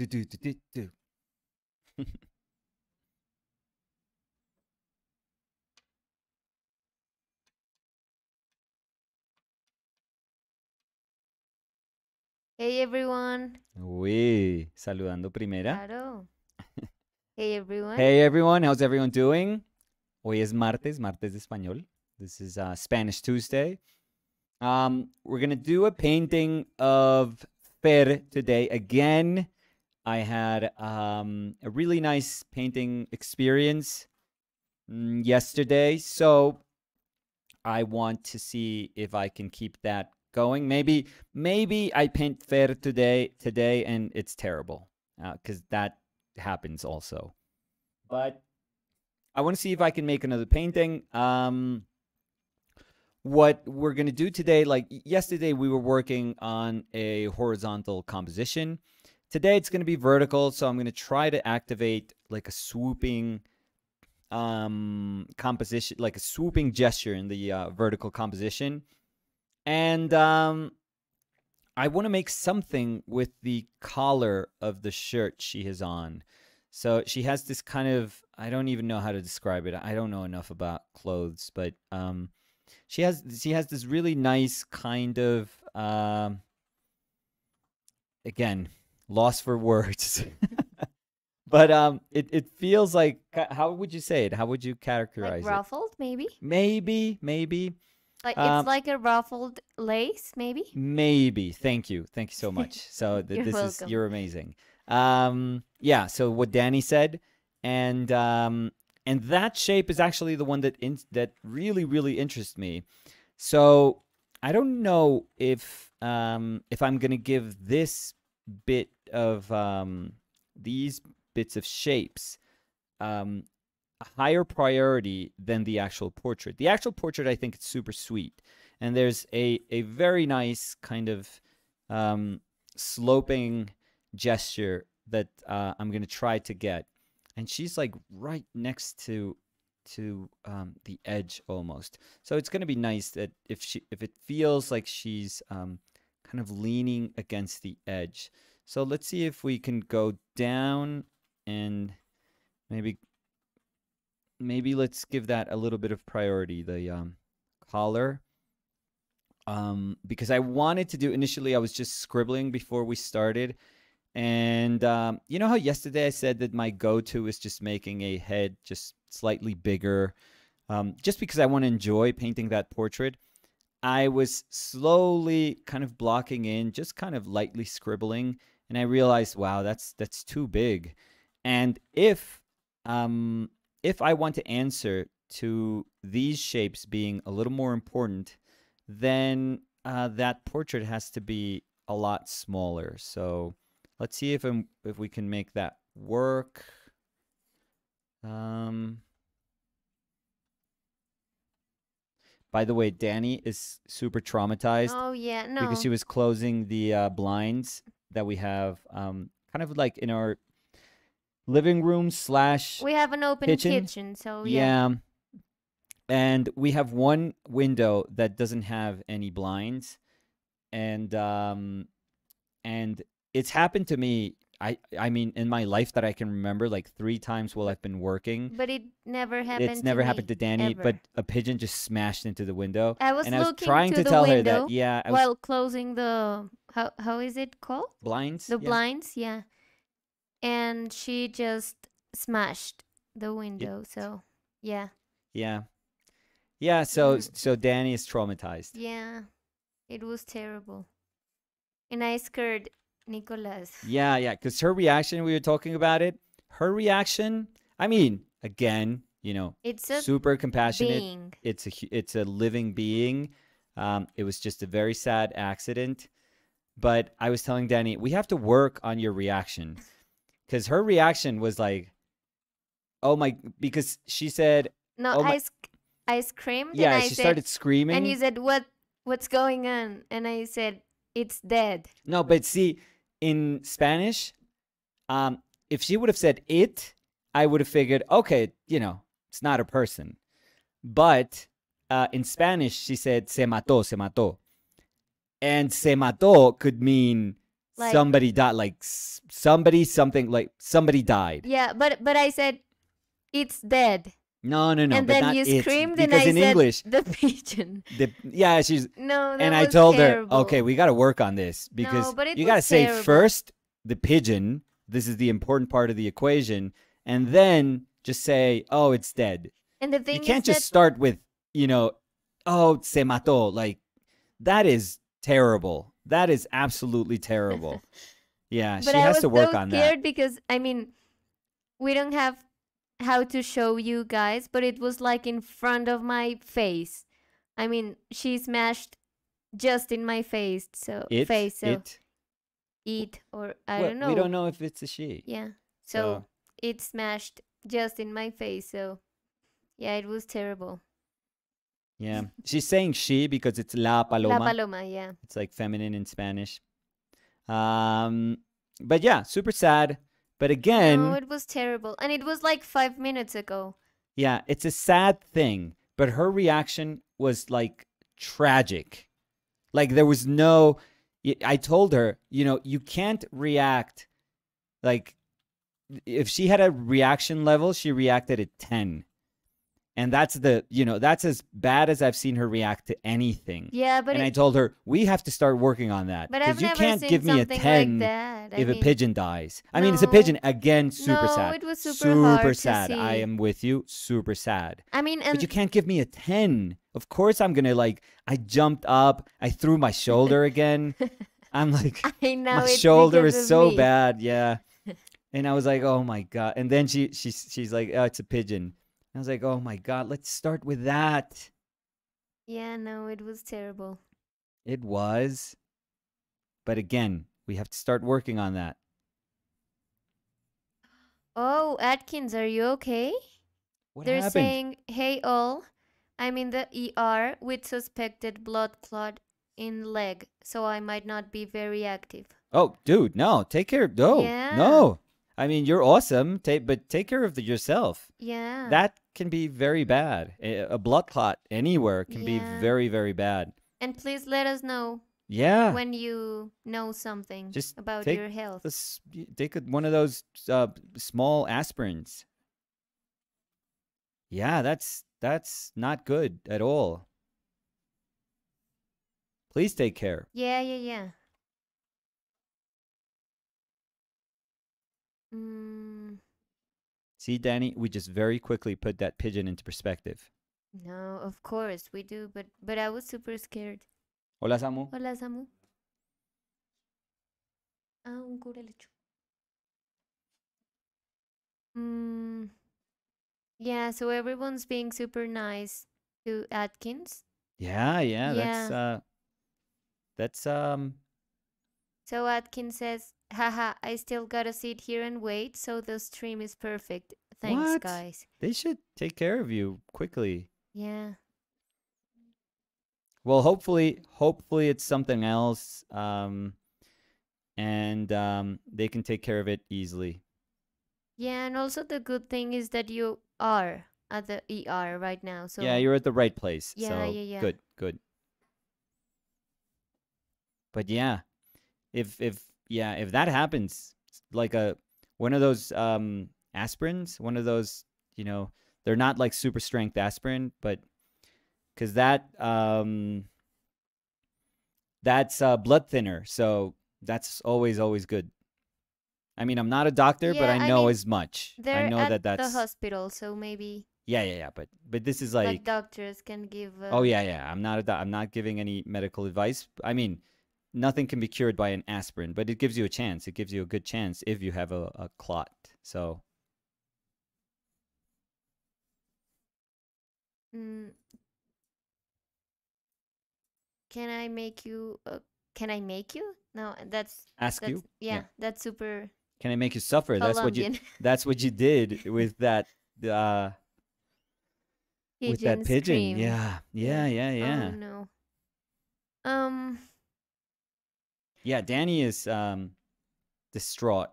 Do do do do do. Hey everyone. Uy, saludando primera. Claro. Hey everyone. Hey everyone, how's everyone doing? Hoy es martes, martes de español. This is uh, Spanish Tuesday. Um, we're gonna do a painting of Fer today again. I had um, a really nice painting experience mm, yesterday, so I want to see if I can keep that going. Maybe, maybe I paint fair today, today, and it's terrible because that happens also. But I want to see if I can make another painting. Um, what we're going to do today, like yesterday, we were working on a horizontal composition. Today, it's going to be vertical. So I'm going to try to activate like a swooping um, composition, like a swooping gesture in the uh, vertical composition. And um, I want to make something with the collar of the shirt she has on. So she has this kind of I don't even know how to describe it. I don't know enough about clothes, but um she has she has this really nice kind of um again, lost for words. but um it it feels like how would you say it? How would you characterize like it? ruffled maybe? Maybe, maybe, Like Um, it's like a ruffled lace maybe? maybe. Thank you. Thank you so much. So th- You're this is you're amazing. Um yeah, so what Danny said and um and that shape is actually the one that in, that really really interests me. So I don't know if um if I'm going to give this bit of um these bits of shapes um a higher priority than the actual portrait. The actual portrait I think it's super sweet. And there's a a very nice kind of um sloping gesture that uh, I'm gonna try to get, and she's like right next to to um, the edge almost. So it's gonna be nice that if she if it feels like she's um, kind of leaning against the edge. So let's see if we can go down and maybe maybe let's give that a little bit of priority. The um, collar um, because I wanted to do initially. I was just scribbling before we started, and um, you know how yesterday I said that my go-to is just making a head just slightly bigger, um, just because I want to enjoy painting that portrait. I was slowly kind of blocking in, just kind of lightly scribbling, and I realized, wow, that's that's too big. And if um, if I want to answer to these shapes being a little more important, then uh, that portrait has to be a lot smaller. So let's see if um, if we can make that work. Um, by the way, Danny is super traumatized Oh yeah, no. because she was closing the uh, blinds that we have, um, kind of like in our living room slash we have an open kitchen? kitchen, so yeah. yeah. And we have one window that doesn't have any blinds. And um and it's happened to me I I mean in my life that I can remember like 3 times while I've been working. But it never happened It's never to happened me, to Danny, but a pigeon just smashed into the window. I was and I was trying to, to, tell her that yeah, I was while closing the how how is it called? blinds. The yeah. blinds, yeah. And she just smashed the window. So yeah, Yeah. Yeah, so Mm. so Danny is traumatized. yeah, it was terrible. And I scared Nicolas. Yeah, yeah, because her reaction, we were talking about it. Her reaction, I mean, again, you know, It's a super compassionate. being. It's a it's a living being. Um, it was just a very sad accident. But I was telling Danny, we have to work on your reaction, because her reaction was like, "Oh my!" Because she said, No, Oh I I screamed "Yeah," and I she said, started screaming. and you said, "What? What's going on?" And I said, "It's dead." No, but see, in Spanish, um, if she would have said it, I would have figured, okay, you know, it's not a person. But uh, in Spanish, she said se mató, se mató. And se mató could mean Like- somebody died. Like somebody, something like somebody died. Yeah, but but I said it's dead. No, no, no. and but then not you it, screamed and I in said English, the pigeon. the yeah, she's No, and I told terrible. her, okay, we got to work on this because but it you got to say terrible. first the pigeon. This is the important part of the equation, and then just say, oh, it's dead. And the thing You can't just start with, you know, oh, se mató. Like that is terrible. That is absolutely terrible. yeah, that, she I has to work so on that. scared because I mean, we don't have how to show you guys, but it was like in front of my face. I mean, she smashed just in my face, so It, face, so it. eat or I Well, don't know. We don't know if it's a she. Yeah. So, So- it smashed just in my face. So yeah, it was terrible. Yeah, she's saying she because it's la paloma. La paloma, yeah. It's like feminine in Spanish. Um, but yeah, super sad. But again, no, it was terrible, and it was like five minutes ago. yeah, it's a sad thing. But her reaction was like tragic. Like there was no. I told her, you know, you can't react. Like, if she had a reaction level, she reacted at ten. And that's the, you know, that's as bad as I've seen her react to anything. Yeah, but and it, I told her we have to start working on that because you can't give me a ten like if mean, a pigeon dies. I mean, it's a pigeon again. Super No, sad. it was super hard to sad. I am with you. Super sad. I mean, but you can't give me a ten. Of course, I'm gonna like. I jumped up. I threw my shoulder again. I'm like, I know my shoulder is so me. bad. Yeah. And I was like, oh my god. And then she she's she's like, oh, it's a pigeon. I was like, oh my god. Let's start with that. Yeah, no, it was terrible. It was. But again, we have to start working on that. Oh, Atkins, are you okay? What They're happened? saying, "Hey all, I'm in the ER with suspected blood clot in leg, so I might not be very active." Oh, dude, no. Take care. No, Yeah. no. I mean, you're awesome. Take, but take care of the, yourself. Yeah. That can be very bad. A, a blood clot anywhere can be very, very bad. and please let us know Yeah. when you know something Just about your health. This, take a, one of those uh, small aspirins. Yeah, that's that's not good at all. Please take care. Yeah, yeah, yeah. Mm, See, Danny, we just very quickly put that pigeon into perspective. no, of course we do, but but I was super scared. Hola, Samu. Hola, Samu. Ah, un curelecho. Mm, yeah, so everyone's being super nice to Atkins. Yeah, yeah, that's Yeah. uh that's um So Atkins says, haha, I still gotta sit here and wait, so the stream is perfect. Thanks, What? guys. they should take care of you quickly. Yeah. Well, hopefully hopefully it's something else um and um they can take care of it easily. Yeah, and also the good thing is that you are at the ER right now. So yeah, you're at the right place. Yeah, so yeah, yeah. good, good. But yeah, if if yeah, if that happens, like a one of those um aspirins, one of those, you know, they're not like super strength aspirin, but cuz that um that's a blood thinner. So that's always always good. I mean, I'm not a doctor, but Yeah, I I know mean, as much. I know at that that's the hospital, so maybe yeah, yeah, yeah. But but this is like, like doctors can give. Uh, Oh yeah, yeah. I'm not a doc- I'm not giving any medical advice. I mean, nothing can be cured by an aspirin, but it gives you a chance. It gives you a good chance if you have a, a clot. So Mm, can I make you? Uh, can I make you? No, that's ask that's you, yeah, that's super can I make you suffer? That's what you that's what you did with that uh with that Pigeon pigeon. scream. Yeah. Yeah, yeah, yeah. Oh no. Um. Yeah, Danny is um distraught.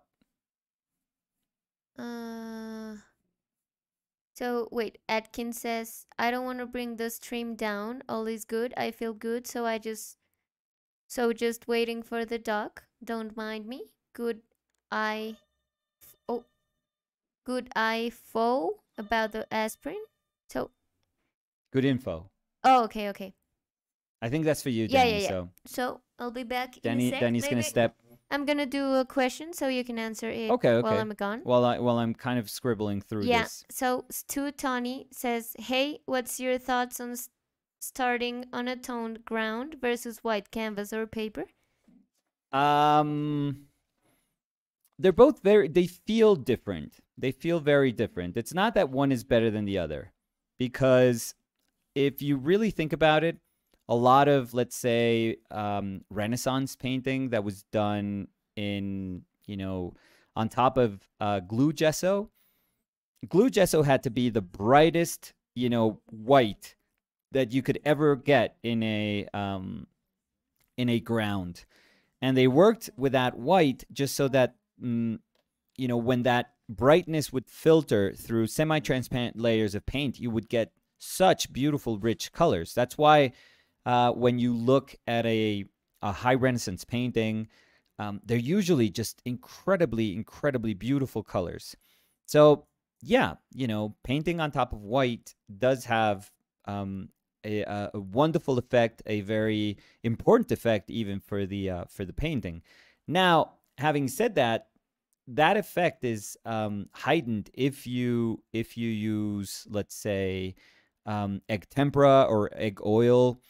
Uh. So wait, Atkins says, "I don't want to bring the stream down. All is good. I feel good, so I just So just waiting for the dog. Don't mind me. Good I Oh, good eye foe about the aspirin. So, Good info. oh, okay, okay. I think that's for you, Yeah, Danny. yeah, yeah. So So I'll be back. in Danny, sec. Danny's gonna step. I'm gonna do a question so you can answer it Okay, while. I'm gone. While I while I'm kind of scribbling through yeah. this. So Stu Tony says, "Hey, what's your thoughts on starting on a toned ground versus white canvas or paper?" Um, they're both very. They feel different. They feel very different. It's not that one is better than the other, because if you really think about it, a lot of let's say um, Renaissance painting that was done in you know on top of uh, glue gesso. Glue gesso had to be the brightest, you know, white that you could ever get in a um, in a ground and they worked with that white just so that mm, you know when that brightness would filter through semi-transparent layers of paint you would get such beautiful rich colors that's why uh, when you look at a, a high renaissance painting um, they're usually just incredibly incredibly beautiful colors so yeah you know painting on top of white does have um, a, a wonderful effect a very important effect even for the uh, for the painting. Now, having said that, that effect is um, heightened if you if you use let's say um, egg tempera or egg oil,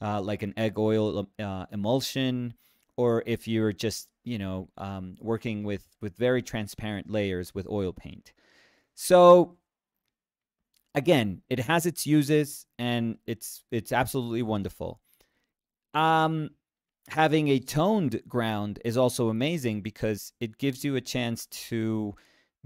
uh, like an egg oil uh, emulsion, or if you're just you know um, working with with very transparent layers with oil paint. So again, it has its uses and it's it's absolutely wonderful. Um having a toned ground is also amazing because it gives you a chance to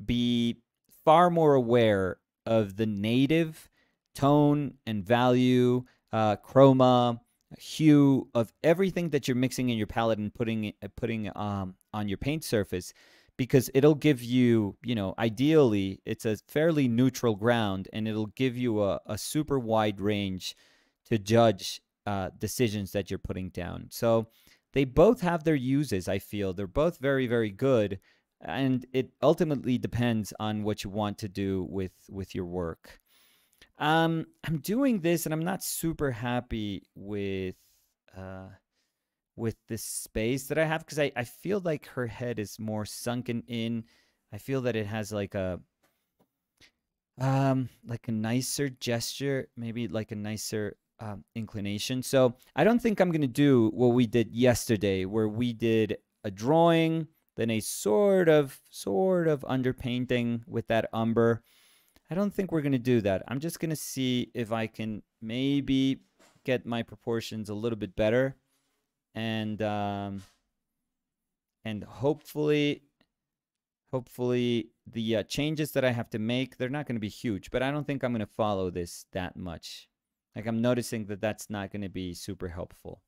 be far more aware of the native tone and value, uh, chroma, hue of everything that you're mixing in your palette and putting putting um, on your paint surface because it'll give you, you know, ideally it's a fairly neutral ground and it'll give you a, a super wide range to judge uh, decisions that you're putting down. So they both have their uses, I feel. They're both very, very good. And it ultimately depends on what you want to do with with your work. Um, I'm doing this and I'm not super happy with uh with this space that I have because I, I feel like her head is more sunken in. I feel that it has like a um like a nicer gesture, maybe like a nicer um, inclination. So I don't think I'm gonna do what we did yesterday, where we did a drawing, then a sort of sort of underpainting with that umber. I don't think we're gonna do that. I'm just gonna see if I can maybe get my proportions a little bit better and um, and hopefully hopefully the uh, changes that I have to make they're not going to be huge but I don't think I'm going to follow this that much. Like I'm noticing that that's not going to be super helpful.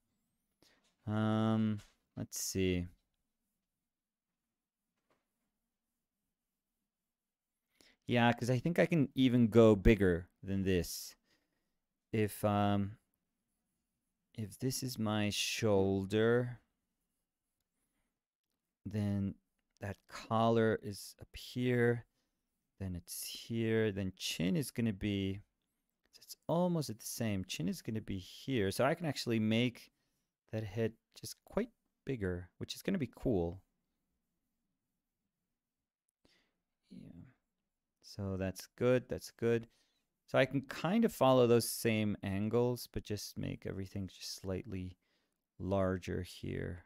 Um let's see yeah because I think I can even go bigger than this if um if this is my shoulder, then that collar is up here, then it's here, then chin is going to be, it's almost at the same. Chin is going to be here. So I can actually make that head just quite bigger, which is going to be cool. So that's good. That's good. So I can kind of follow those same angles, but just make everything just slightly larger here.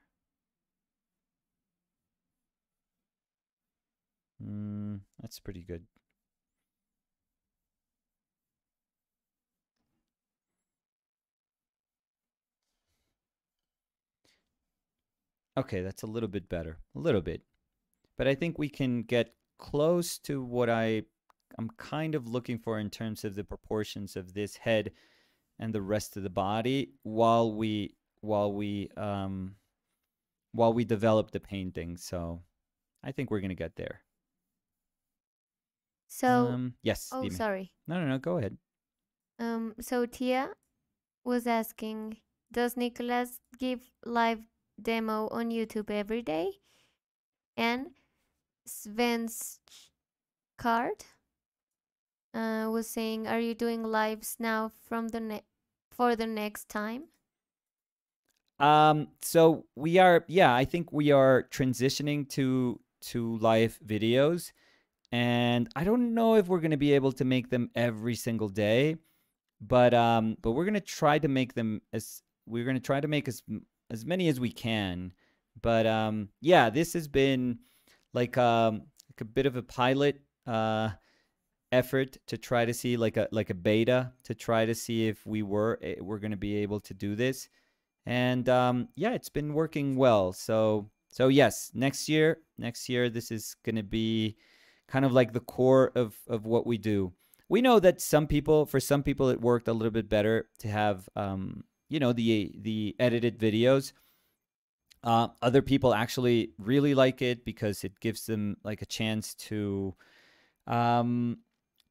Mm, that's pretty good. Okay, that's a little bit better. A little bit. But I think we can get close to what I I'm kind of looking for in terms of the proportions of this head and the rest of the body while we while we um while we develop the painting. So I think we're gonna get there. So, um yes, oh, Dime. sorry. No no no, go ahead. Um, so Tia was asking Does Nicholas give live demo on YouTube every day? And Sven's card uh, was saying, "Are you doing lives now from the ne- for the next time?" Um, so we are, yeah, I think we are transitioning to to live videos, and I don't know if we're gonna be able to make them every single day, but um, but we're gonna try to make them as we're gonna try to make as as many as we can. But um, yeah, this has been like um like a bit of a pilot uh effort to try to see like a like a beta to try to see if we were eh, we're gonna be able to do this and um, yeah, it's been working well. So so yes, next year, next year, this is going to be kind of like the core of of what we do. We know that some people, for some people, it worked a little bit better to have um, you know the the edited videos. Uh, other people actually really like it because it gives them like a chance to um,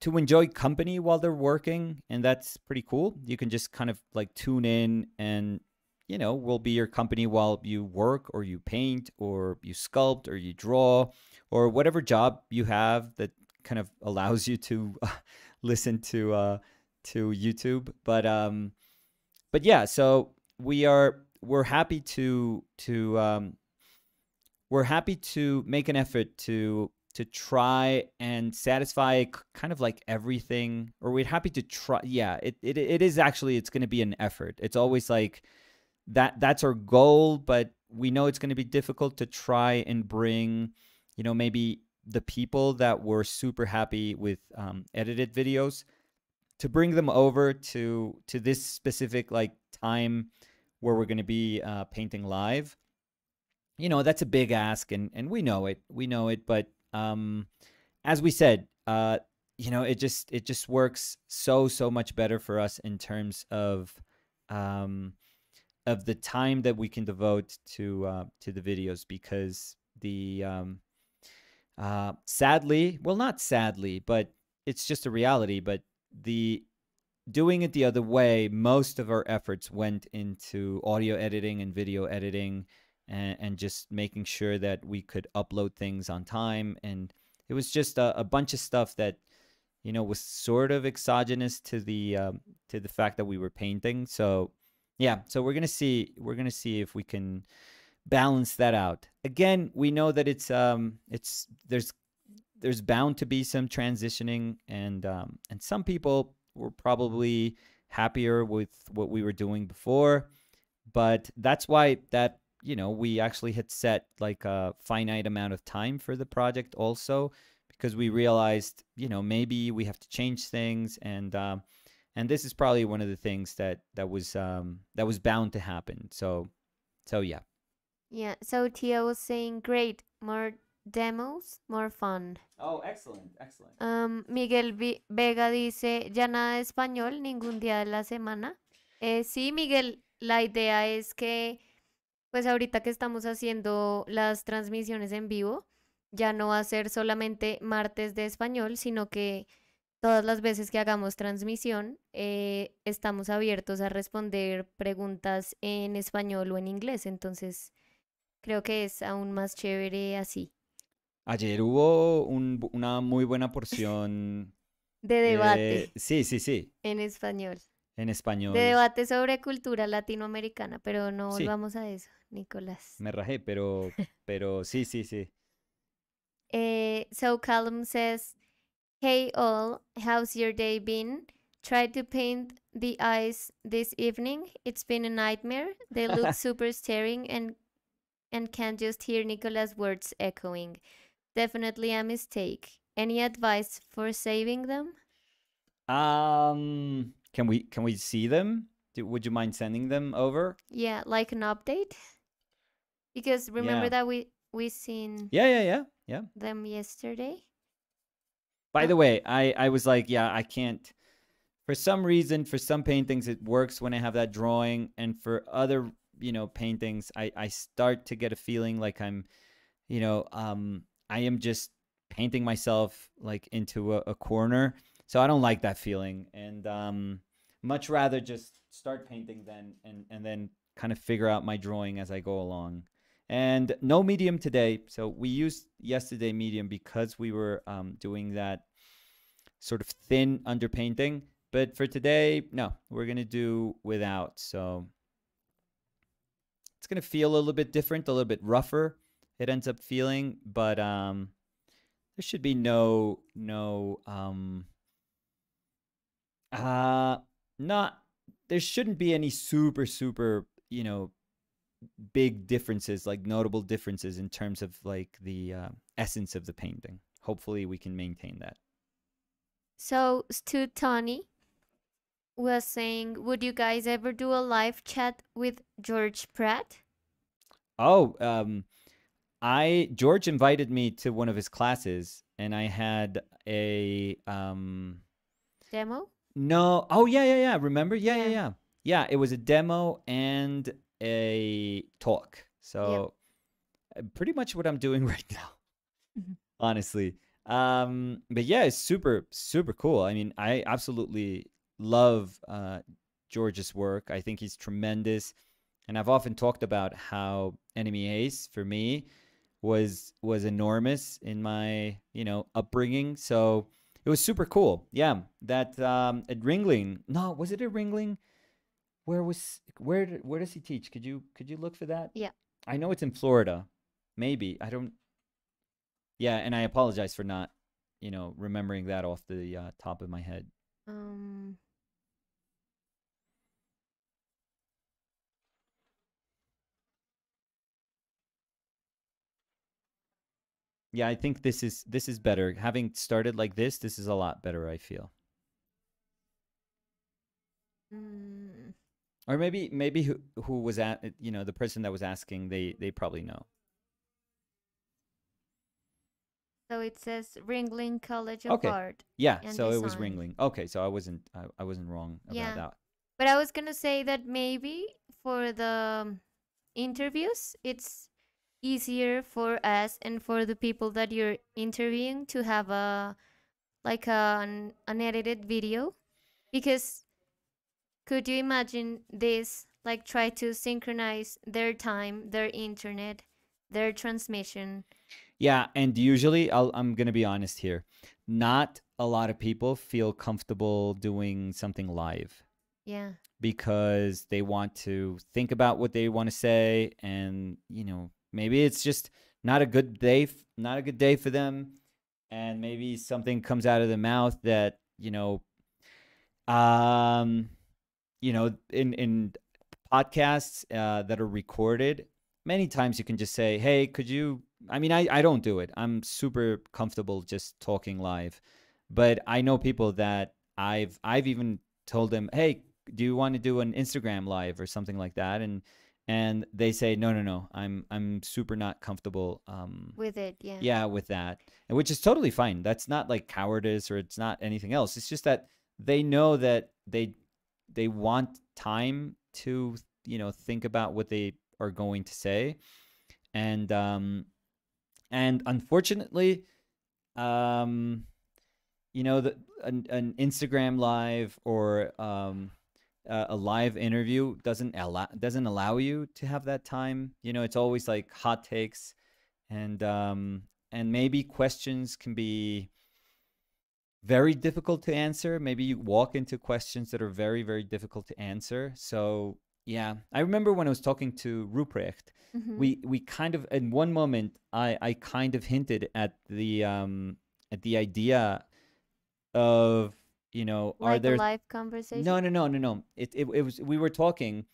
to enjoy company while they're working, and that's pretty cool. You can just kind of like tune in and you know, will be your company while you work or you paint or you sculpt or you draw or whatever job you have that kind of allows you to listen to uh, to YouTube. But um, but yeah, so we are we're happy to to um, we're happy to make an effort to to try and satisfy kind of like everything or we're happy to try yeah it, it, it is actually it's going to be an effort. It's always like that that's our goal but we know it's going to be difficult to try and bring you know maybe the people that were super happy with um, edited videos to bring them over to to this specific like time where we're going to be uh, painting live. You know that's a big ask and and we know it we know it but um as we said uh you know it just it just works so so much better for us in terms of um of the time that we can devote to uh, to the videos because the um, uh, sadly, well, not sadly, but it's just a reality. But the doing it the other way, most of our efforts went into audio editing and video editing, and, and just making sure that we could upload things on time. And it was just a, a bunch of stuff that you know was sort of exogenous to the um, to the fact that we were painting. So yeah, so we're gonna see we're gonna see if we can balance that out. Again, we know that it's um it's there's there's bound to be some transitioning and um and some people were probably happier with what we were doing before, but that's why that you know we actually had set like a finite amount of time for the project also because we realized you know maybe we have to change things and um and this is probably one of the things that that was um that was bound to happen so so yeah Yeah. So Tia was saying, "Great, more demos, more fun." oh excellent excellent Um, Miguel Vega dice, ya nada de español, ningún día de la semana. Eh, sí, Miguel, la idea es que, pues ahorita que estamos haciendo las transmisiones en vivo, ya no va a ser solamente martes de español, sino que todas las veces que hagamos transmisión, eh, estamos abiertos a responder preguntas en español o en inglés. Entonces, creo que es aún más chévere así. ayer hubo un una muy buena porción De debate eh, sí sí sí en español. En español De debate sobre cultura latinoamericana, pero no Sí. volvamos a eso, Nicolás. me rajé pero pero sí sí sí Eh, so Callum says, Hey all, how's your day been? Tried to paint the eyes this evening. It's been a nightmare. They look super staring and and can just hear Nicolas' words echoing. Definitely a mistake. Any advice for saving them? um can we can we see them Do, would you mind sending them over Yeah, like an update? Because remember Yeah. that we we seen yeah yeah yeah yeah them yesterday? By the way, I I was like, yeah, I can't. For some reason, for some paintings, it works when I have that drawing, and for other, you know, paintings, I I start to get a feeling like I'm, you know, um, I am just painting myself like into a, a corner. So I don't like that feeling, and um, much rather just start painting than and and then kind of figure out my drawing as I go along. And no medium today. So we used yesterday medium because we were um, doing that sort of thin underpainting. But for today, no, we're gonna do without. So it's gonna feel a little bit different, a little bit rougher. It ends up feeling, but um, there should be no no um uh not there shouldn't be any super super you know big differences like notable differences in terms of like the uh, essence of the painting hopefully we can maintain that So, Stu Tony was saying, would you guys ever do a live chat with George Pratt? oh um i george invited me to one of his classes and i had a um Demo? No. Oh yeah, yeah, yeah. Remember? Yeah, yeah, Yeah. yeah. Yeah, it was a demo and a talk. So uh, pretty much what I'm doing right now. Mhm. Honestly. Um but yeah, it's super super cool. I mean, I absolutely love uh George's work. I think he's tremendous. And I've often talked about how Enemy Ace for me was was enormous in my, you know, upbringing. So it was super cool. Yeah, that um, at Ringling. No, was it at Ringling? Where was where where does he teach? Could you could you look for that? Yeah. I know it's in Florida. Maybe I don't. Yeah, and I apologize for not, you know, remembering that off the uh, top of my head. Um, Yeah, I think this is this is better. Having started like this, this is a lot better. I feel. mm, Or maybe maybe who who was at you know the person that was asking they they probably know. so it says Ringling College of Okay. Art. Yeah, so it was. Ringling. Okay, so I wasn't I, I wasn't wrong about Yeah. that. But I was gonna say that maybe for the interviews, it's easier for us and for the people that you're interviewing to have a like an, an edited video? Because could you imagine this like try to synchronize their time their internet their transmission? Yeah, and usually I'll, I'm going to be honest here. Not a lot of people feel comfortable doing something live. Yeah. Because they want to think about what they want to say and, you know, maybe it's just not a good day not a good day for them and maybe something comes out of the mouth that, you know, um you know, in in podcasts uh, that are recorded, many times you can just say, "Hey, could you?" I mean, I I don't do it. I'm super comfortable just talking live, but I know people that I've I've even told them, "Hey, do you want to do an Instagram live or something like that?" And and they say, "No, no, no. I'm I'm super not comfortable." Um, with it yeah yeah with that and which is totally fine that's not like cowardice or it's not anything else it's just that they know that they they want time to you know think about what they are going to say and um and unfortunately um you know the an, an instagram live or um a a live interview doesn't allow doesn't allow you to have that time. You know it's always like hot takes and um and maybe questions can be very difficult to answer. Maybe you walk into questions that are very very difficult to answer. So yeah i remember when i was talking to ruprecht Mhm. we we kind of in one moment i i kind of hinted at the um at the idea of you know are there live conversation no, no, no, no, no. It, it it was we were talking,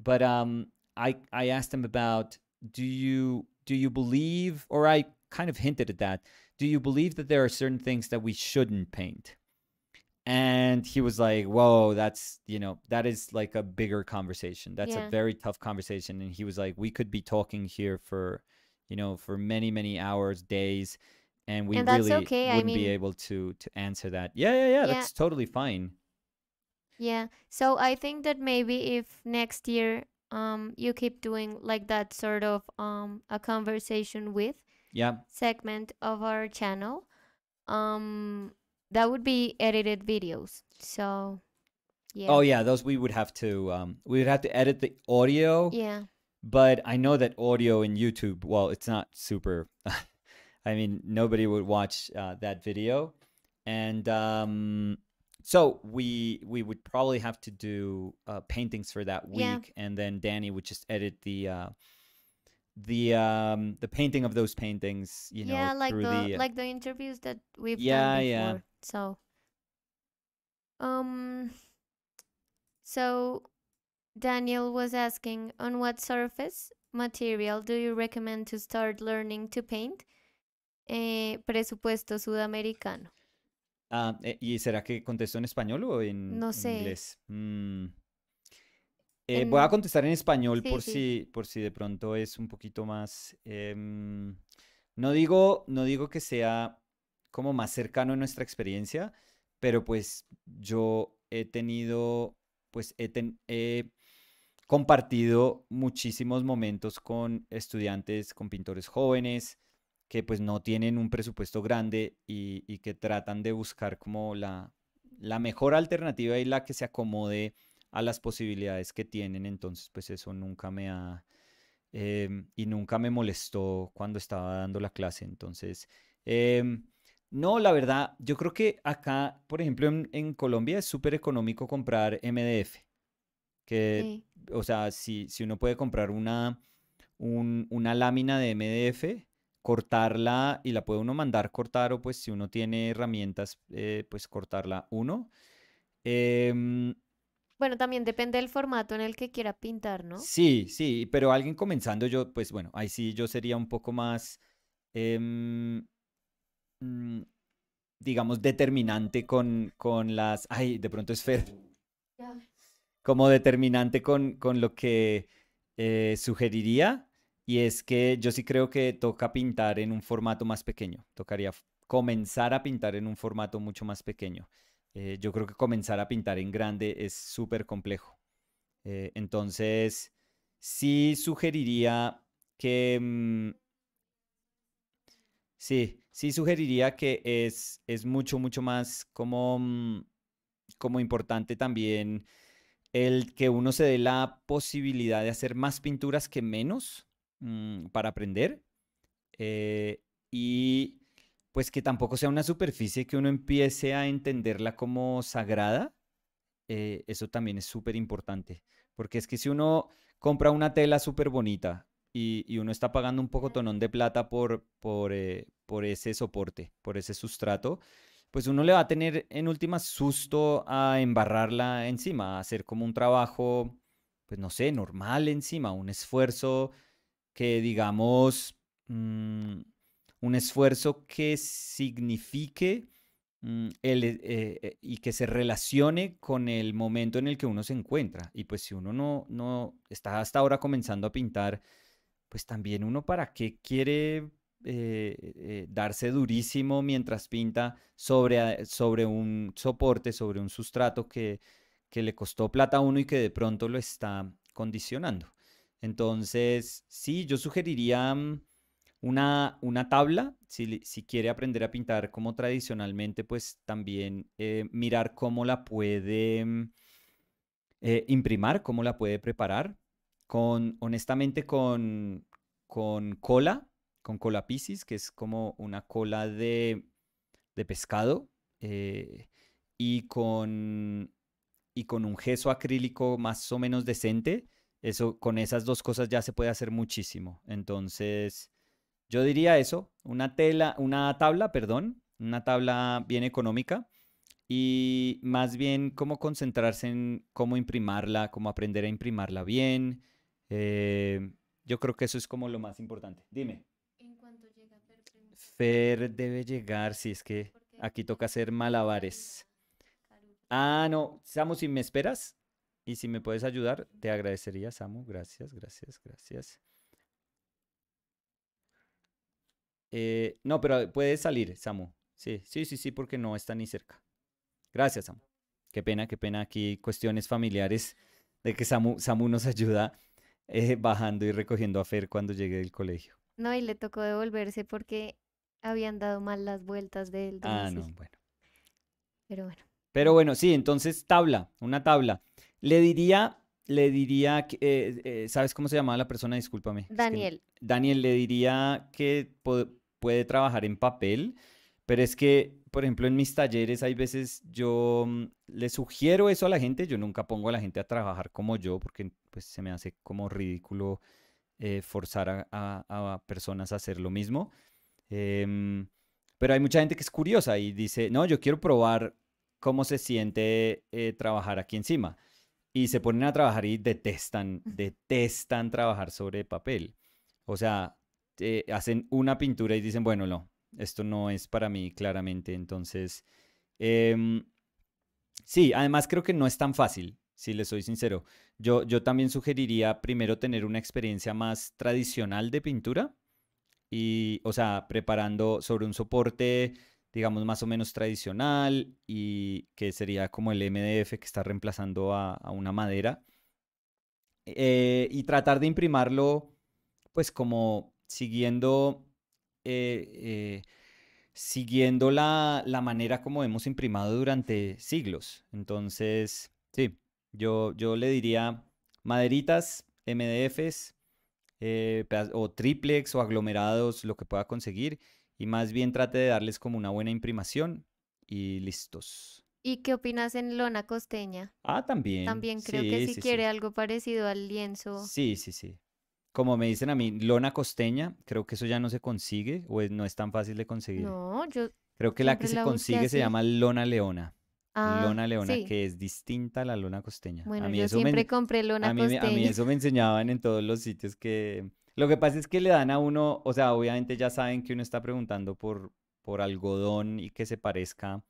but um, I I asked him about do you do you believe, or I kind of hinted at that. Do you believe that there are certain things that we shouldn't paint? And he was like, "Whoa, that's you know that is like a bigger conversation. That's Yeah. a very tough conversation." And he was like, "We could be talking here for, you know, for many many hours, days." And we And really okay, wouldn't be mean- able to to answer that. Yeah, yeah, yeah. Yeah. That's totally fine. Yeah. So I think that maybe if next year um you keep doing like that sort of um a conversation with Yeah. segment of our channel, um that would be edited videos. So Yeah. Oh yeah, those we would have to um we would have to edit the audio. Yeah. But I know that audio in YouTube, well, it's not super. I mean, nobody would watch uh, that video, and um, so we we would probably have to do uh, paintings for that week, Yeah. and then Danny would just edit the uh, the um, the painting of those paintings. You know, yeah, like the, the, like the interviews that we've Yeah, done yeah. before. So um so Daniel was asking on what surface material do you recommend to start learning to paint? Eh, presupuesto sudamericano. Ah, eh, ¿Y será que contestó en español o en, No en sé. inglés? Mm. Eh, voy a contestar en español Sí, por sí. si, por si de pronto es un poquito más. em, no digo, no digo que sea como más cercano a nuestra experiencia, pero pues yo he tenido, pues he, ten- he compartido muchísimos momentos con estudiantes, con pintores jóvenes que pues no tienen un presupuesto grande y, y que tratan de buscar como la, la mejor alternativa y la que se acomode a las posibilidades que tienen. Entonces pues eso nunca me ha... em, y nunca me molestó cuando estaba dando la clase. Entonces, em, no, la verdad, yo creo que acá, por ejemplo, en, en Colombia es súper económico comprar MDF. Que Sí. o sea, si, si uno puede comprar una, un- una lámina de MDF, cortarla y la puede uno mandar cortar o pues si uno tiene herramientas, eh, pues cortarla uno. Em, Bueno, también depende del formato en el que quiera pintar, ¿no? sí, sí, pero alguien comenzando yo, pues bueno, ahí sí yo sería un poco más, em, mm, digamos, determinante con, con las... Ay, de pronto es Fer. como determinante con, con lo que eh, sugeriría, y es que yo sí creo que toca pintar en un formato más pequeño. Tocaría comenzar a pintar en un formato mucho más pequeño. Eh, yo creo que comenzar a pintar en grande es súper complejo. Eh, entonces, sí sugeriría que... mm, sí, sí sugeriría que es, es mucho, mucho más como, mm, como importante también el que uno se dé la posibilidad de hacer más pinturas que menos mm, para aprender eh, y pues que tampoco sea una superficie que uno empiece a entenderla como sagrada. eh, eso también es súper importante, porque es que si uno compra una tela súper bonita y, uno está pagando un poco tonón de plata por, por, eh, por ese soporte, por ese sustrato, pues uno le va a tener en última susto a embarrarla encima, a hacer como un trabajo, pues no sé, normal encima, un esfuerzo que digamos, mm, un esfuerzo que signifique mm, el, eh, eh, y que se relacione con el momento en el que uno se encuentra. Y pues si uno no, no está hasta ahora comenzando a pintar, pues también uno para qué quiere eh, eh, darse durísimo mientras pinta sobre, sobre un soporte, sobre un sustrato que, que le costó plata a uno y que de pronto lo está condicionando. Entonces, sí, yo sugeriría mm, una, una tabla, si, si quiere aprender a pintar como tradicionalmente, pues también eh, mirar cómo la puede mm, eh, imprimar, cómo la puede preparar, con, honestamente, con, con cola, con cola piscis, que es como una cola de, de pescado, eh, y con, y con un gesso acrílico más o menos decente. Eso, con esas dos cosas ya se puede hacer muchísimo. Entonces, yo diría eso, una tela, una tabla, perdón, una tabla bien económica y más bien cómo concentrarse en cómo imprimarla, cómo aprender a imprimarla bien. eh, yo creo que eso es como lo más importante. Dime. ¿En cuánto llega Fer? Fer debe llegar, si es que aquí toca hacer malabares. Ah, no, Samu, si me esperas y si me puedes ayudar, te agradecería, Samu. Gracias, gracias, gracias. Eh, no, pero puedes salir, Samu. Sí, sí, sí, sí, porque no está ni cerca. Gracias, Samu. Qué pena, qué pena aquí cuestiones familiares de que Samu, Samu nos ayuda eh, bajando y recogiendo a Fer cuando llegue del colegio. No, y le tocó devolverse porque habían dado mal las vueltas del Ah, no, domicilio. bueno. Pero bueno. Pero bueno, sí, entonces tabla, una tabla. Le diría, le diría, que, eh, eh, ¿sabes cómo se llamaba la persona? Discúlpame. es que- Daniel. Daniel le diría que puede trabajar en papel, pero es que, por ejemplo, en mis talleres hay veces yo mm, le sugiero eso a la gente, yo nunca pongo a la gente a trabajar como yo porque pues se me hace como ridículo eh, forzar a, a- a personas a hacer lo mismo. Em, pero hay mucha gente que es curiosa y dice, no, yo quiero probar cómo se siente trabajar aquí encima. Y se ponen a trabajar y detestan, detestan trabajar sobre papel. O sea, eh, hacen una pintura y dicen, bueno, no, esto no es para mí claramente. Entonces, em, sí, además creo que no es tan fácil, si les soy sincero. Yo, yo también sugeriría primero tener una experiencia más tradicional de pintura y, o sea, preparando sobre un soporte, digamos, más o menos tradicional y que sería como el MDF que está reemplazando a, una madera. eh, y tratar de imprimarlo, pues como siguiendo, eh, eh, siguiendo la, la manera como hemos imprimado durante siglos. Entonces, sí, yo, yo le diría maderitas, MDFs o triplex o aglomerados, lo que pueda conseguir, y más bien trate de darles como una buena imprimación y listos. ¿Y qué opinas en lona costeña? Ah, también. También creo que si sí, quiere sí. algo parecido al lienzo. Sí, sí, sí. Como me dicen a mí, lona costeña, creo que eso ya no se consigue o es- no es tan fácil de conseguir. No, yo Creo que la que se la consigue se llama lona leona. Ah, Lona leona, sí. que es distinta a la lona costeña. A Bueno, mí yo eso me, siempre compré lona a mí, me- a mí costeña. eso me enseñaban en todos los sitios que... Lo que pasa es que le dan a uno, o sea, obviamente ya saben que uno está preguntando por, por algodón y que se parezca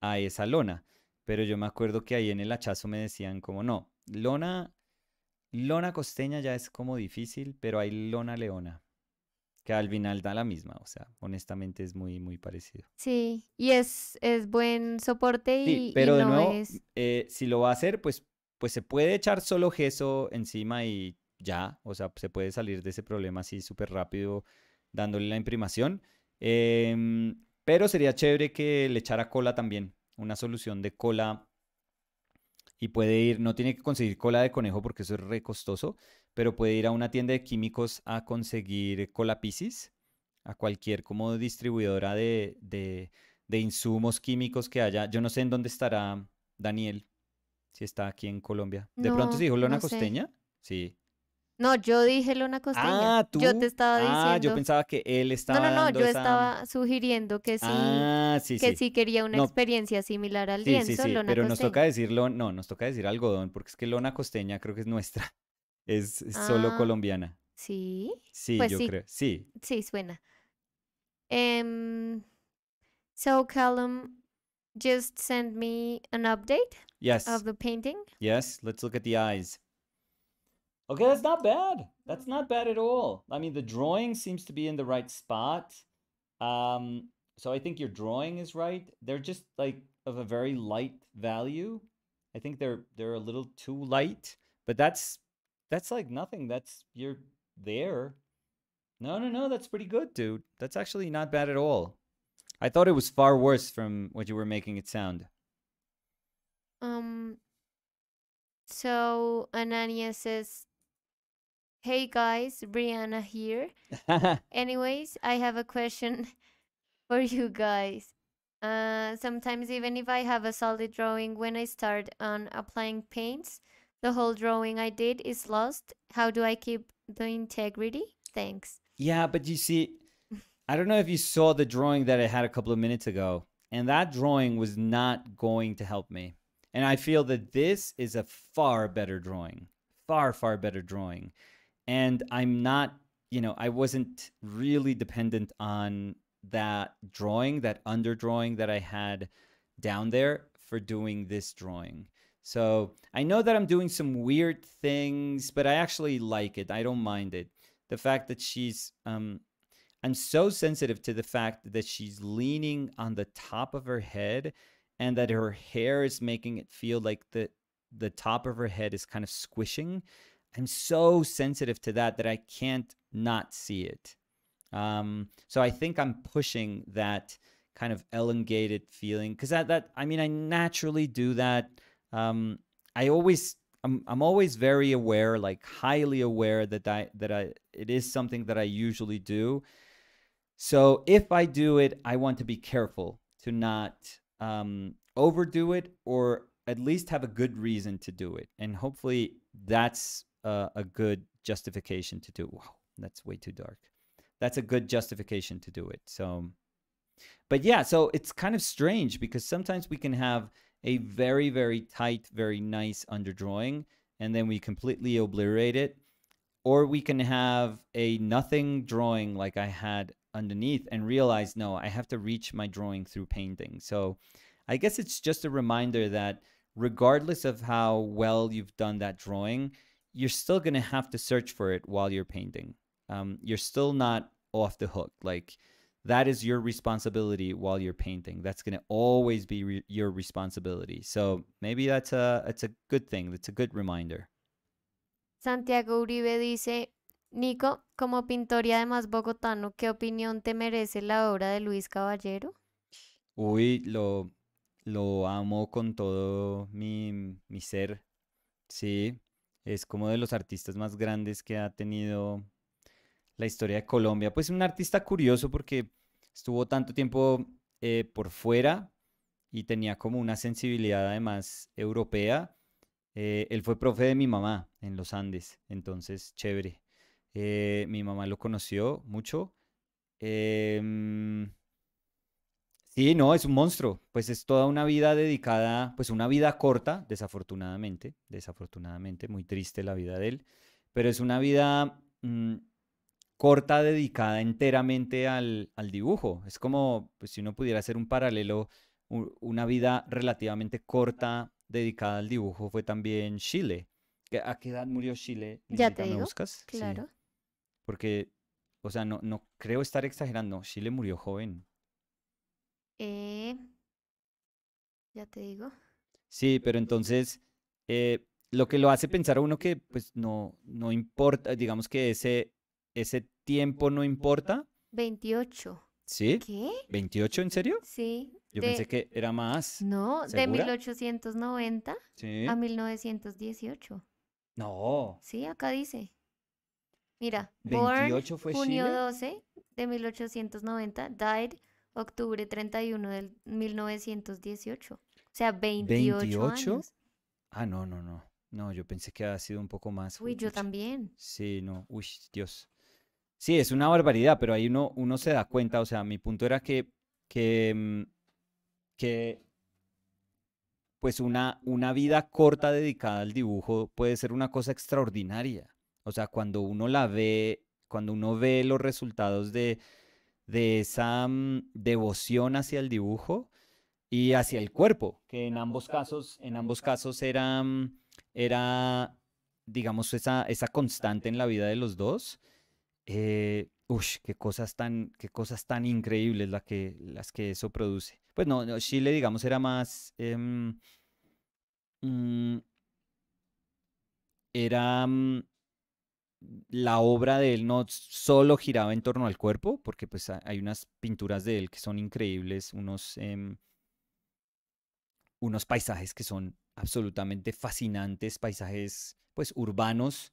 a esa lona. Pero yo me acuerdo que ahí en el hachazo me decían como, no, lona, lona costeña ya es como difícil, pero hay lona leona, que al final da la misma, o sea, honestamente es muy, muy parecido. Sí, y es, es buen soporte Sí, y, y pero de no nuevo, es... eh, si lo va a hacer, pues, pues se puede echar solo gesso encima y ya, o sea, se puede salir de ese problema así súper rápido dándole la imprimación. Em, pero sería chévere que le echara cola también, una solución de cola y puede ir, no tiene que conseguir cola de conejo porque eso es re costoso, pero puede ir a una tienda de químicos a conseguir cola Piscis, a cualquier como distribuidora de, de, de insumos químicos que haya. Yo no sé en dónde estará Daniel, si está aquí en Colombia. De pronto se dijo lona no sé. costeña. Sí. No, yo dije lona costeña. Ah, tú. Yo te estaba Ah, yo diciendo. pensaba que él No, estaba no, no, dando yo esa- estaba sugiriendo que sí, Ah, sí, que sí. sí quería una No. experiencia similar al Sí, lienzo, sí, sí, lona pero nos toca decirlo, no, nos toca decir algodón, porque es que lona costeña creo que es nuestra, es es solo Ah. colombiana. Sí, Sí, Pues yo creo, sí. sí, suena. Um, so Callum just sent me an update Yes, of the painting. yes, let's look at the eyes. Okay, that's not bad. That's not bad at all. I mean, the drawing seems to be in the right spot. Um, so I think your drawing is right. They're just like of a very light value. I think they're they're a little too light, but that's that's like nothing. That's you're there. No, no, no, that's pretty good, dude. That's actually not bad at all. I thought it was far worse from what you were making it sound. Um, so Anania says, "Hey guys, Brianna here. Anyways, I have a question for you guys. Uh, sometimes even if I have a solid drawing, when I start on applying paints, the whole drawing I did is lost. How do I keep the integrity? Thanks. Yeah, but you see, I don't know if you saw the drawing that I had a couple of minutes ago, and that drawing was not going to help me. And I feel that this is a far better drawing, far, far better drawing. And I'm not, you know, I wasn't really dependent on that drawing, that under drawing that I had down there for doing this drawing. So I know that I'm doing some weird things, but I actually like it. I don't mind it the fact that she's um i'm so sensitive to the fact that she's leaning on the top of her head and that her hair is making it feel like the the top of her head is kind of squishing i'm so sensitive to that that i can't not see it um so i think i'm pushing that kind of elongated feeling because that that I mean I naturally do that. Um, I always I'm I'm always very aware, like highly aware that I that I it is something that I usually do. So if I do it, I want to be careful to not um, overdo it or at least have a good reason to do it. And hopefully that's uh, a good justification to do. Wow, that's way too dark. That's a good justification to do it. So, but yeah, so it's kind of strange because sometimes we can have a very, very tight, very nice underdrawing and then we completely obliterate it. Or we can have a nothing drawing like I had underneath and realize, no, I have to reach my drawing through painting. So I guess it's just a reminder that regardless of how well you've done that drawing, you're still going to have to search for it while you're painting. Um, you're still not off the hook. Like that is your responsibility while you're painting. That's going to always be re- your responsibility. So maybe that's a it's a good thing. That's a good reminder. Santiago Uribe dice, Nico, como pintor y además bogotano, ¿qué opinión te merece la obra de Luis Caballero? Uy, lo, lo amo con todo mi, mi ser. Sí, es como de los artistas más grandes que ha tenido la historia de Colombia. Pues un artista curioso porque estuvo tanto tiempo eh, por fuera y tenía como una sensibilidad además europea. Eh, él fue profe de mi mamá en los Andes, entonces chévere. Eh, mi mamá lo conoció mucho. Em, sí, no, es un monstruo. Pues es toda una vida dedicada, pues una vida corta, desafortunadamente, desafortunadamente, muy triste la vida de él, pero es una vida mm, corta dedicada enteramente al, al, dibujo. Es como pues, si uno pudiera hacer un paralelo, una vida relativamente corta dedicada al dibujo fue también Chile. ¿A qué edad murió Chile? Ya te digo. Claro. Porque, o sea, no, no creo estar exagerando. Chile murió joven. Eh, ya te digo. Sí, pero entonces eh, lo que lo hace pensar a uno que pues no, no importa, digamos que ese, ese tiempo no importa. 28. ¿Sí? ¿Qué? ¿28 en serio? Sí. Yo pensé que era más. No, de 1890 ¿Sí? a 1918. No. Sí, acá dice. Mira, 28 born fue junio Chile. 12 de 1890, died octubre 31 del 1918. O sea, 28, 28? años. Ah, no, no, no. No, yo pensé que había sido un poco más. Uy, yo también. Sí, no. Uy, Dios. Sí, es una barbaridad, pero ahí uno, uno se da cuenta. O sea, mi punto era que, que, mm, que pues una, una vida corta dedicada al dibujo puede ser una cosa extraordinaria. O sea, cuando uno la ve, cuando uno ve los resultados de, de esa mm, devoción hacia el dibujo y hacia el cuerpo, que en ambos casos, en ambos casos era, mm, era digamos, esa, esa constante en la vida de los dos. Eh, qué cosas tan, qué cosas tan increíbles la que, las que eso produce. Pues no, no, Chile, digamos, era más, mm, era, la obra de él no solo giraba en torno al cuerpo, porque pues ha- hay unas pinturas de él que son increíbles, unos, em, unos paisajes que son absolutamente fascinantes, paisajes pues urbanos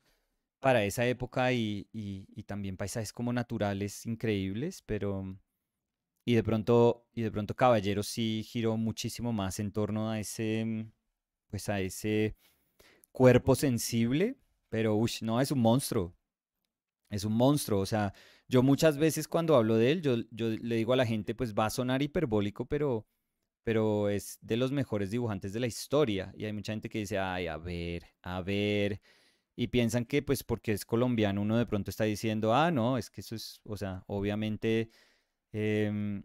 para esa época y, y- y también paisajes como naturales increíbles, pero y de pronto y de pronto Caballero sí giró muchísimo más en torno a ese mm, pues a ese cuerpo sensible, pero ush, no es un monstruo. Es un monstruo, o sea, yo muchas veces cuando hablo de él, yo, yo le digo a la gente, pues va a sonar hiperbólico, pero, pero es de los mejores dibujantes de la historia. Y hay mucha gente que dice, ay, a ver, a ver. Y piensan que, pues, porque es colombiano, uno de pronto está diciendo, ah, no, es que eso es, o sea, obviamente em,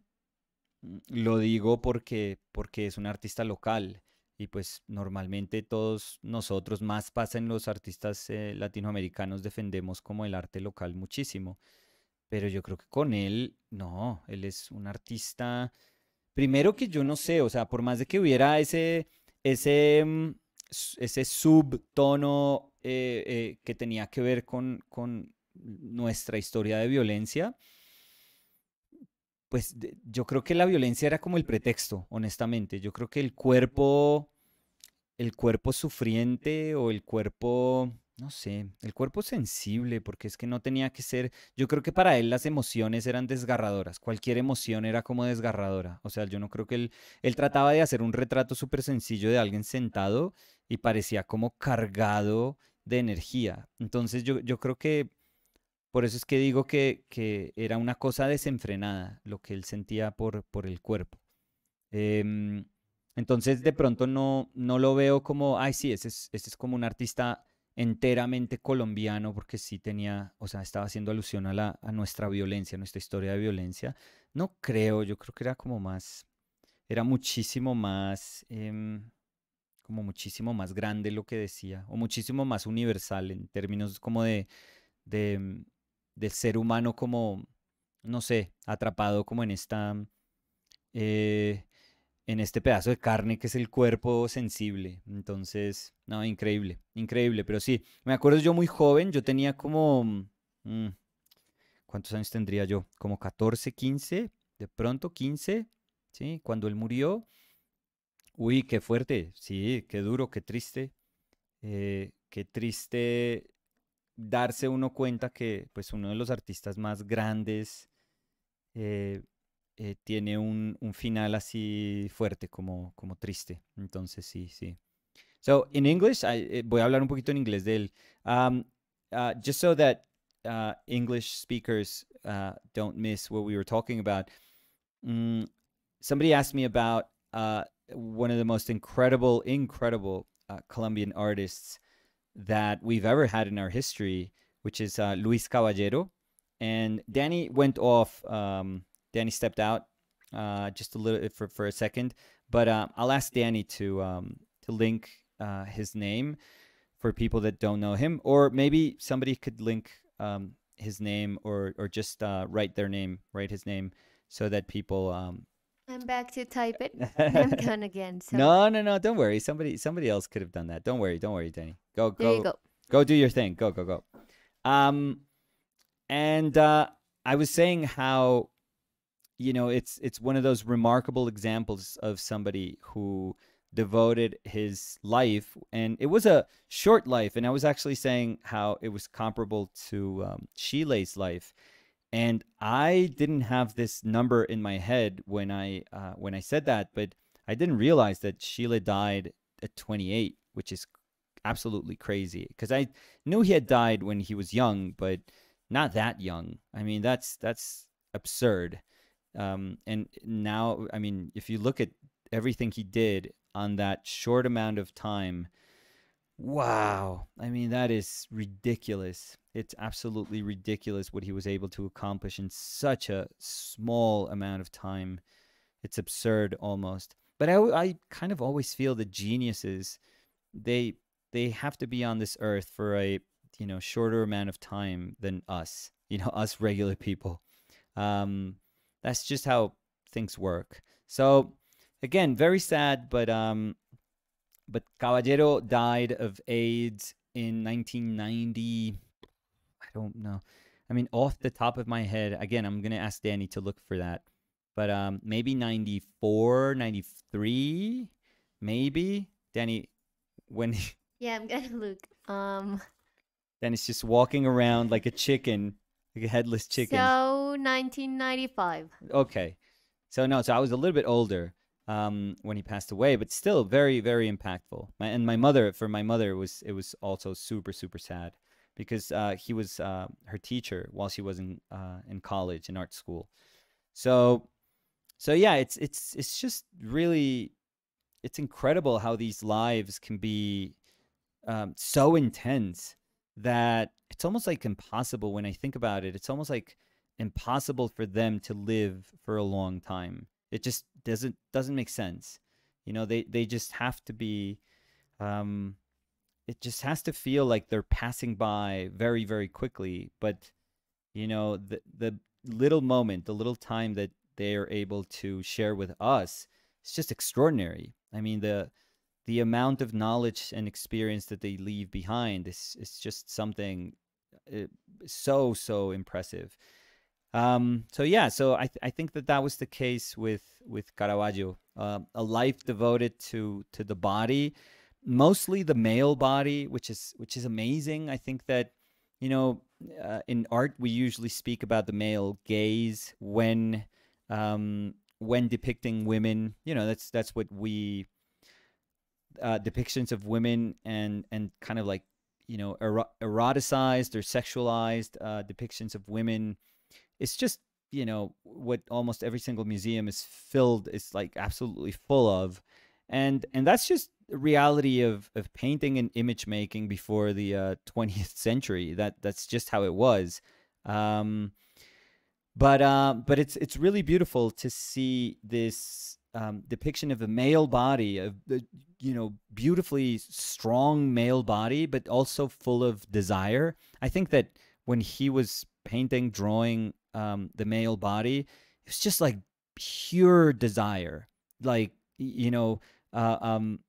lo digo porque, porque es un artista local. Y pues normalmente todos nosotros, más pasa en los artistas eh, latinoamericanos, defendemos como el arte local muchísimo. Pero yo creo que con él, no, él es un artista, primero que yo no sé, o sea, por más de que hubiera ese, ese, mm, ese subtono eh, eh, que tenía que ver con, con nuestra historia de violencia, pues yo creo que la violencia era como el pretexto, honestamente. Yo creo que el cuerpo, el cuerpo sufriente o el cuerpo, no sé, el cuerpo sensible, porque es que no tenía que ser, yo creo que para él las emociones eran desgarradoras, cualquier emoción era como desgarradora. O sea, yo no creo que él, él trataba de hacer un retrato súper sencillo de alguien sentado y parecía como cargado de energía. Entonces yo, yo creo que por eso es que digo que, que era una cosa desenfrenada lo que él sentía por, por el cuerpo. Em, entonces de pronto no, no lo veo como, ay, sí, ese es, ese es como un artista enteramente colombiano, porque sí tenía, o sea, estaba haciendo alusión a, la, a nuestra violencia, a nuestra historia de violencia. No creo, yo creo que era como más, era muchísimo más, em, como muchísimo más grande lo que decía, o muchísimo más universal en términos como de, mm, del ser humano como, no sé, atrapado como en esta, eh, en este pedazo de carne que es el cuerpo sensible. Entonces, no, increíble, increíble. Pero sí, me acuerdo yo muy joven, yo tenía como, mm, ¿cuántos años tendría yo? Como 14, 15, de pronto 15, ¿sí? Cuando él murió. Uy, qué fuerte, sí, qué duro, qué triste. eh, qué triste darse uno cuenta que pues uno de los artistas más grandes eh, eh, tiene un, un final así fuerte, como, como triste. Entonces, sí, sí. So, in English, I, eh, voy a hablar un poquito en inglés de él. Um, uh, just so that uh, English speakers uh, don't miss what we were talking about. Mm, somebody asked me about uh, one of the most incredible, incredible uh, Colombian artists that we've ever had in our history, which is uh, Luis Caballero. And Danny went off. Um, Danny stepped out uh, just a little for, for a second, but uh, I'll ask Danny to um, to link uh, his name for people that don't know him, or maybe somebody could link um, his name or or just uh, write their name, write his name, so that people. Um, I'm back to type it. I'm gone again. So no, no, no! Don't worry. Somebody, somebody else could have done that. Don't worry. Don't worry, Danny. Go, go, go. go do your thing. Go, go, go. Um, and uh, I was saying how, you know, it's it's one of those remarkable examples of somebody who devoted his life, and it was a short life. And I was actually saying how it was comparable to um, Schiele's life. And I didn't have this number in my head when I uh, when I said that, but I didn't realize that Schiele died at 28, which is absolutely crazy. Because I knew he had died when he was young, but not that young. I mean, that's that's absurd. Um, and now, I mean, if you look at everything he did on that short amount of time, wow! I mean, that is ridiculous. It's absolutely ridiculous what he was able to accomplish in such a small amount of time. It's absurd almost. But I, I kind of always feel that geniuses, they they have to be on this earth for a you know shorter amount of time than us you know us regular people. Um that's just how things work. So again very sad but um but caballero died of aids in 1990 i don't know. I mean off the top of my head again i'm gonna ask danny to look for that but um maybe 94 93 maybe. Danny when Yeah, I'm gonna look. Um, Then it's just walking around like a chicken, like a headless chicken. so 1995. okay. So no, so I was a little bit older um, when he passed away, but still very, very impactful. My, and my mother, for my mother, it was it was also super, super sad because uh, he was uh, her teacher while she was in uh, in college in art school. So, so yeah, it's it's it's just really, it's incredible how these lives can be um, so intense that it's almost like impossible when I think about it. It's almost like impossible for them to live for a long time. It just doesn't doesn't make sense. You know, they they just have to be um it just has to feel like they're passing by very very quickly, but you know, the the little moment, the little time that they are able to share with us, it's just extraordinary. I mean, the the amount of knowledge and experience that they leave behind is is just something uh, so so impressive. Um, so yeah, so I th- I think that that was the case with with Caravaggio, uh, a life devoted to to the body, mostly the male body, which is which is amazing. I think that you know uh, in art we usually speak about the male gaze when um, when depicting women. You know that's that's what we uh, depictions of women and and kind of like you know ero- eroticized or sexualized uh, depictions of women. It's just you know what almost every single museum is filled is like absolutely full of. And and that's just the reality of of painting and image making before the uh, 20th century. That that's just how it was. Um but uh, but it's it's really beautiful to see this um, depiction of a male body, of the you know beautifully strong male body, but also full of desire. I think that when he was painting, drawing um, the male body, it was just like pure desire. Like you know, uh, um,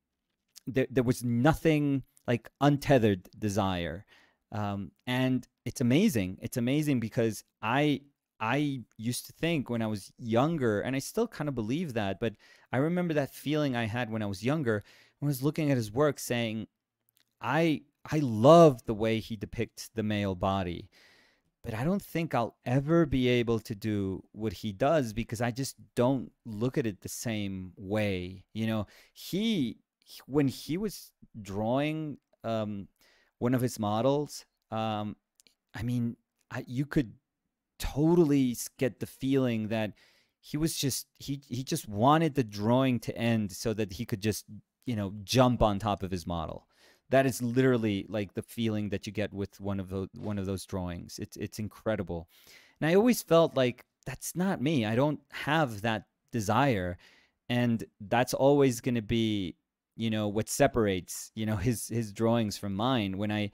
there there was nothing like untethered desire, um, and it's amazing. It's amazing because I I used to think when I was younger, and I still kind of believe that, but I remember that feeling I had when I was younger when I was looking at his work saying, I I love the way he depicts the male body, but I don't think I'll ever be able to do what he does because I just don't look at it the same way. You know, he when he was drawing um, one of his models, um, I mean, I, you could totally get the feeling that he was just he he just wanted the drawing to end so that he could just you know jump on top of his model. That is literally like the feeling that you get with one of those one of those drawings. It's it's incredible. And i always felt like that's not me. I don't have that desire. And that's always going to be you know what separates you know his his drawings from mine. When i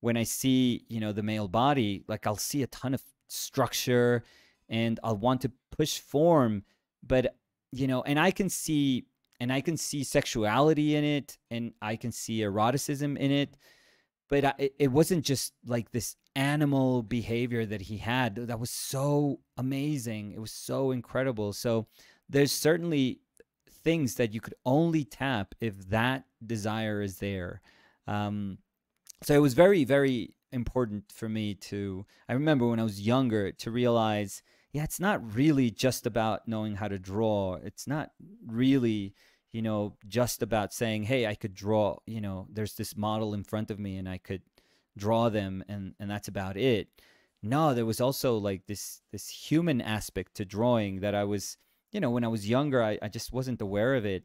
when i see you know the male body like i'll see a ton of structure and I'll want to push form, but you know, and I can see and I can see sexuality in it and I can see eroticism in it, but I, it wasn't just like this animal behavior that he had that was so amazing. It was so incredible. So there's certainly things that you could only tap if that desire is there. Um, so it was very, very important for me to I remember when I was younger to realize yeah it's not really just about knowing how to draw. It's not really you know just about saying hey I could draw you know there's this model in front of me and I could draw them and and that's about it. No there was also like this this human aspect to drawing that I was you know when I was younger I, I just wasn't aware of it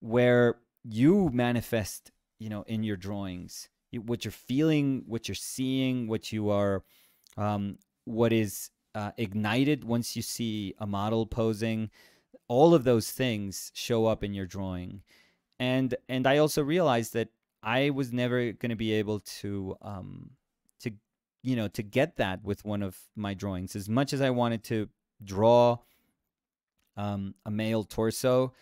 where you manifest you know in your drawings what you're feeling, what you're seeing, what you are, um, what is uh, ignited once you see a model posing. All of those things show up in your drawing, and and I also realized that I was never going to be able to um, to you know to get that with one of my drawings. As much as I wanted to draw um, a male torso,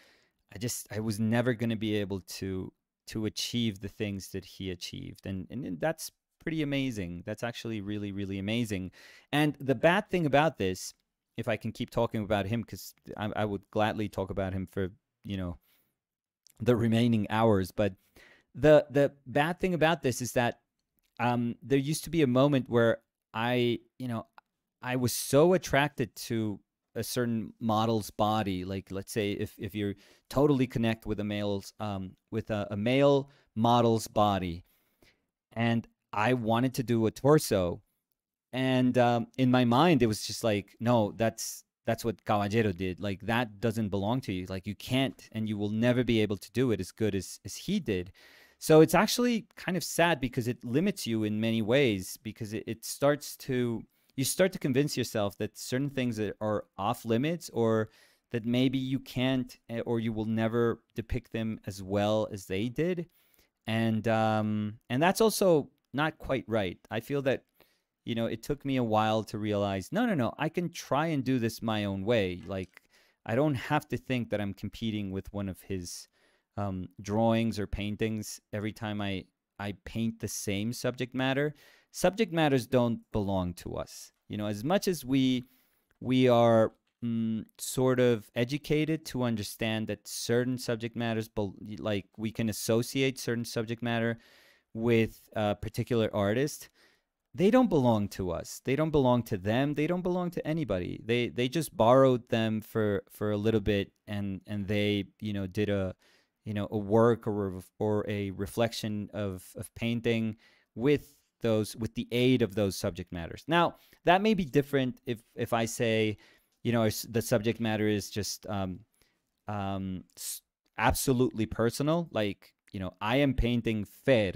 I just I was never going to be able to to achieve the things that he achieved. And, and that's pretty amazing. That's actually really, really amazing. And the bad thing about this, if I can keep talking about him, because I, I would gladly talk about him for, you know, the remaining hours. But the the bad thing about this is that um, there used to be a moment where I, you know, I was so attracted to a certain model's body like let's say if if you're totally connect with a male's um with a, a male model's body. And i wanted to do a torso. And um, in my mind it was just like no that's that's what caballero did. Like that doesn't belong to you. Like you can't and you will never be able to do it as good as as he did. So it's actually kind of sad because it limits you in many ways because it, it starts to you start to convince yourself that certain things that are off limits or that maybe you can't eh, or you will never depict them as well as they did. And um and that's also not quite right. I feel that you know it took me a while to realize no no no i can try and do this my own way. Like i don't have to think that i'm competing with one of his um, drawings or paintings every time i i paint the same subject matter subject matters don't belong to us. You know, as much as we we are mm, sort of educated to understand that certain subject matters, like we can associate certain subject matter with a particular artist, they don't belong to us. They don't belong to them. They don't belong to anybody. They they just borrowed them for for a little bit, and and they you know did a you know a work or or a reflection of of painting with those with the aid of those subject matters. Now that may be different if if I say you know the subject matter is just um, um, absolutely personal, like you know I am painting Fer.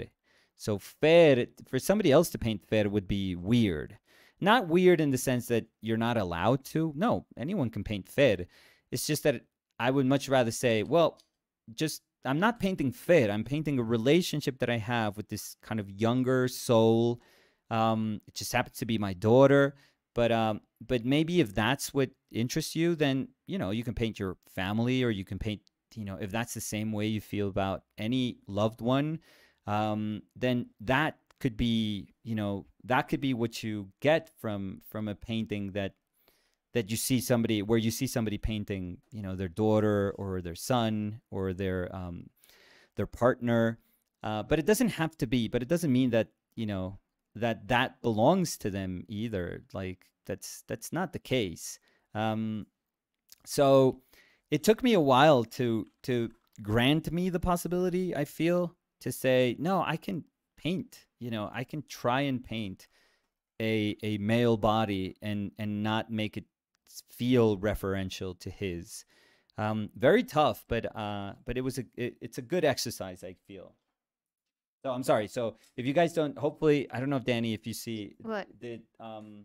So Fer for somebody else to paint Fer would be weird. Not weird in the sense that you're not allowed to. No, anyone can paint Fer. It's just that I would much rather say, well, just I'm not painting fit. I'm painting a relationship that I have with this kind of younger soul. Um, it just happens to be my daughter. But um, but maybe if that's what interests you, then you know you can paint your family, or you can paint. You know, if that's the same way you feel about any loved one, um, then that could be you know that could be what you get from from a painting that that you see somebody where you see somebody painting you know their daughter or their son or their um their partner uh, but it doesn't have to be but it doesn't mean that you know that that belongs to them either. Like that's that's not the case. Um so it took me a while to to grant me the possibility i feel to say no i can paint you know i can try and paint a a male body and and not make it feel referential to his um very tough but uh but it was a it, it's a good exercise i feel so i'm sorry so if you guys don't hopefully i don't know if danny if you see What? did um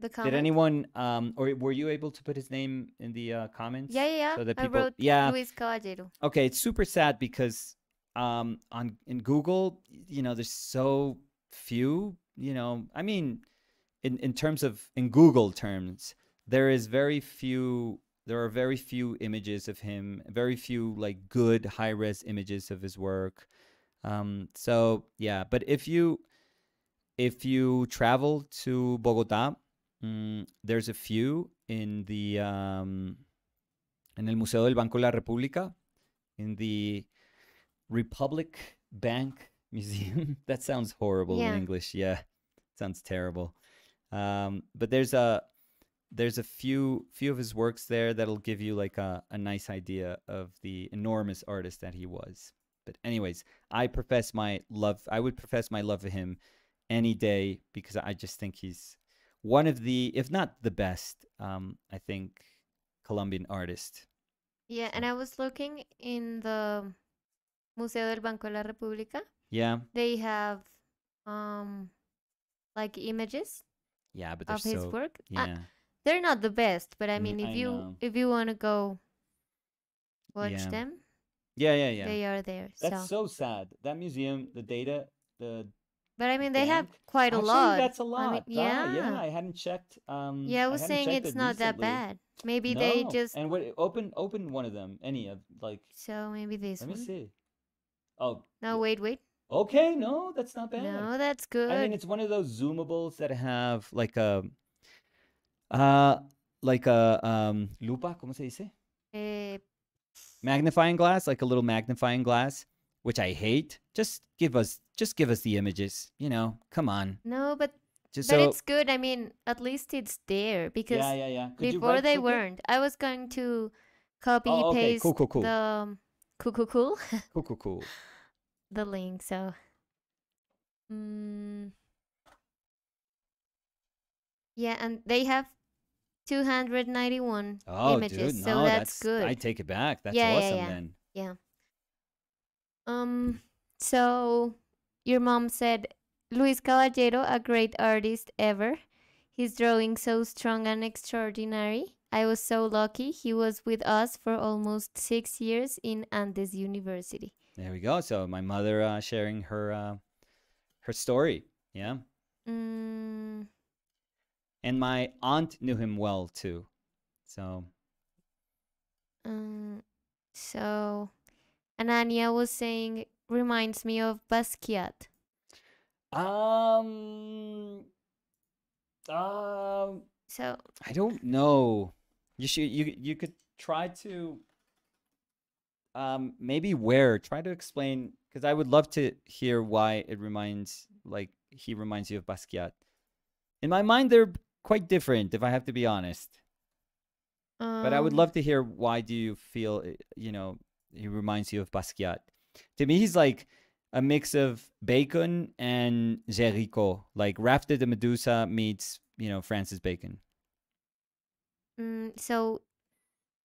The comment. did anyone um or were you able to put his name in the uh comments Yeah, yeah, yeah. so that I wrote yeah Luis Caballero. okay it's super sad because um on in google you know there's so few you know i mean in in terms of in google terms there is very few there are very few images of him very few like good high res images of his work um so yeah but if you if you travel to bogota mm, there's a few in the um en el museo del banco de la república in the Republic Bank Museum. that sounds horrible Yeah. in English. Yeah, sounds terrible. Um, but there's a there's a few few of his works there that'll give you like a, a nice idea of the enormous artist that he was. But anyways, I profess my love. I would profess my love for him any day because I just think he's one of the, if not the best, um, I think Colombian artist. Yeah, and I was looking in the Museo del Banco de la República. Yeah, They have um like images yeah, but of his so work. Uh, yeah. They're not the best, but I Mm, mean, if I you know. if you want to go watch Yeah. them, Yeah, yeah, yeah. they are there. That's so, so sad. That museum, the data, the but I mean, they have quite a Actually, lot. That's a I mean, lot. Ah, yeah. yeah. I hadn't checked. Um, Yeah, I was hadn't saying it's it not that bad. Maybe they just and what open open one of them. Any of like. so maybe this Let me see. Oh. No, wait, wait. Okay. No, that's not bad. No, that's good. I mean, it's one of those zoomables that have like a, uh, like a um lupa. ¿Cómo se dice? Eh, magnifying glass, like a little magnifying glass, which I hate. Just give us, just give us the images. You know, come on. no, but Just but so. it's good. I mean, at least it's there because yeah, yeah, yeah. Could before they right-click weren't. I was going to copy Oh, okay. paste Cool, cool, cool. the um, cool cool cool Cool, cool, cool. the link. So, mm, yeah, and they have 291 Oh, images, dude, so no, that's, good. I take it back. That's Yeah, yeah, awesome yeah. then. Yeah. Um, so your mom said Luis Caballero, a great artist ever. His drawing so strong and extraordinary. I was so lucky. He was with us for almost six years in Andes University. There we go. So my mother uh, sharing her uh, her story. Yeah, Mm, and my aunt knew him well too. So um, so Anania was saying reminds me of Basquiat. um, Um, So I don't know. You should you you could try to um maybe where try to explain because I would love to hear why it reminds like he reminds you of Basquiat. In my mind, they're quite different, if I have to be honest. But I would um, love to hear why do you feel uh, you know he reminds you of Basquiat. To me, he's like a mix of Bacon and Géricault, like Raft of the Medusa meets you know Francis Bacon. mm, so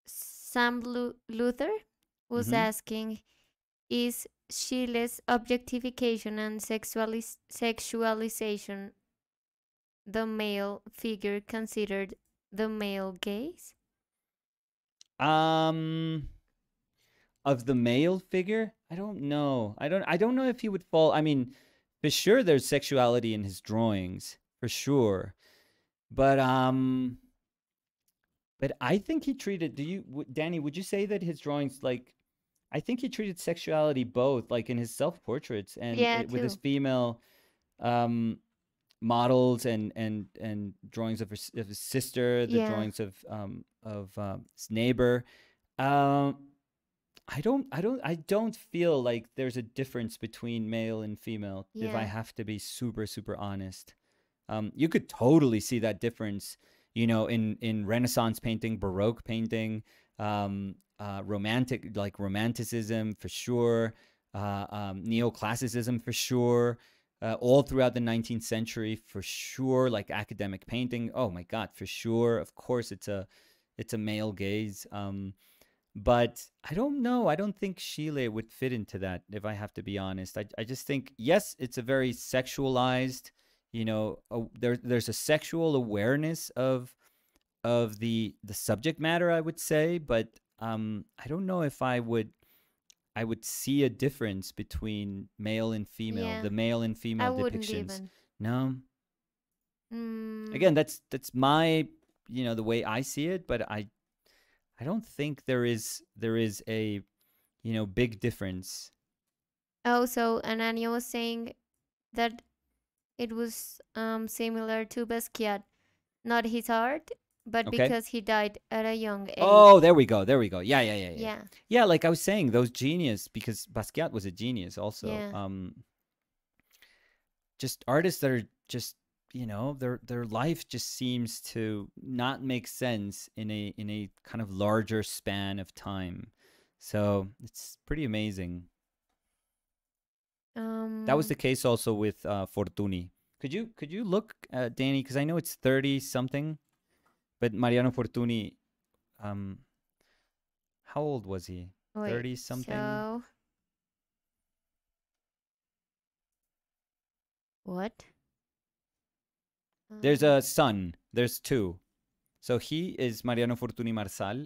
Sam Lu- Luther was Mhm. asking, is Schiele's objectification and sexualis- sexualization the male figure considered the male gaze? Um, of the male figure, I don't know. I don't. I don't know if he would fall. I mean, for sure, there's sexuality in his drawings, for sure. But um, but I think he treated. Do you, Danny? Would you say that his drawings, like, I think he treated sexuality both, like in his self portraits and Yeah, it- with his female, um, models and and and drawings of, her, of his sister, the Yeah. drawings of um of um, his neighbor. Um, I don't, I don't, I don't feel like there's a difference between male and female. If I have to be super, super honest, um, you could totally see that difference. You know, in in Renaissance painting, Baroque painting, um, uh, romantic like romanticism for sure, uh, um, neoclassicism for sure. Uh, all throughout the 19th century, for sure, like academic painting. Oh my God, for sure. Of course, it's a it's a male gaze. Um, but I don't know. I don't think Schiele would fit into that, if I have to be honest. I, I just think, yes, it's a very sexualized, you know, a, there, there's a sexual awareness of of the the subject matter, I would say, but um, I don't know if I would I would see a difference between male and female, Yeah. the male and female wouldn't depictions. No, Mm, again that's that's my you know the way i see it but i i don't think there is there is a you know big difference Oh, so Anania was saying that it was um similar to Basquiat, not his art, but Okay. because he died at a young age. oh there we go there we go yeah yeah yeah yeah yeah, yeah like i was saying those genius because basquiat was a genius also Yeah. um just artists that are just you know their their life just seems to not make sense in a in a kind of larger span of time so it's pretty amazing Um, That was the case also with uh, Fortuny. Could you could you look, uh, Danny? Because I know it's thirty something, but Mariano Fortuny, um, how old was he? wait, 30 something? So what? There's Um, a son. There's two. So he is Mariano Fortuny Marsal,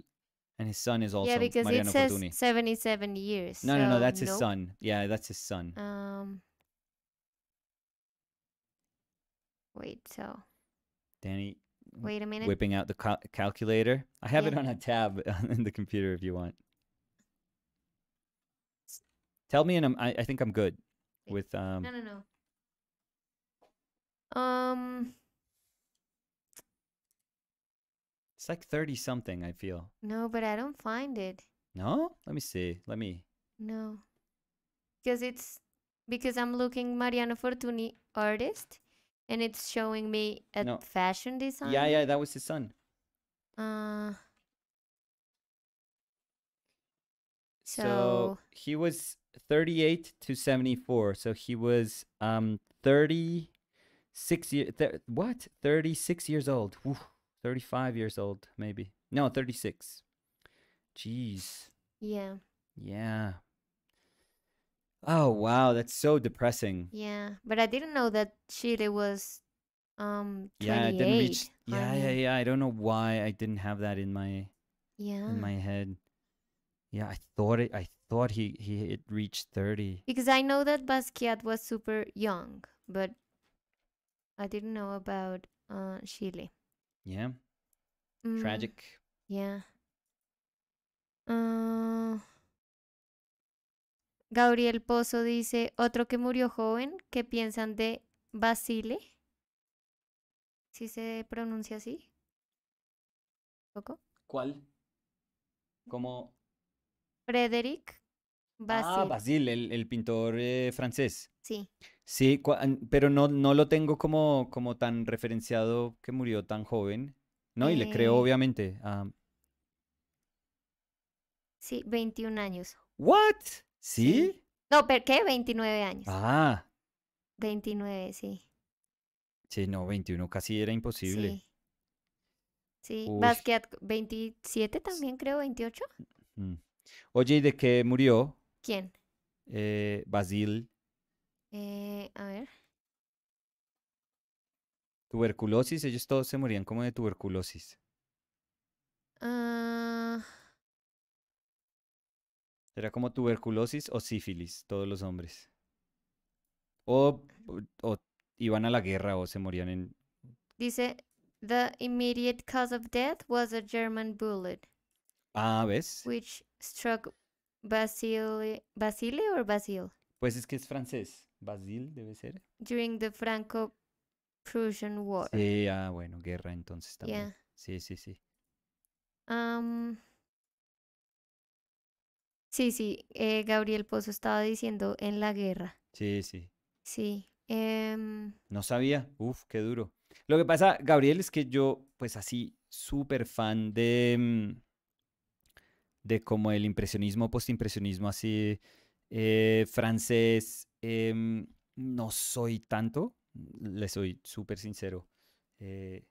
and his son is also yeah, because Mariano it says Fortuny. seventy-seven years. No, no, no. so That's his nope. son. Yeah, that's his son. Um, wait. So Danny, wait a minute. whipping out the cal- calculator. I have it on a tab in the computer if you want. Tell me, and I'm, I, I think I'm good Okay. with um. No, no, no. Um, It's like 30 something, I feel. no, but I don't find it. No? Let me see. Let me. No, because it's because I'm looking Mariano Fortuny artist, and it's showing me a No. fashion design. Yeah, yeah, that was his son. Uh, So, So- he was 38 to 74. So he was um 36 years. Th- what? 36 years old. Whew, 35 years old, maybe. No, 36. Jeez. yeah, Yeah. Oh, wow. That's so depressing. yeah, but I didn't know that Schiele was um 28. Yeah, I didn't reach. Yeah, yeah, mean, yeah. I don't know why I didn't have that in my yeah. in my head. Yeah, I thought it. I thought he he it reached thirty. Because I know that Basquiat was super young, but I didn't know about uh Schiele. Yeah, Mm, tragic. Yeah. Ah, Gabriel Pozo dice, otro que murió joven, ¿qué piensan de Basile? ¿Sí se pronuncia así? ¿Poco? ¿Cuál? Como Frederick Ah, Basil. Basile, el, el pintor eh, francés. Sí. Sí, pero no, no lo tengo como, como tan referenciado que murió tan joven. No, y le creo Eh, obviamente. ah, Sí, 21 años. ¿What? Sí. No, ¿pero qué? 29 años. Ah, 29, sí. sí, no, 21 casi era imposible. Sí. Sí, Uy. Basquiat 27 también creo, 28. Mm. Oye, ¿y de qué murió ¿Quién? eh, Basile? Eh, a ver. Tuberculosis, ellos todos se morían como de tuberculosis. Ah, Era como tuberculosis o sífilis, todos los hombres. O, o iban a la guerra o se morían en... dice, the immediate cause of death was a German bullet, Ah, ¿ves? which struck Basile, Basile or Basil Pues es que es francés. Basile debe ser. during the Franco-Prussian War. Sí, ah, bueno, guerra entonces también. Yeah. Sí, sí, sí. Am, sí, sí, eh, Gabriel Pozo estaba diciendo en la guerra. Sí, sí. Sí. em, No sabía. Uf, qué duro. Lo que pasa, Gabriel, es que yo, pues así, súper fan de, mm, de como el impresionismo, postimpresionismo, así, eh, francés, em, no soy tanto, le soy súper sincero. Eh,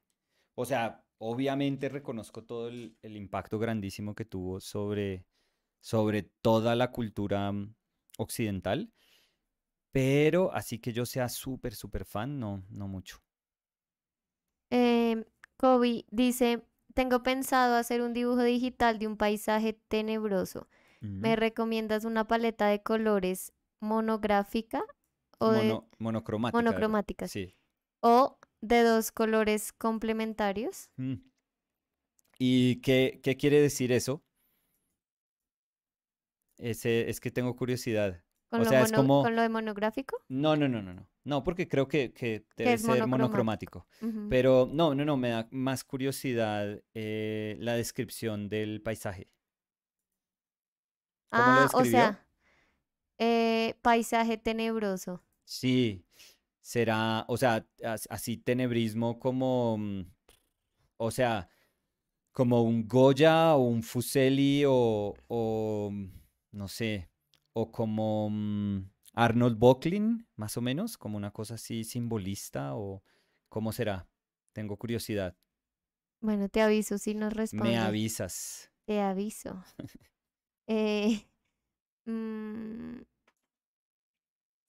o sea, obviamente reconozco todo el, el impacto grandísimo que tuvo sobre, sobre toda la cultura mm, occidental, pero así que yo sea súper, súper fan, no, no mucho. em, Kobe dice, tengo pensado hacer un dibujo digital de un paisaje tenebroso. ¿Me Ujú. recomiendas una paleta de colores monográfica o de Mono- monocromática. monocromática, sí, Sí. o de dos colores complementarios? Mm. ¿Y qué, qué quiere decir eso? Ese, es que tengo curiosidad. ¿Con O lo es como... con lo de monográfico? No, no, no, no, no. No, porque creo que, que debe ser monocromático. Pero no, no, no, me da más curiosidad eh, la descripción del paisaje. ¿Cómo lo Ah, o sea, eh, paisaje tenebroso. Sí, será, o sea, as- así tenebrismo como, mm, o sea, como un Goya o un Fuseli o, o, mm, no sé, o como mm, Arnold Böcklin, más o menos, como una cosa así simbolista o cómo será. Tengo curiosidad. Bueno, te aviso si nos Me responde. avisas. Te aviso. Eh, mm,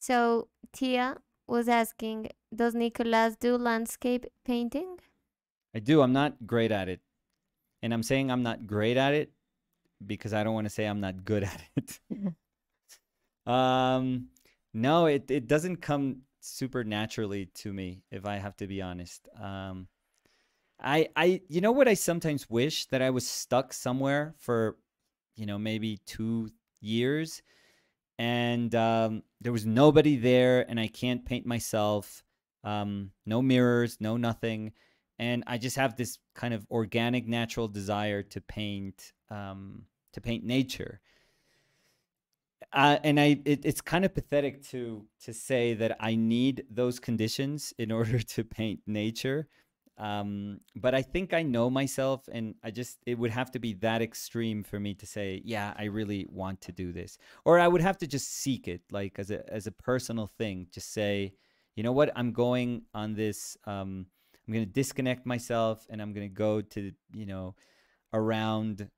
so Tia was asking, does Nicolas do landscape painting? I do. I'm not great at it. And I'm saying I'm not great at it because I don't want to say I'm not good at it. um, no, it, it doesn't come super naturally to me, if I have to be honest. Um, I, I, you know what I sometimes wish that I was stuck somewhere for, you know, maybe two years and um, there was nobody there and I can't paint myself. Um, no mirrors, no nothing and I just have this kind of organic, natural desire to paint, um, to paint nature. Uh, and I, it, it's kind of pathetic to to say that I need those conditions in order to paint nature. Um, but I think I know myself, and I just it would have to be that extreme for me to say, yeah, I really want to do this, or I would have to just seek it, like as a as a personal thing. Just say, you know what, I'm going on this. Um, I'm going to disconnect myself and I'm going to go to, you know, around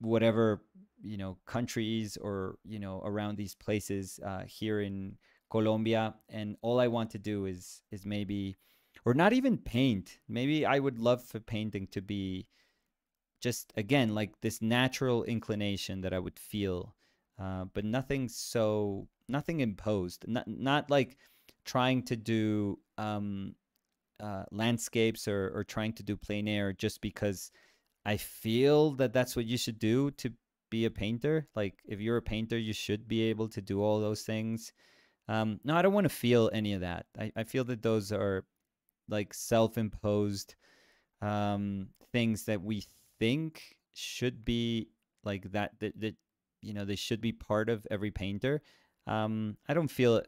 whatever, you know, countries or, you know, around these places uh, here in Colombia. And all I want to do is, is maybe, or not even paint. Maybe I would love for painting to be just, again, like this natural inclination that I would feel, uh, but nothing so, nothing imposed. Not, not like trying to do, um, uh, landscapes or, or trying to do plein air just because I feel that that's what you should do to be a painter. Like if you're a painter, you should be able to do all those things. Um, no, I don't want to feel any of that. I, I feel that those are like self-imposed um, things that we think should be like that, that that you know they should be part of every painter. Um, I don't feel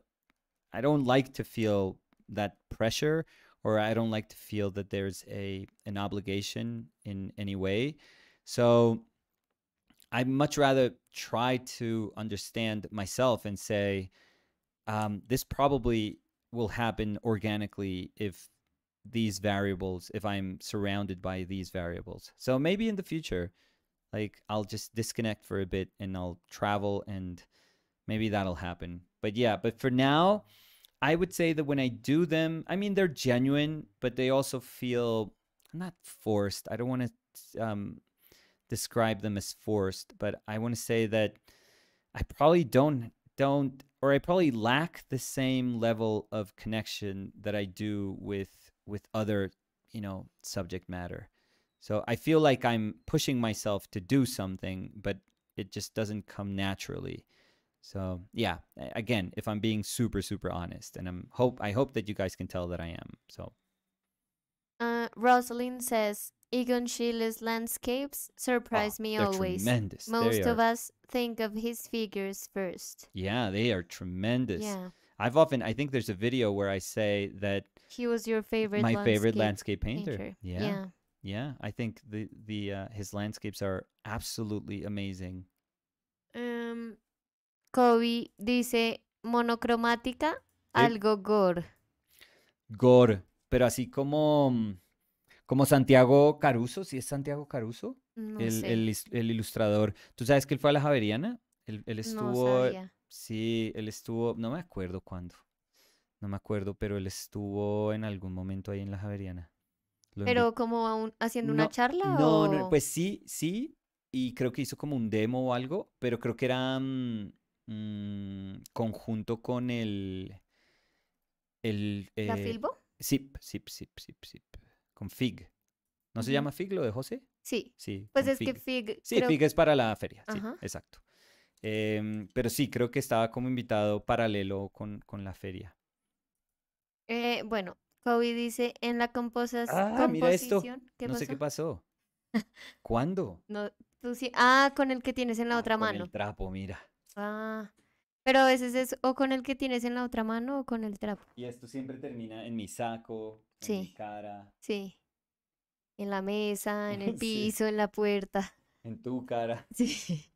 I don't like to feel that pressure or I don't like to feel that there's a an obligation in any way. So I'd much rather try to understand myself and say, um, this probably will happen organically if these variables, if I'm surrounded by these variables. So maybe in the future, like I'll just disconnect for a bit and I'll travel and maybe that'll happen. But yeah, but for now, I would say that when I do them, I mean, they're genuine, but they also feel not forced. I don't want to um, describe them as forced, but I want to say that I probably don't don't or I probably lack the same level of connection that I do with with other, you know, subject matter. So I feel like I'm pushing myself to do something, but it just doesn't come naturally. So yeah, again, if I'm being super super honest, and I'm hope I hope that you guys can tell that I am. So. Uh, Rosalind says Egon Schiele's landscapes surprise Oh, me always. Tremendous. Most of us think of his figures first. Yeah, they are tremendous. Yeah, I've often I think there's a video where I say that he was your favorite. my favorite landscape landscape painter. painter. Yeah, yeah. yeah. I think the the uh, his landscapes are absolutely amazing. Kobe dice monocromática, algo gore. Gore, pero así como mm, como Santiago Caruso, ¿sí es Santiago Caruso? No el, el ilustrador. ¿Tú sabes que él fue a la Javeriana? Él, él no estuvo, sabía. sí, él estuvo, no me acuerdo cuándo, no me acuerdo, pero él estuvo en algún momento ahí en la Javeriana. Lo Pero como aún haciendo una charla No, o no, pues sí, sí, y creo que hizo como un demo o algo, pero creo que era mm, mm, conjunto con el, el, ¿La eh, Filbo? Sip, sip, sip, sip, sip, con Fig. ¿No se llama Fig lo de José? Sí, Sí, pues es que Fig. Fig Sí, creo- Fig es para la feria, sí, Ajá. exacto. Em, pero sí, creo que estaba como invitado paralelo con, con la feria. eh, bueno, Kobe dice en la composa- Ah, mira esto. composición. ¿Qué no pasó? sé qué pasó. ¿Cuándo? No, tú sí- Ah, con el que tienes en la Ah, otra con mano. el trapo, mira. Ah, pero a veces es o con el que tienes en la otra mano o con el trapo. Y esto siempre termina en mi saco, en mi Sí. cara, Sí. En la mesa, en el Sí. piso, en la puerta. en tu cara. Sí.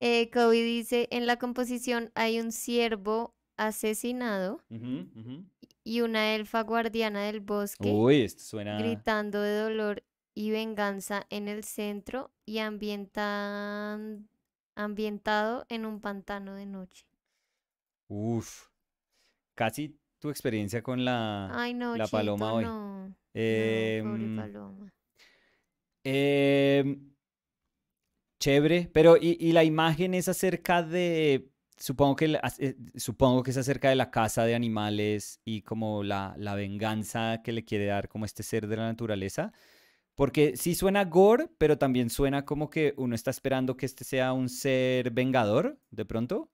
Eh, Kobe dice, en la composición hay un ciervo asesinado y una elfa guardiana del bosque Uy, esto suena. gritando de dolor y venganza en el centro y ambientan- ambientado en un pantano de noche. Uf. Casi tu experiencia con la. Ay, no, la Chito, paloma hoy. no. No, Em, pobre paloma. Em, chévere, pero y, y la imagen es acerca de, supongo que, eh, supongo que es acerca de la caza de animales y como la, la venganza que le quiere dar como este ser de la naturaleza. Porque sí suena gore, pero también suena como que uno está esperando que este sea un ser vengador, de pronto.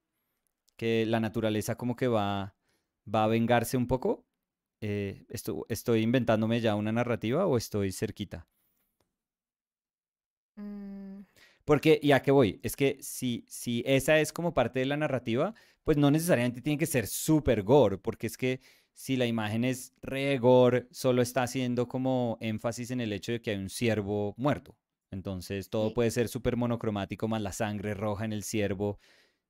Que la naturaleza como que va, va a vengarse un poco. Eh, esto- ¿estoy inventándome ya una narrativa o estoy cerquita? Mm, Porque, ¿y a qué voy? Es que si, si esa es como parte de la narrativa, pues no necesariamente tiene que ser súper gore, porque es que si la imagen es re gore, solo está haciendo como énfasis en el hecho de que hay un ciervo muerto. Entonces todo Sí. puede ser súper monocromático, más la sangre roja en el ciervo.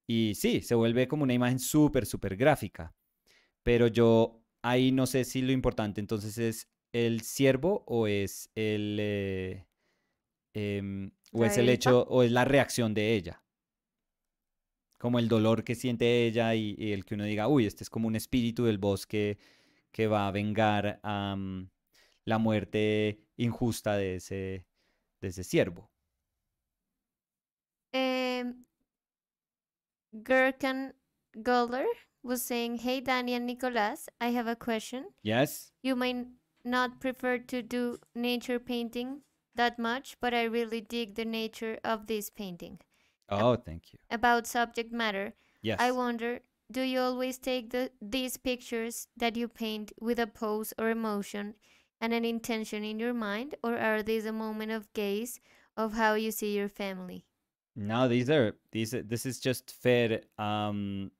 Y sí, se vuelve como una imagen súper, súper gráfica. Pero yo ahí no sé si lo importante entonces es el ciervo o es el... eh, em, o ¿La es el hecho, o es la reacción de ella. Como el dolor que siente ella y, y el que uno diga, uy, este es como un espíritu del bosque que va a vengar am, la muerte injusta de ese, de ese Gurkan Guller was saying, Hey, Danny and Nicolas, I have a question. Yes? You might not prefer to do nature painting that much, but I really dig the nature of this painting. Oh, thank you. About subject matter, Yes. I wonder do you always take the these pictures that you paint with a pose or emotion and an intention in your mind, or are these a moment of gaze of how you see your family? No, these are these. Are, this is just fed um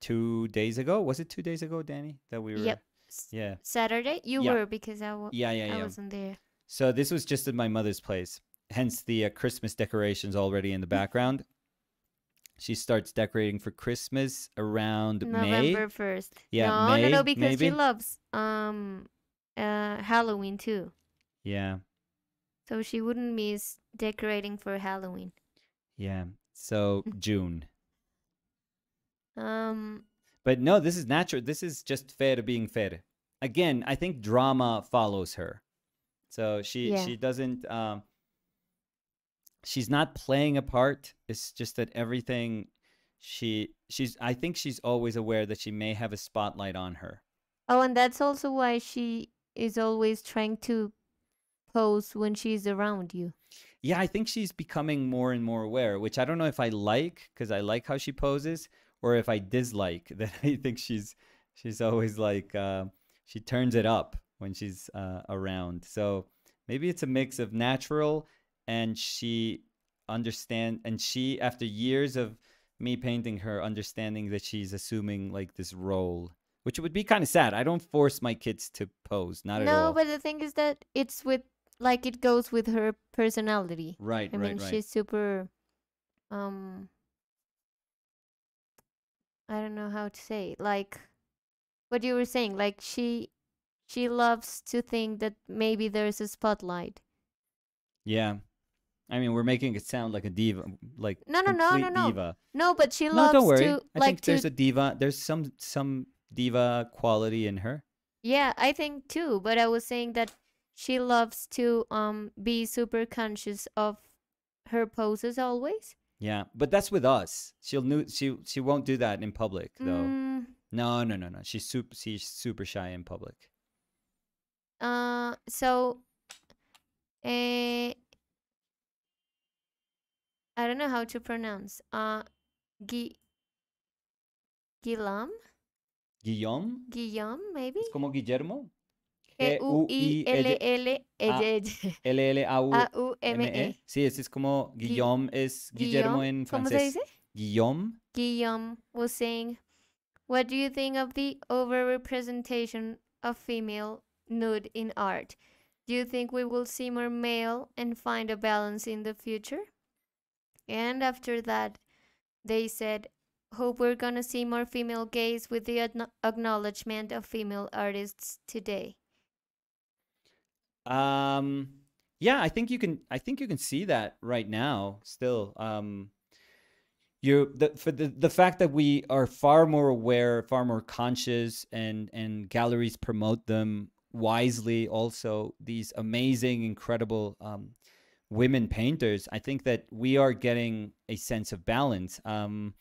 two days ago. Was it two days ago, Danny? That we were. Yep. Yeah. Saturday? You Yeah. were because I, w- Yeah. Yeah. I Yeah. wasn't there. So this was just at my mother's place. Hence the uh, Christmas decorations already in the background. She starts decorating for Christmas around May. November 1st. Yeah, no, no, May, no, because she loves um uh Halloween too. Yeah. So she wouldn't miss decorating for Halloween. Yeah. So Mm. June. Um But no, this is natural. This is just fair being fair. Again, I think drama follows her. So she Yeah. she doesn't um she's not playing a part. It's just that everything she she's I think she's always aware that she may have a spotlight on her. oh and that's also why she is always trying to pose when she's around you. Yeah, I think she's becoming more and more aware, which I don't know if I like because I like how she poses, or if I dislike that I think she's she's always like uh, she turns it up when she's uh, around. So maybe it's a mix of natural and she understand and she after years of me painting her understanding that she's assuming like this role which would be kind of sad i don't force my kids to pose not at all no, but the thing is that it's with like it goes with her personality. right I right mean, right she's super um I don't know how to say it. like what you were saying like she she loves to think that maybe there's a spotlight. Yeah. I mean, we're making it sound like a diva, like No, no, no, no, no. diva. No, but she No, loves don't worry. to I like think there's a diva. There's some some diva quality in her. Yeah, I think too, but I was saying that she loves to um be super conscious of her poses always. Yeah, but that's with us. She'll nu- she she won't do that in public though. Mm, No, no, no, no. She's super she's super shy in public. uh so eh I don't know how to pronounce. Uh Gui Guillaume? Guillaume, Guillaume maybe? es como Guillermo. G U I L L Ah, E L L A U A U M M E. E. Sí, ese es como Guillaume es Guillermo en ¿Cómo se francés. dice? Guillaume. Guillaume was saying, What do you think of the overrepresentation of female nude in art? Do you think we will see more male and find a balance in the future? And after that, they said, Hope we're gonna see more female gaze with the acknow- acknowledgement of female artists today. Um, yeah, I think you can. I think you can see that right now. Still, um, you the for the the fact that we are far more aware, far more conscious, and and galleries promote them wisely. Also, these amazing, incredible um, women painters. I think that we are getting a sense of balance. Um,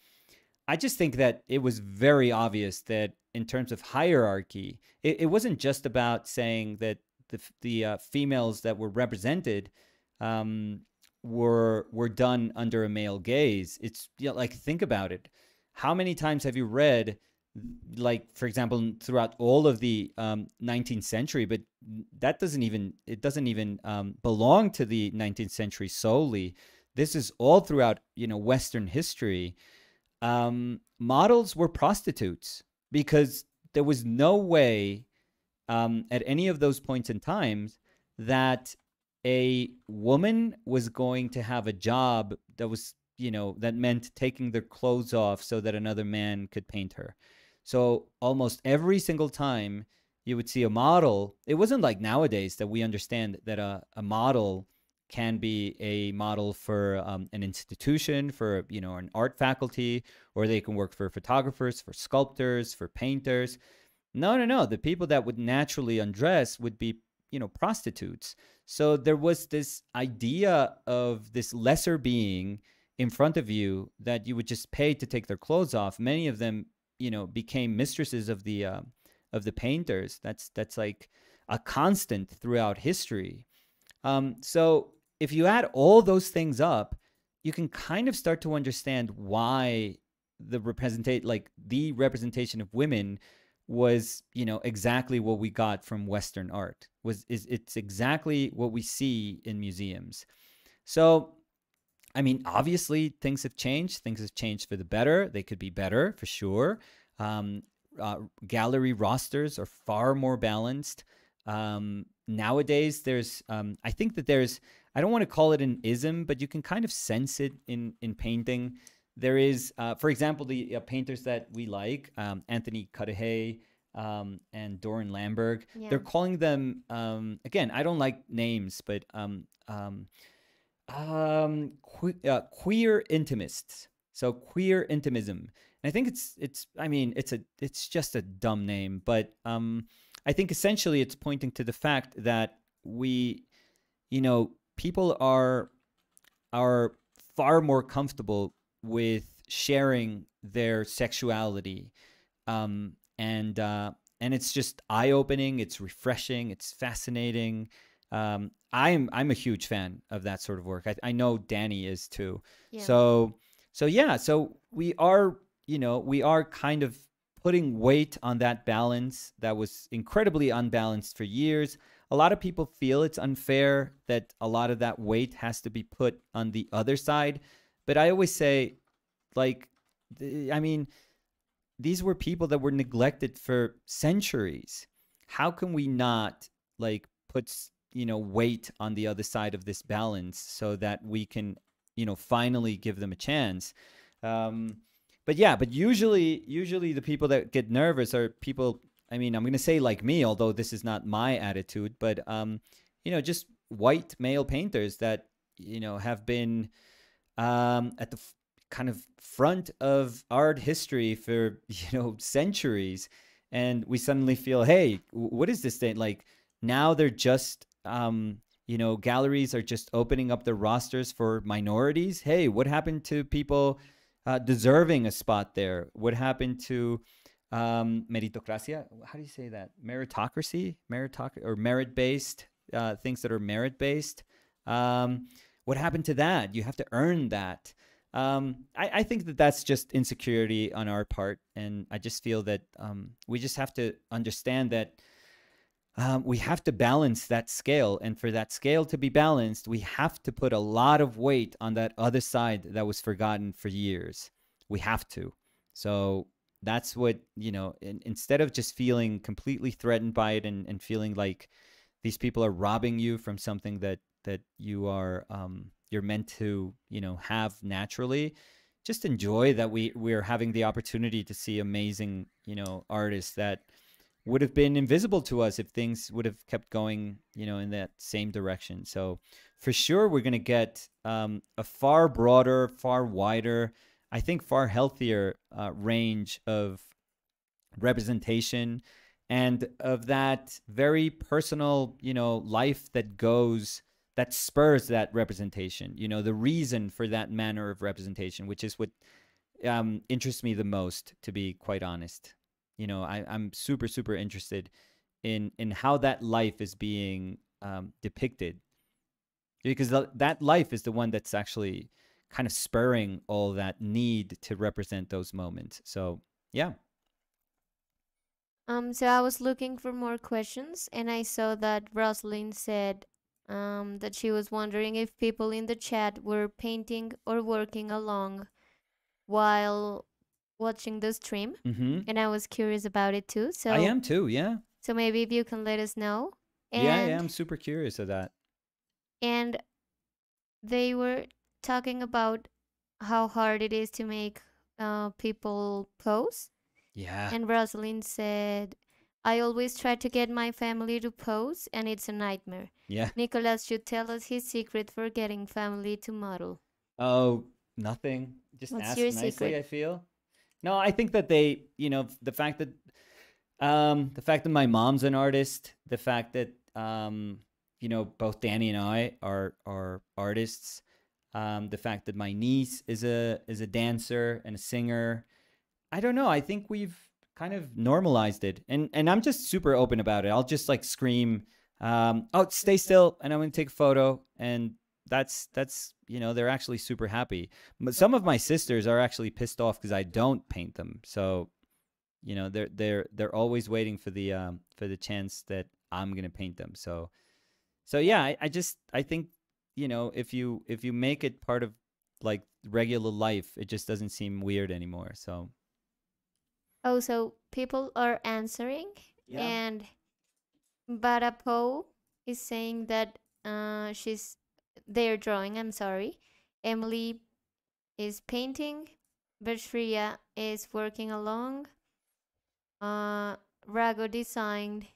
I just think that it was very obvious that in terms of hierarchy, it, it wasn't just about saying that the the uh, females that were represented um, were were done under a male gaze. It's you know, like think about it. How many times have you read, like for example, throughout all of the um, 19th century? But that doesn't even it doesn't even um, belong to the 19th century solely. This is all throughout you know Western history. Um, models were prostitutes because there was no way um, at any of those points in times that a woman was going to have a job that was you know that meant taking their clothes off so that another man could paint her so almost every single time you would see a model it wasn't like nowadays that we understand that a, a model can be a model for um, an institution for you know an art faculty or they can work for photographers for sculptors for painters no, no, no. The people that would naturally undress would be, you know, prostitutes. So there was this idea of this lesser being in front of you that you would just pay to take their clothes off. Many of them, you know, became mistresses of the uh, of the painters. That's that's like a constant throughout history. Um, so if you add all those things up, you can kind of start to understand why the representate like the representation of women was you know exactly what we got from western art was is it's exactly what we see in museums so i mean obviously things have changed things have changed for the better they could be better for sure um, uh, gallery rosters are far more balanced um, nowadays there's um, i think that there's i don't want to call it an ism but you can kind of sense it in in painting there is, uh, for example, the uh, painters that we like, um, Anthony Cudahy um, and Doron Langberg. Yeah. They're calling them um, again. I don't like names, but um, um, que- uh, queer intimists. So queer intimism, and I think it's it's. I mean, it's a it's just a dumb name, but um, I think essentially it's pointing to the fact that we, you know, people are are far more comfortable with sharing their sexuality um, and uh, and it's just eye opening. It's refreshing. It's fascinating. Um, I'm I'm a huge fan of that sort of work. I, I know Danny is too. Yeah. So so yeah. So we are you know we are kind of putting weight on that balance that was incredibly unbalanced for years. A lot of people feel it's unfair that a lot of that weight has to be put on the other side. But I always say, like, I mean, these were people that were neglected for centuries. How can we not like put you know weight on the other side of this balance so that we can you know finally give them a chance? Um, but yeah, but usually usually the people that get nervous are people. I mean, I'm gonna say like me, although this is not my attitude, but um, you know, just white male painters that you know have been um, at the f- kind of front of art history for you know centuries and we suddenly feel hey what is this thing like now they're just um you know galleries are just opening up their rosters for minorities. Hey what happened to people uh, deserving a spot there? What happened to um meritocracia? How do you say that? Meritocracy? Meritocracy or merit based uh, things that are merit based um what happened to that? You have to earn that. Um, I, I think that that's just insecurity on our part, and I just feel that um, we just have to understand that um, we have to balance that scale, and for that scale to be balanced, we have to put a lot of weight on that other side that was forgotten for years. We have to. So that's what you know. In, instead of just feeling completely threatened by it and, and feeling like these people are robbing you from something that that you are um, you're meant to you know have naturally just enjoy that we we're having the opportunity to see amazing you know artists that would have been invisible to us if things would have kept going you know in that same direction. So for sure we're going to get um, a far broader far wider i think far healthier uh, range of representation and of that very personal you know life that goes that spurs that representation you know the reason for that manner of representation which is what um, interests me the most to be quite honest you know I, i'm super super interested in in how that life is being um, depicted. Because th- that life is the one that's actually kind of spurring all that need to represent those moments. So yeah. Um, so I was looking for more questions, and I saw that Rosalind said um, that she was wondering if people in the chat were painting or working along while watching the stream, hmm and I was curious about it too. So, i am too yeah so maybe if you can let us know. And yeah yeah i'm super curious of that and they were talking about how hard it is to make uh, people pose. yeah And Rosalind said, I always try to get my family to pose, and it's a nightmare. yeah Nicholas should tell us his secret for getting family to model. Oh, nothing. Just What's ask your nicely. secret? I feel. No, I think that they, you know, the fact that, um, the fact that my mom's an artist, the fact that, um, you know, both Danny and I are are artists, um, the fact that my niece is a is a dancer and a singer. I don't know. I think we've kind of normalized it, and and I'm just super open about it. I'll just like scream, um, "Oh, stay still," and I'm gonna take a photo, and that's that's you know they're actually super happy. But some of my sisters are actually pissed off because I don't paint them. So, you know, they're they're they're always waiting for the um for the chance that I'm gonna paint them. So, so yeah, I, I just I think you know if you if you make it part of like regular life, it just doesn't seem weird anymore. So Oh, so people are answering, yeah. and Barapo is saying that uh, she's they're drawing. I'm sorry. Emily is painting. Bershria is working along. Uh, Rago designed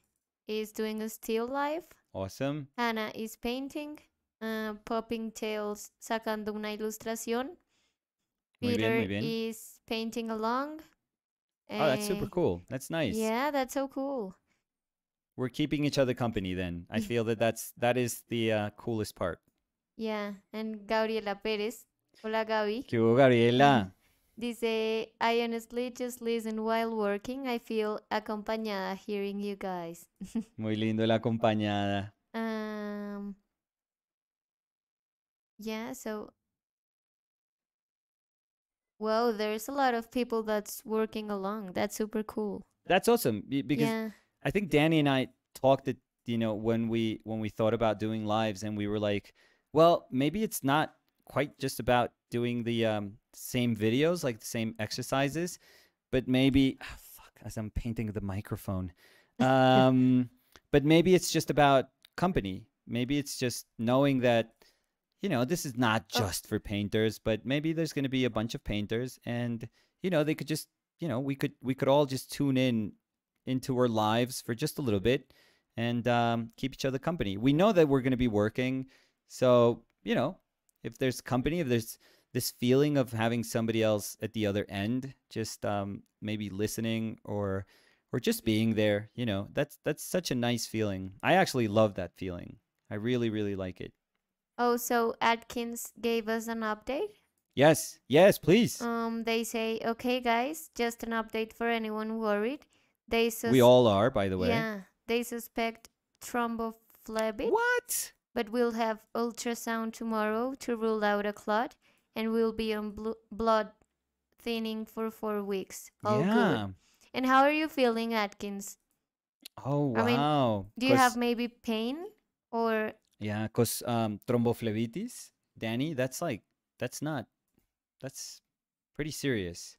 is doing a still life. awesome. Hannah is painting. Uh, Popping Tails sacando una ilustración. Muy bien, Peter muy bien. is painting along. Oh, that's super cool. That's nice. Yeah, that's so cool. We're keeping each other company then. I feel that that's that is the uh, coolest part. Yeah, and Gabriela Perez. Hola, Gaby. ¿Qué hubo, Gabriela? Dice, I honestly just listen while working. I feel acompañada hearing you guys. Muy lindo la acompañada. Um, yeah, so. Whoa, there's a lot of people that's working along. That's super cool. That's awesome because yeah. I think Danny and I talked it, you know, when we when we thought about doing lives, and we were like, well, maybe it's not quite just about doing the um, same videos, like the same exercises, but maybe ah, fuck, as I'm painting the microphone, um, but maybe it's just about company. Maybe it's just knowing that. You know, this is not Oh. just for painters, but maybe there's going to be a bunch of painters, and you know, they could just, you know, we could we could all just tune in into our lives for just a little bit and um, keep each other company. We know that we're going to be working, so you know, if there's company, if there's this feeling of having somebody else at the other end, just um, maybe listening or or just being there, you know, that's that's such a nice feeling. I actually love that feeling. I really, really like it. Oh, so Atkins gave us an update. Yes, yes, please. Um, they say, okay, guys, just an update for anyone worried. They sus- we all are, by the way. yeah, they suspect thrombophlebit, What? But we'll have ultrasound tomorrow to rule out a clot, and we'll be on blo- blood thinning for four weeks. All yeah. good. And how are you feeling, Atkins? Oh I mean, wow. Do you have maybe pain or Yeah, because um, thrombophlebitis, Danny, that's like, that's not, that's pretty serious.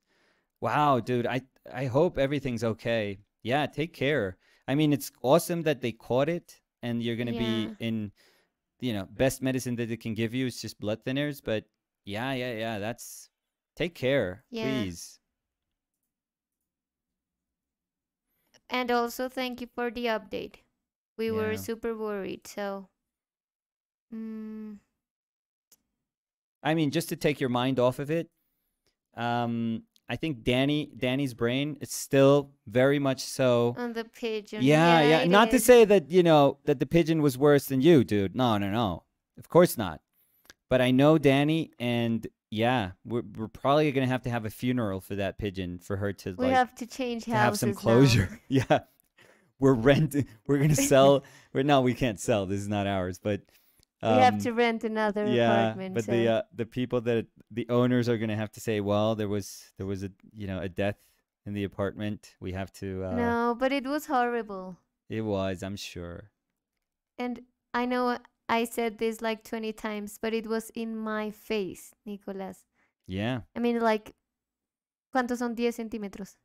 Wow, dude, I I hope everything's okay. Yeah, take care. I mean, it's awesome that they caught it, and you're gonna Yeah. be in, you know, best medicine that it can give you is just blood thinners. But yeah, yeah, yeah, that's take care, Yeah. please. and also thank you for the update. We were super worried, so mm, I mean, just to take your mind off of it, um, I think Danny Danny's brain is still very much so. on the pigeon. Yeah, yeah. it Not to say that, you know, that the pigeon was worse than you, dude. No, no, no. Of course not. But I know Danny, and yeah, we're, we're probably going to have to have a funeral for that pigeon for her to, we like, have to change to have some closure. yeah. We're renting. We're going to sell. we're, no, we can't sell. This is not ours. But we have um, to rent another yeah apartment. but so. the uh, the people that the owners are going to have to say well there was there was a you know a death in the apartment we have to uh no, but it was horrible. it was i'm sure And I know I said this like 20 times, but it was in my face, Nicolas. yeah I mean, like, ¿cuántos son 10 centímetros?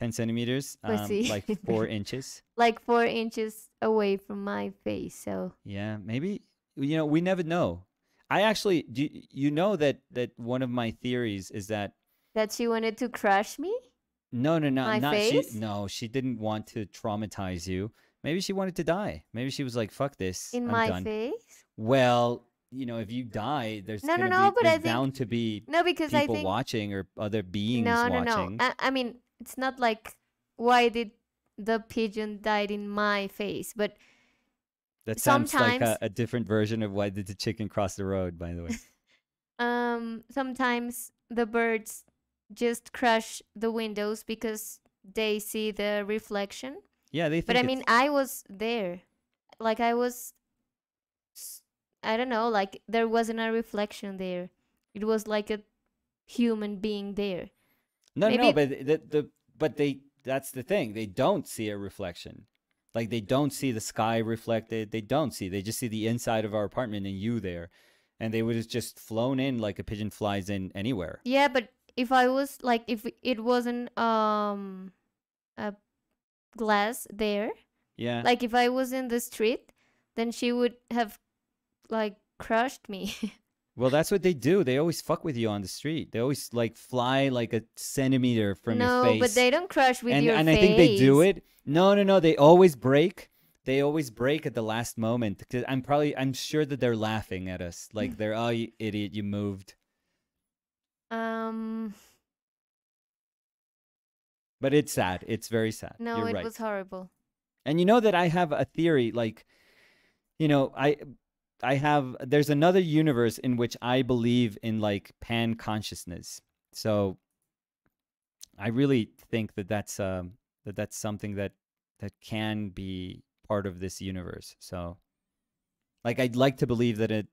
10 centimeters Pues um, sí. like four inches Like four inches away from my face. So, yeah maybe you know we never know i actually do you- know that that one of my theories is that that she wanted to crush me? no no no My not face? she no she didn't want to traumatize you maybe she wanted to die maybe she was like fuck this In I'm my done. face? Well, you know, if you die, there's No, no, no, be but I think- bound to be No, because I people think. watching or other beings no, no, watching. no. I, I mean, it's not like why did the pigeon died in my face, but that sounds like a, a different version of why did the chicken cross the road, by the way. um sometimes the birds just crush the windows because they see the reflection. yeah, they think But I mean, I was there. Like I was I don't know, like there wasn't a reflection there. It was like a human being there. No, no, no, but the, the but they that's the thing. They don't see a reflection. Like they don't see the sky reflected. They don't see. They just see the inside of our apartment and you there. And they would have just flown in like a pigeon flies in anywhere. Yeah, but if I was like if it wasn't um a glass there, Yeah. like if I was in the street, then she would have like crushed me. well, that's what they do. They always fuck with you on the street. They always like fly like a centimeter from no, your face. No, but they don't crush with and your and face. I think they do it. No, no, no. They always break. They always break at the last moment. 'Cause I'm probably I'm sure that they're laughing at us. Like they're oh you idiot, you moved. Um But it's sad. It's very sad. no, You're it right. was horrible. And you know that I have a theory like you know, I I have there's another universe in which I believe in like pan consciousness. So I really think that that's um that that's something that that can be part of this universe. So like I'd like to believe that it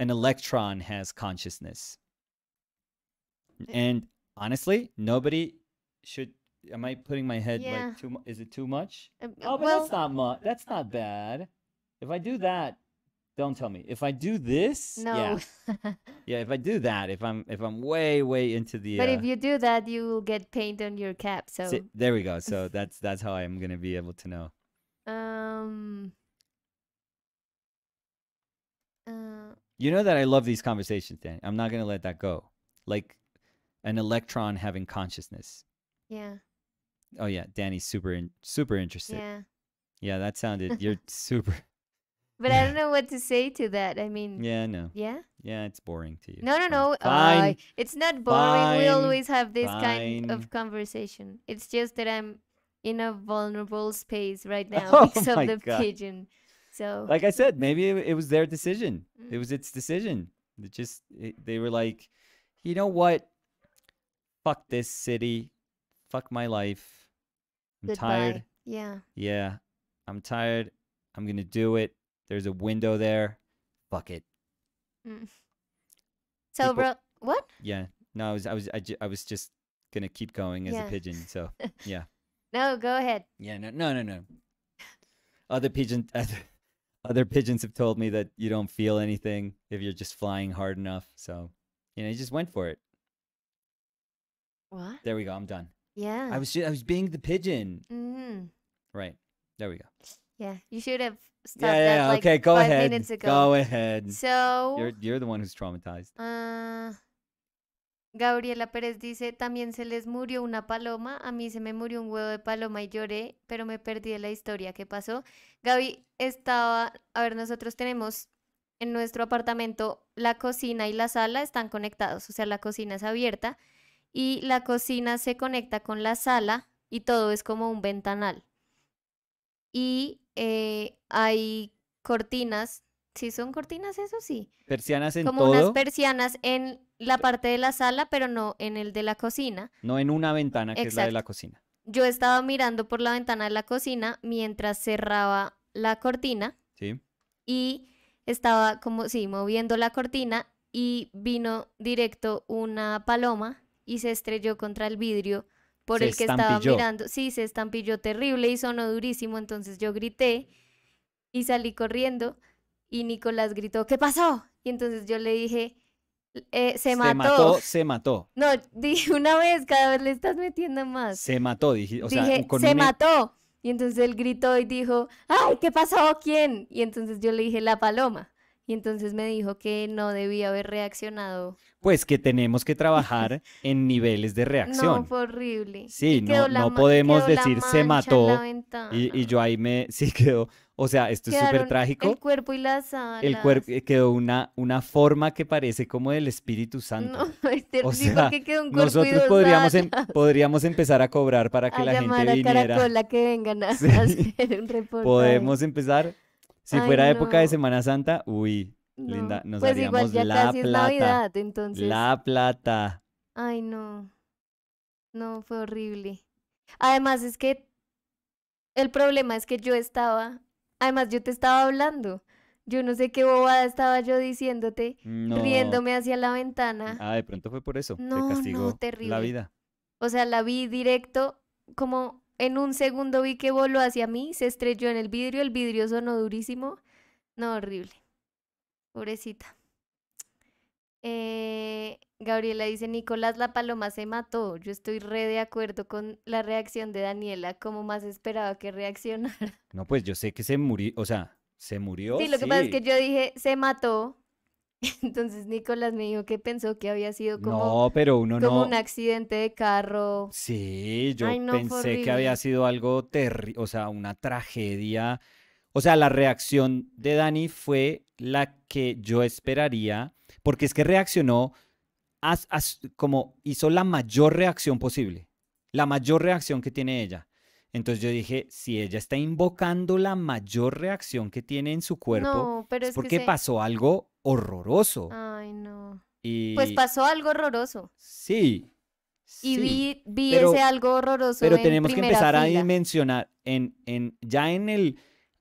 an electron has consciousness. And honestly, nobody should am I putting my head Yeah. like too is it too much? Um, Oh, but well, that's not much. That's not bad. If I do that, don't tell me. If I do this, no. yeah, yeah. If I do that, if I'm if I'm way way into the, but uh, if you do that, you will get paint on your cap. So si- there we go. So that's that's how I'm gonna be able to know. um uh, You know that I love these conversations, Danny. I'm not gonna let that go. Like an electron having consciousness. yeah. Oh yeah, Danny's super in, super interested. Yeah. Yeah, that sounded. You're super. But I don't know what to say to that. I mean, Yeah, no. yeah? Yeah, it's boring to you. No, no, Fine. no. Fine. uh, it's not boring. we always have this kind of conversation. It's just that I'm in a vulnerable space right now Oh because of the God. pigeon. So like I said, maybe it, it was their decision. It Mm. was its decision. It just it, they were like, you know what? Fuck this city. Fuck my life. I'm goodbye. tired. Yeah. Yeah, I'm tired. I'm gonna do it. There's a window there. Fuck it. Mm. So, People- bro, what? Yeah. No, I was I was I, ju- I was just gonna keep going as Yeah. a pigeon. So yeah. No, go ahead. Yeah. No. No. No. No. Other pigeon. Other, other pigeons have told me that you don't feel anything if you're just flying hard enough. So you know, you just went for it. What? There we go. I'm done. Yeah. I was I was being the pigeon. hmm Right. There we go. Yeah. You should have stopped yeah. Yeah. that like okay. Go five ahead. minutes ago. Go ahead. So, You're you're the one who's traumatized. ah, Gabriela Pérez dice, también se les murió una paloma, a mí se me murió un huevo de paloma y lloré, pero me perdí de la historia. ¿Qué pasó? Gaby estaba, a ver, nosotros tenemos en nuestro apartamento la cocina y la sala están conectados, o sea, la cocina es abierta y la cocina se conecta con la sala y todo es como un ventanal. Y eh, hay cortinas, ¿sí son cortinas eso sí? Persianas en como unas persianas en la parte de la sala, pero no en el de la cocina. no en una ventana que es la de la cocina. Yo estaba mirando por la ventana de la cocina mientras cerraba la cortina ¿Sí? y estaba como, sí, moviendo la cortina y vino directo una paloma y se estrelló contra el vidrio por Se el que estaba mirando. Sí, se estampilló terrible y sonó durísimo, entonces yo grité y salí corriendo y Nicolás gritó, ¿qué pasó? Y entonces yo le dije, "Eh, se, mató. Se mató. No, dije una vez, cada vez le estás metiendo más. Se mató. Dije, o sea, dije, con se un e- mató. Y entonces él gritó y dijo, ay, ¿qué pasó? ¿Quién? Y entonces yo le dije, la paloma. Y entonces me dijo que no debía haber reaccionado. Pues que tenemos que trabajar en niveles de No, reacción. fue horrible. Sí, Y no- no podemos decir, "Se mató". Y, y yo ahí me, sí quedó, o sea, esto es súper Quedaron trágico. El cuerpo y las alas. El cuerpo quedó una, una forma que parece como del Espíritu Santo. No, es O sea, porque quedó un cuerpo y Nosotros dos podríamos, em- podríamos empezar a cobrar para que a la llamar gente a viniera. Caracola que vengan a Sí. hacer un reportaje. Podemos empezar. Si Ay, fuera época de no. Semana Santa, uy, No, linda, nos pues igual haríamos ya la casi es plata. Navidad, entonces. la plata. Ay, no. No, fue horrible. Además, es que el problema es que yo estaba, además yo te estaba hablando. Yo no sé qué bobada estaba yo diciéndote, No. riéndome hacia la ventana. Ah, de pronto fue por eso. No, no, Te castigó la terrible. vida. O sea, la vi directo, como en un segundo vi que voló hacia mí, se estrelló en el vidrio, el vidrio sonó durísimo. No, horrible. Pobrecita. Eh, Gabriela dice, Nicolás, la paloma se mató. Yo estoy re de acuerdo con la reacción de Daniela, como más esperaba que reaccionara. No, pues yo sé que se murió, o sea, se murió. Sí, lo que pasa es que yo dije, se mató. Entonces Nicolás me dijo que pensó que había sido como, No, pero uno como no. un accidente de carro. Sí, yo Ay, no, fue pensé que había sido algo terrible, o sea, una tragedia. O sea, la reacción de Dani fue la que yo esperaría, porque es que reaccionó as- as- como hizo la mayor reacción posible, la mayor reacción que tiene ella. Entonces yo dije, si ella está invocando la mayor reacción que tiene en su cuerpo, No, pero es es que porque se- pasó algo horroroso. Ay, no. Y Pues pasó algo horroroso. sí. Y sí. vi, vi pero- ese algo horroroso Pero en tenemos que empezar a dimensionar en, en, ya en el,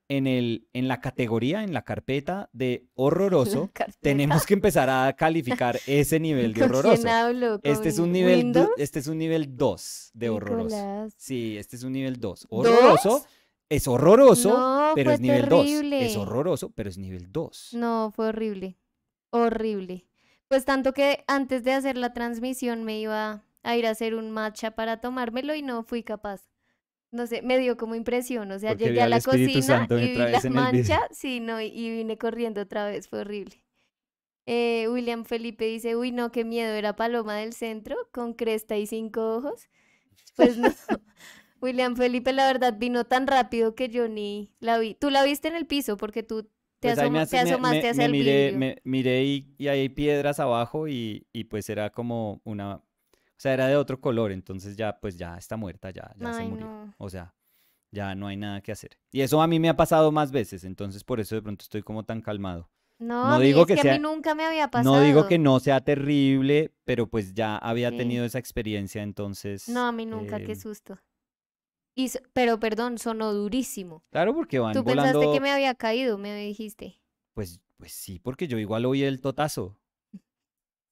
en el, en la categoría, en la carpeta de horroroso, tenemos que empezar a calificar ese nivel de ¿Con quién horroroso. hablo? Este es ¿Con un nivel, du- este es un nivel 2 de horroroso. Nicolás. Sí, este es un nivel 2. Horroroso ¿Dos? es horroroso, No, pero es nivel 2. Es terrible. horroroso, pero es nivel 2. No, fue horrible. Horrible. Pues tanto que antes de hacer la transmisión me iba a ir a hacer un matcha para tomármelo y no fui capaz. No sé, me dio como impresión. O sea, Porque llegué a la cocina y vi otra la vez en el vidrio. mancha, sí, no, y- y vine corriendo otra vez. Fue horrible. Eh, William Felipe dice, uy, no, qué miedo, era Paloma del Centro con cresta y cinco ojos. Pues no. William Felipe, la verdad, vino tan rápido que yo ni la vi. Tú la viste en el piso porque tú te, Pues asoma- te asomaste me- hacia me el miré, vidrio. me miré y, y hay piedras abajo y, y pues era como una, sea, era de otro color, entonces ya pues ya está muerta, ya, ya se murió. no. O sea, ya no hay nada que hacer. Y eso a mí me ha pasado más veces, entonces por eso de pronto estoy como tan calmado. No, no a mí digo es que que, a sea- mí nunca me había pasado. No digo que no sea terrible, pero pues ya había Sí. tenido esa experiencia, entonces... No, a mí nunca, qué eh, susto. Y, pero perdón, sonó durísimo. Claro, porque van Tú pensaste que me había caído, me dijiste. Pues, pues sí, porque yo igual oí el totazo.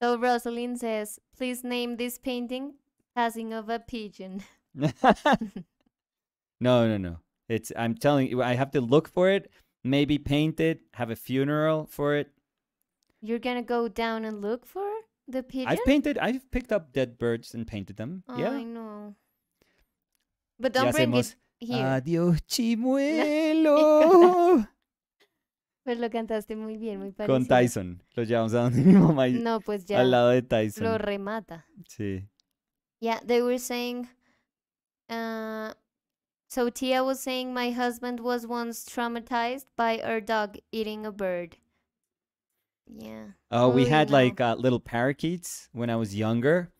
So Rosalind says, please name this painting Passing of a Pigeon. No, no, no. It's I'm telling you, I have to look for it, maybe paint it, have a funeral for it. You're gonna go down and look for the pigeon? I've painted, I've picked up dead birds and painted them. Oh, yeah. I know. But don't bring it here. Adiós, chimuelo. Pues lo cantaste muy bien, muy parecido. Con. Tyson. Lo llevamos a donde mi mamá y No, pues ya al lado de lo remata. Sí. Yeah, they were saying. Uh, so Tia was saying my husband was once traumatized by our dog eating a bird. Yeah. Oh, we had no. like uh, little parakeets when I was younger,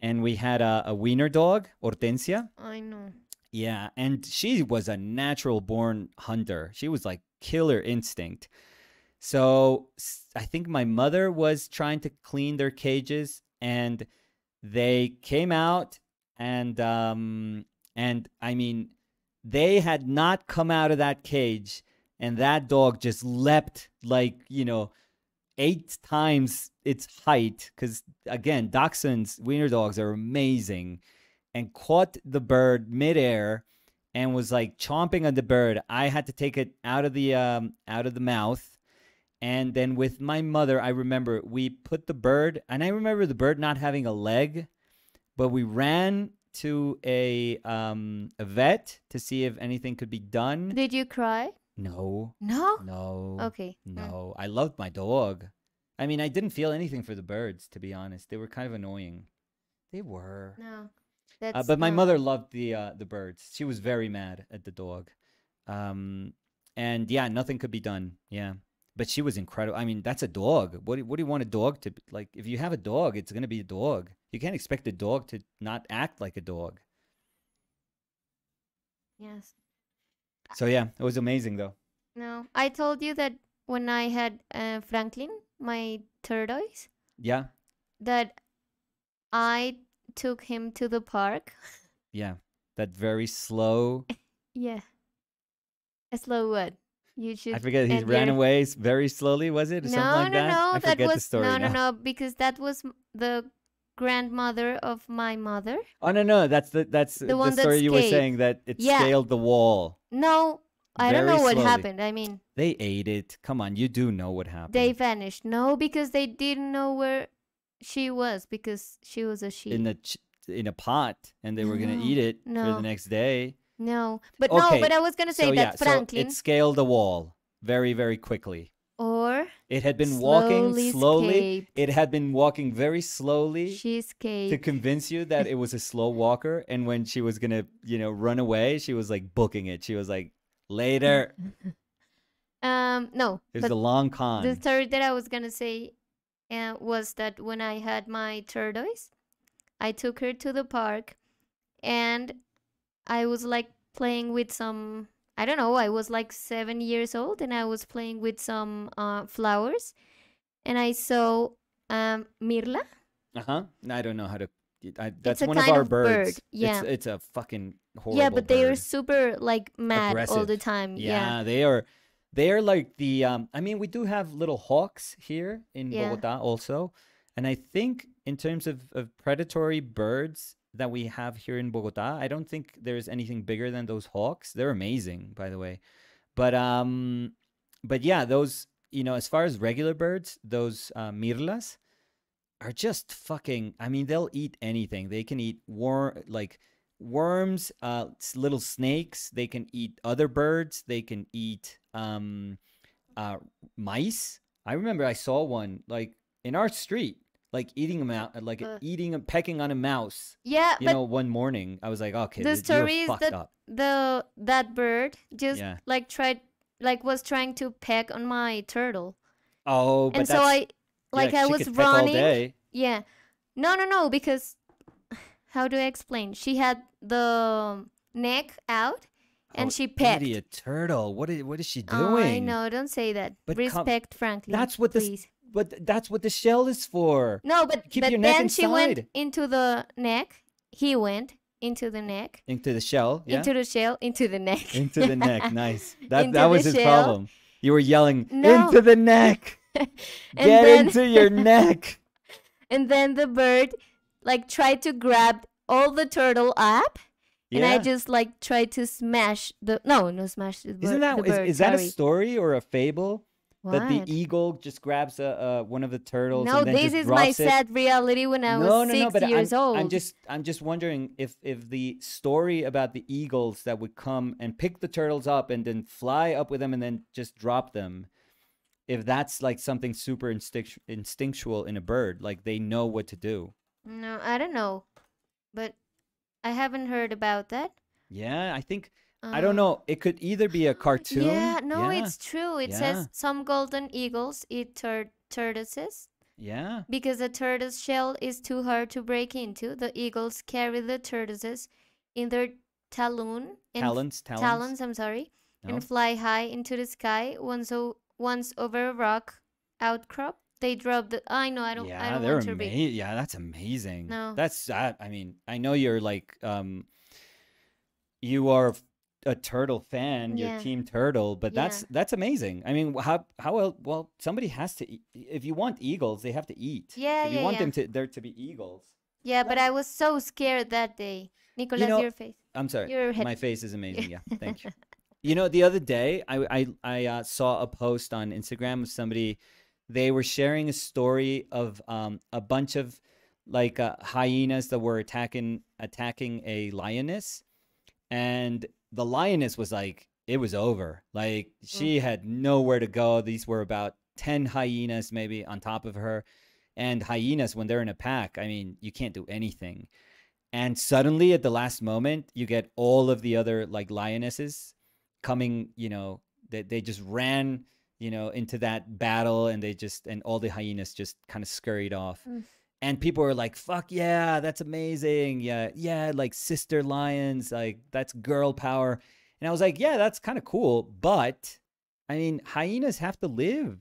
and we had a, a wiener dog, Hortensia. I know. Yeah, and she was a natural born hunter. She was like killer instinct. So I think my mother was trying to clean their cages and they came out and um and I mean they had not come out of that cage and that dog just leapt like, you know, eight times its height cuz again, dachshunds, wiener dogs are amazing and caught the bird midair and was like chomping on the bird. I had to take it out of the um out of the mouth. And then with my mother, I remember we put the bird, and I remember the bird not having a leg, but we ran to a um a vet to see if anything could be done. Did you cry? No, No. no, Okay. mm. no. I loved my dog. I mean, I didn't feel anything for the birds, to be honest. They were kind of annoying. They were. No. Uh, but my no. mother loved the uh, the birds. She was very mad at the dog, um, and yeah, nothing could be done. Yeah, but she was incredible. I mean, that's a dog. What do, what do you want a dog to be? like? If you have a dog, it's gonna be a dog. You can't expect a dog to not act like a dog. Yes. So yeah, it was amazing though. No. I told you that when I had uh, Franklin, my tortoise, Yeah, that I took him to the park. yeah, that very slow. Yeah. A slow what? You should. I forget. He ran away very slowly. Was it No, something like no, that? no. I that forget was the story no, no, now. no. Because that was the grandmother of my mother. Oh no, no. That's the that's The the, story you were saying that it Yeah. scaled the wall. No, I don't know what slowly. happened. I mean, They ate it. Come on, you do know what happened. they vanished. No, because they didn't know where she was because she was a she. in the ch- in a pot, and they were gonna No, eat it for the next day. no, but no, but I was gonna say so yeah, that so Franklin it scaled the wall very very quickly. or It had been walking slowly escaped. It had been walking very slowly she escaped to convince you that it was a slow walker. And when she was gonna, you know, run away, she was like booking it. She was like, later. Um, no, It was the long con. the story that I was gonna say uh, was that when I had my tortoise, I took her to the park, and I was like playing with some. I don't know. I was like seven years old, and I was playing with some uh, flowers, and I saw um, Mirla. Uh huh. I don't know how to. I, that's one of our of bird, birds. yeah. It's, it's a fucking horrible. yeah, but they are super like mad all the Aggressive. time. Yeah, they are. They are like the. Um, I mean, we do have little hawks here in Yeah. Bogota also, and I think in terms of, of predatory birds that we have here in Bogota, I don't think there's anything bigger than those hawks. They're amazing, by the way. But um, but yeah, those you know, as far as regular birds, those uh, mirlas are just fucking. I mean, they'll eat anything. They can eat worm like worms, uh, little snakes. They can eat other birds. They can eat um, uh, mice. I remember I saw one like in our street, like eating a mouse, like Uh. eating a pecking on a mouse. Yeah, You know, one morning I was like, okay, the story is fucked that up. the that bird just Yeah. like tried like was trying to peck on my turtle Oh, but and so i like yeah, i was running day. yeah no no no because how do i explain she had the neck out and Oh, she pecked Idiot turtle. What is what is she Oh, doing? i know don't say that But respect frankly That's what this- please. But that's what the shell is for. no but, keep but your neck then she went into the neck he went into the neck Into the shell. Yeah. into the shell into the neck Into the neck. Nice. That that was his shell. problem. You were yelling No. into the neck. Get then into your neck. and then the bird like tried to grab all the turtle up and i just like tried to smash the no no smash the bird, Isn't that the is, is that a story or a fable? That the eagle just grabs a, uh one of the turtles no and then this is my it? sad reality when i was no, no, six no, but years I'm, old. I'm just I'm just wondering if if the story about the eagles that would come and pick the turtles up and then fly up with them and then just drop them, if that's like something super instinct, instinctual in a bird, like they know what to do. no i don't know but i haven't heard about that Yeah, I think I don't Uh, know. It could either be a cartoon. yeah no yeah, it's true it Yeah. says some golden eagles eat tur- tortoises yeah. Because the tortoise shell is too hard to break into, the eagles carry the tortoises in their talon and Talons, talons. talons, I'm sorry, No? and fly high into the sky. Once, o- once over a rock outcrop, they drop the. I know, I don't. yeah, I don't they're want to amazing. Yeah, that's amazing. No. that's that. I mean, I know you're like um, you are a turtle fan. Yeah. You're Team Turtle, but that's Yeah. that's amazing. I mean, how how el well somebody has to. Eat. If you want eagles, they have to eat. Yeah, If you yeah, want them to, there to be eagles. Yeah, but I was so scared that day. Nicolas, know, your face. I'm sorry. Your head. My face is amazing. Yeah, thank you. You know, the other day I I I uh, saw a post on Instagram of somebody. They were sharing a story of um a bunch of like uh, hyenas that were attacking attacking a lioness, and the lioness was like it was over. Like she had nowhere to go. These were about ten hyenas maybe on top of her, and hyenas when they're in a pack, I mean, you can't do anything and suddenly at the last moment you get all of the other like lionesses coming you know they, they just ran you know into that battle and they just and all the hyenas just kind of scurried off Mm. and people were like fuck yeah that's amazing yeah yeah like sister lions like that's girl power and i was like yeah that's kind of cool but i mean hyenas have to live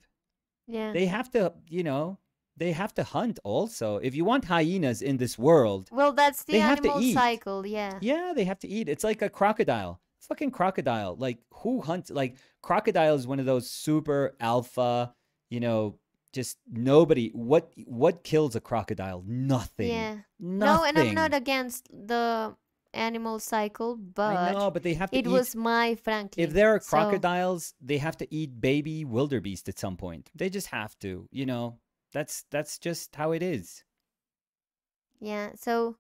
Yeah. they have to you know they have to hunt also if you want hyenas in this world well, that's the they have to animal eat. cycle. Yeah. yeah, they have to eat. It's like a crocodile. Fucking crocodile. Like who hunts? Like crocodile is one of those super alpha. You know, just nobody. What what kills a crocodile? Nothing. Yeah. Nothing. No, and I'm not against the animal cycle, but no, but they have to it eat. was my Franklin. if there are so- crocodiles, they have to eat baby wildebeest at some point. They just have to. You know, that's that's just how it is. Yeah, so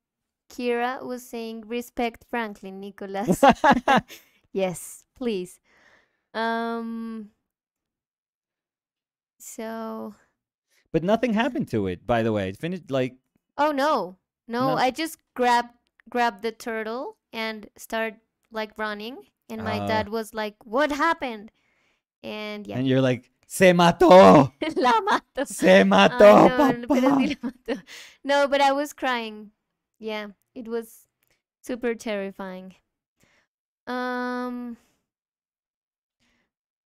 Kira was saying respect Franklin, Nicholas. yes, please. Um so but nothing happened to it. By the way, it finished like oh no. No. I just grabbed grabbed the turtle and start like running and my Ah. dad was like, "What happened?" And yeah, and you're like se mató, la mato. se mató, no, no, pero papá." sí la mató. No, but I was crying. Yeah, it was super terrifying. Um.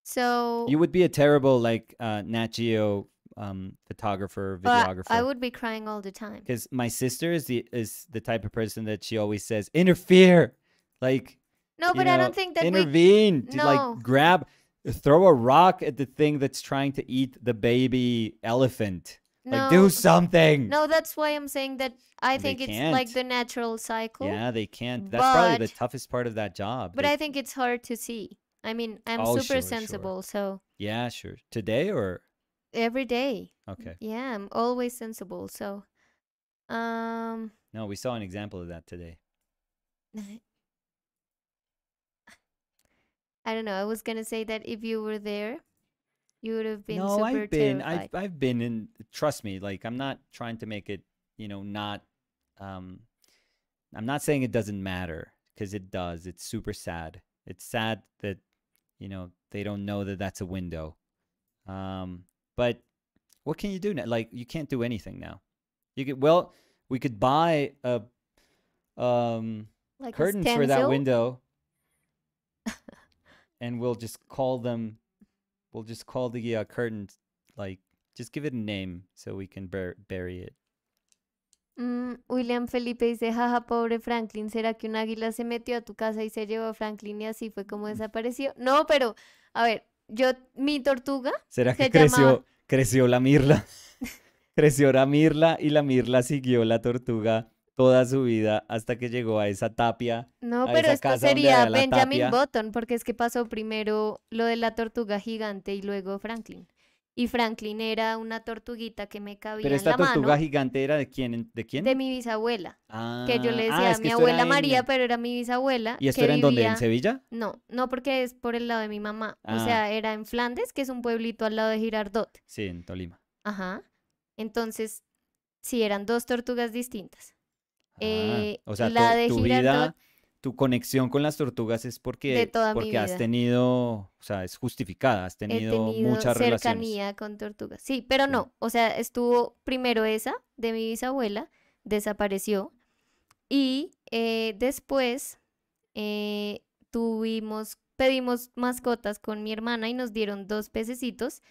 So You would be a terrible like uh, Nat Geo um, photographer, videographer. I would be crying all the time. because my sister is the is the type of person that she always says interfere, like No, but I don't think that we. intervene, to No. like grab, throw a rock at the thing that's trying to eat the baby elephant. Like do something. no, that's why I'm saying that. I They think it's like the natural cycle. Yeah, they can't. That's probably the toughest part of that job. But They- I think it's hard to see. I mean, I'm Oh, super sure, sure. sensible, so yeah, sure. Today or every day. okay. Yeah, I'm always sensible. So, um, No, we saw an example of that today. I don't know. I was gonna say that if you were there, you would have been no, super I've been, terrified. I've, I've been in. Trust me, like I'm not trying to make it, you know, not. Um, I'm not saying it doesn't matter because it does. It's super sad. It's sad that, you know, they don't know that that's a window. Um, but what can you do now? Like you can't do anything now. You could well, we could buy a, um, like a curtains for that window and we'll just call them we'll just call the uh, curtains like just give it a name so we can bur- bury it. Mm, William Felipe dice, jaja, pobre Franklin, ¿será que un águila se metió a tu casa y se llevó a Franklin y así fue como desapareció? No, pero, a ver, yo, mi tortuga, será que creció llamaba- creció la mirla creció la mirla y la mirla siguió la tortuga toda su vida hasta que llegó a esa tapia no, a pero esa esto casa sería Benjamin. Button, porque es que pasó primero lo de la tortuga gigante y luego Franklin. Y Franklin era una tortuguita que me cabía pero en esta la tortuga mano gigante era de quién de quién de mi bisabuela, que yo le Ah, decía ah, a mi abuela en- María, pero era mi bisabuela. y esto que era en dónde en Sevilla No, no porque es por el lado de mi mamá. O Ah. sea, era en Flandes, que es un pueblito al lado de Girardot. sí en Tolima Ajá. Entonces, sí, eran dos tortugas distintas. Ah, Eh, o sea, la tu, de tu Girardot- vida, tu conexión con las tortugas es porque, porque has tenido, o sea, es justificada, has tenido, tenido muchas relaciones. cercanía con tortugas. Sí, pero Sí. no. O sea, estuvo primero esa de mi bisabuela, desapareció. Y eh, después eh, tuvimos, pedimos mascotas con mi hermana y nos dieron dos pececitos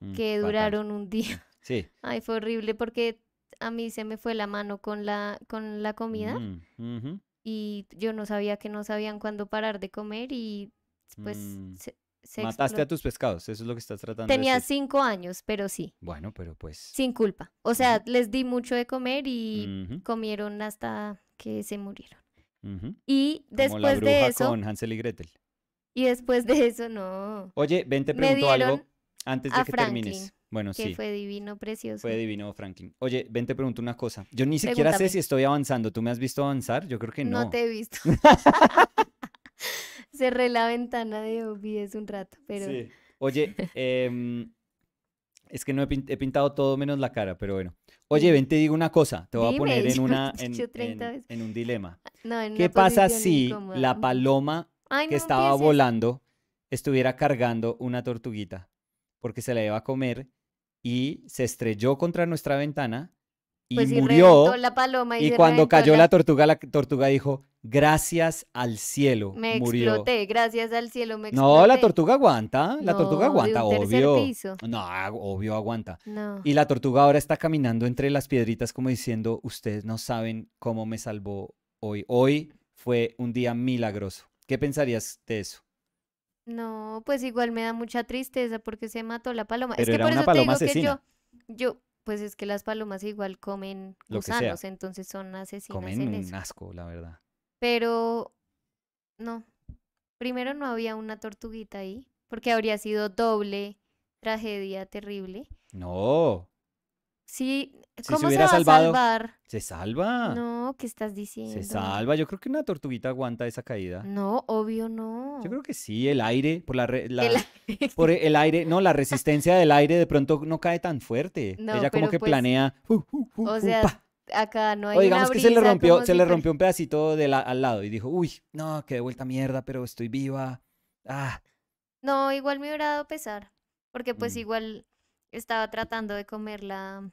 Mm, que duraron un día. Sí. Ay, fue horrible porque a mí se me fue la mano con la, con la comida Mm, y yo no sabía que no sabían cuándo parar de comer y pues Mm. se, se Mataste a tus pescados, eso es lo que estás tratando de Tenía decir. cinco años, pero sí, Bueno, pero pues. sin culpa. O sea, les di mucho de comer y comieron hasta que se murieron. Y Como la después bruja de eso, con Hansel y Gretel. y después de eso, no, Oye, ven, te pregunto algo antes de que Franklin, termines. Bueno, que sí. fue divino, precioso. Fue divino, Franklin. Oye, ven, te pregunto una cosa. Yo ni siquiera sé si estoy avanzando. ¿Tú me has visto avanzar? Yo creo que no. No te he visto. Cerré la ventana de OBS un rato, pero Sí. Oye, em, es que no he, pin- he pintado todo menos la cara, pero bueno. Oye, ven, te digo una cosa. Te voy a poner en, una, en, dicho 30 en- en un dilema. no, en ¿Qué pasa si incómoda. la paloma Ay, que no estaba volando estuviera cargando una tortuguita? Porque se la iba a comer y se estrelló contra nuestra ventana y Pues murió. reventó la paloma y, cuando cayó la- la tortuga, la tortuga dijo, gracias al cielo, Me murió. exploté, gracias al cielo me No, la tortuga aguanta, la tortuga de aguanta, un obvio. piso. No, obvio aguanta. No. Y la tortuga ahora está caminando entre las piedritas como diciendo, ustedes no saben cómo me salvó hoy. Hoy fue un día milagroso. ¿Qué pensarías de eso? No, pues igual me da mucha tristeza porque se mató la paloma. Pero es que era por una eso te digo que yo, yo, pues es que las palomas igual comen Lo gusanos, entonces son asesinas Comen en un eso. asco, la verdad. Pero no. Primero no había una tortuguita ahí, porque habría sido doble tragedia terrible. No, Sí, ¿cómo se, hubiera va salvado- a salvar? se salva. No, ¿qué estás diciendo? Se salva. Yo creo que una tortuguita aguanta esa caída. No, obvio no. Yo creo que sí, el aire, por la, re- la- El- por el aire, no, la resistencia del aire de pronto no cae tan fuerte. No, Ella como que pues, planea. uh, uh, uh, o sea, pa. acá no hay O una digamos que se le brisa rompió, se si le rompió un pedacito de la- al lado y dijo, uy, no, quedé vuelta mierda, pero estoy viva. Ah, No, igual me hubiera dado pesar, porque pues Mm. igual estaba tratando de comer la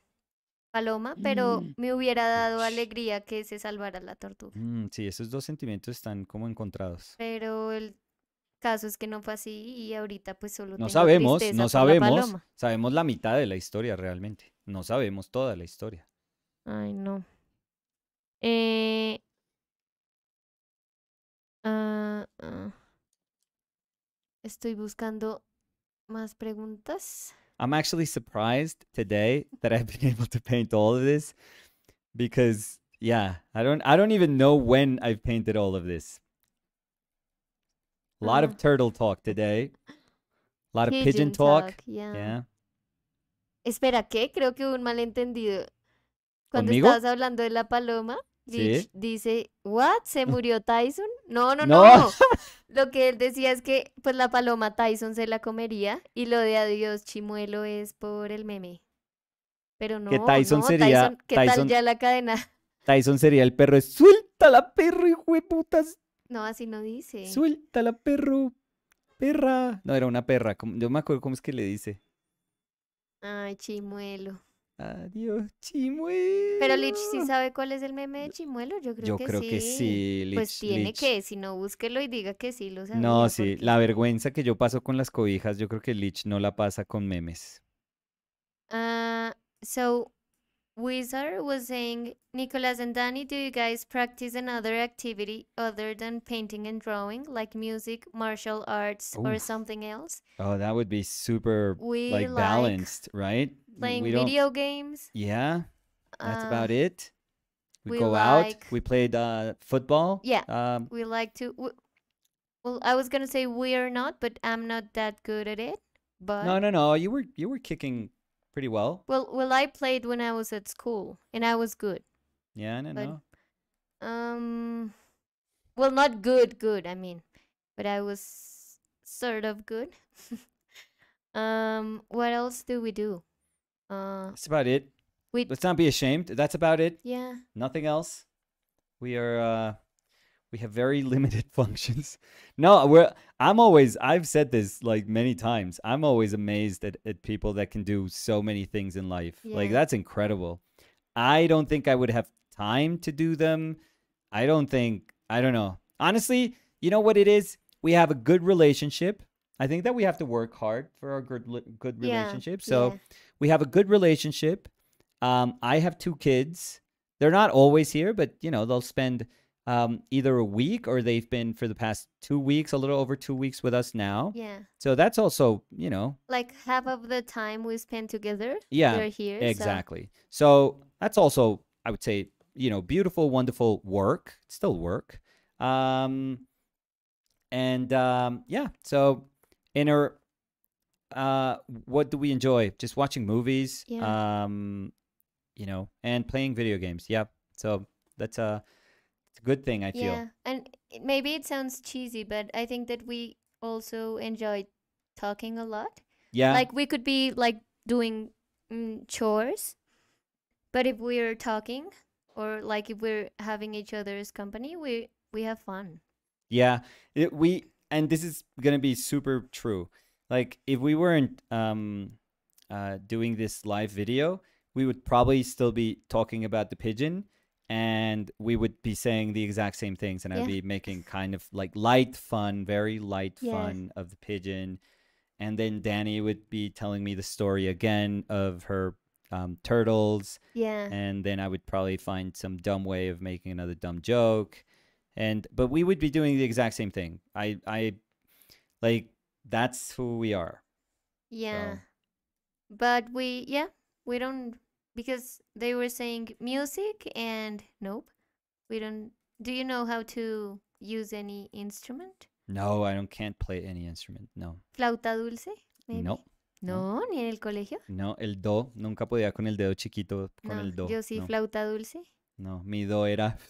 paloma, pero Mm. me hubiera dado alegría que se salvara la tortuga. mm, sí, esos dos sentimientos están como encontrados. Pero el caso es que no fue así y ahorita pues solo No tengo sabemos, no la sabemos, paloma. sabemos la mitad de la historia realmente. No sabemos toda la historia. Ay, no. Eh... ah, ah. Estoy buscando más preguntas. I'm actually surprised today that I've been able to paint all of this because yeah, I don't I don't even know when I've painted all of this. A lot Uh. of turtle talk today. A lot of pigeon, talk. yeah. Yeah. Espera, ¿qué? Creo que hubo un malentendido. Cuando ¿Conmigo? estabas hablando de la paloma, Sí. Dice, ¿what? ¿Se murió Tyson? No, no, No. no. Lo que él decía es que pues la paloma Tyson se la comería y lo de adiós chimuelo es por el meme. Pero no, Que Tyson no, sería- Tyson, ¿qué tal ya la cadena? Tyson sería el perro de suéltala, perro, hijo de putas. No, así no dice. Suéltala, perro. Perra. No, era una perra. Yo me acuerdo cómo es que le dice. Ay, chimuelo. Adiós, chimuelo. Pero Lich sí sabe cuál es el meme de chimuelo, yo creo Yo que creo sí. que sí, Pues Lich, tiene Lich. que, si no, búsquelo y diga que sí lo. No, sí, porque- la vergüenza que yo paso con las cobijas, yo creo que Lich no la pasa con memes. Uh, so Wizard was saying, Nicholas and Danny, do you guys practice another activity other than painting and drawing, like music, martial arts, or something else? Oh, that would be super We like like balanced, right? Playing we video games. Yeah, that's uh, about it. We, we go out. We played uh, football. Yeah. Um, We like to. W- well, I was gonna say we are not, but I'm not that good at it. But no, no, no. You were you were kicking pretty well. well, well, I played when I was at school, and I was good. Yeah, no, But- no. Um, well, not good, good. I mean, but I was sort of good. um, what else do we do? Uh, That's about it. we Let's not be ashamed. That's about it. yeah. Nothing else. We are uh we have very limited functions. No, we're I'm always I've said this like many times. I'm always amazed at, at people that can do so many things in life. Like Yeah. that's incredible. I don't think I would have time to do them. I don't think I don't know. Honestly, you know what it is? We have a good relationship. I think that we have to work hard for our good li- good Yeah, relationship. So yeah. We have a good relationship. Um, I have two kids. They're not always here, but you know they'll spend um, either a week or they've been for the past two weeks, a little over two weeks with us now. Yeah. So that's also you know Like half of the time we spend together, Yeah, we're here. exactly. So that's also I would say you know beautiful, wonderful work. It's still work. Um, and um, yeah, so in our uh, what do we enjoy? Just watching movies. Yeah. Um, you know, and playing video games. Yeah. So that's a, it's a good thing. I feel. Yeah, and maybe it sounds cheesy, but I think that we also enjoy talking a lot. Yeah. Like we could be like doing mm, chores, but if we're talking or like if we're having each other's company, we we have fun. Yeah, it, we and this is gonna be super true. Like if we weren't um, uh, doing this live video, we would probably still be talking about the pigeon, and we would be saying the exact same things, and I'd be making kind of like light fun, very light Yeah. fun of the pigeon, and then Danny would be telling me the story again of her um, turtles, Yeah. and then I would probably find some dumb way of making another dumb joke. and but we would be doing the exact same thing. I I like that's who we are. Yeah. But we, yeah, we don't, because they were saying music and nope, we don't. Do you know how to use any instrument? No, I don't can't play any instrument. No, Flauta dulce? Maybe? no, No, ni en el colegio. no. El do nunca podía con el dedo chiquito con no, el do. yo sí, no, flauta dulce. no, mi do era.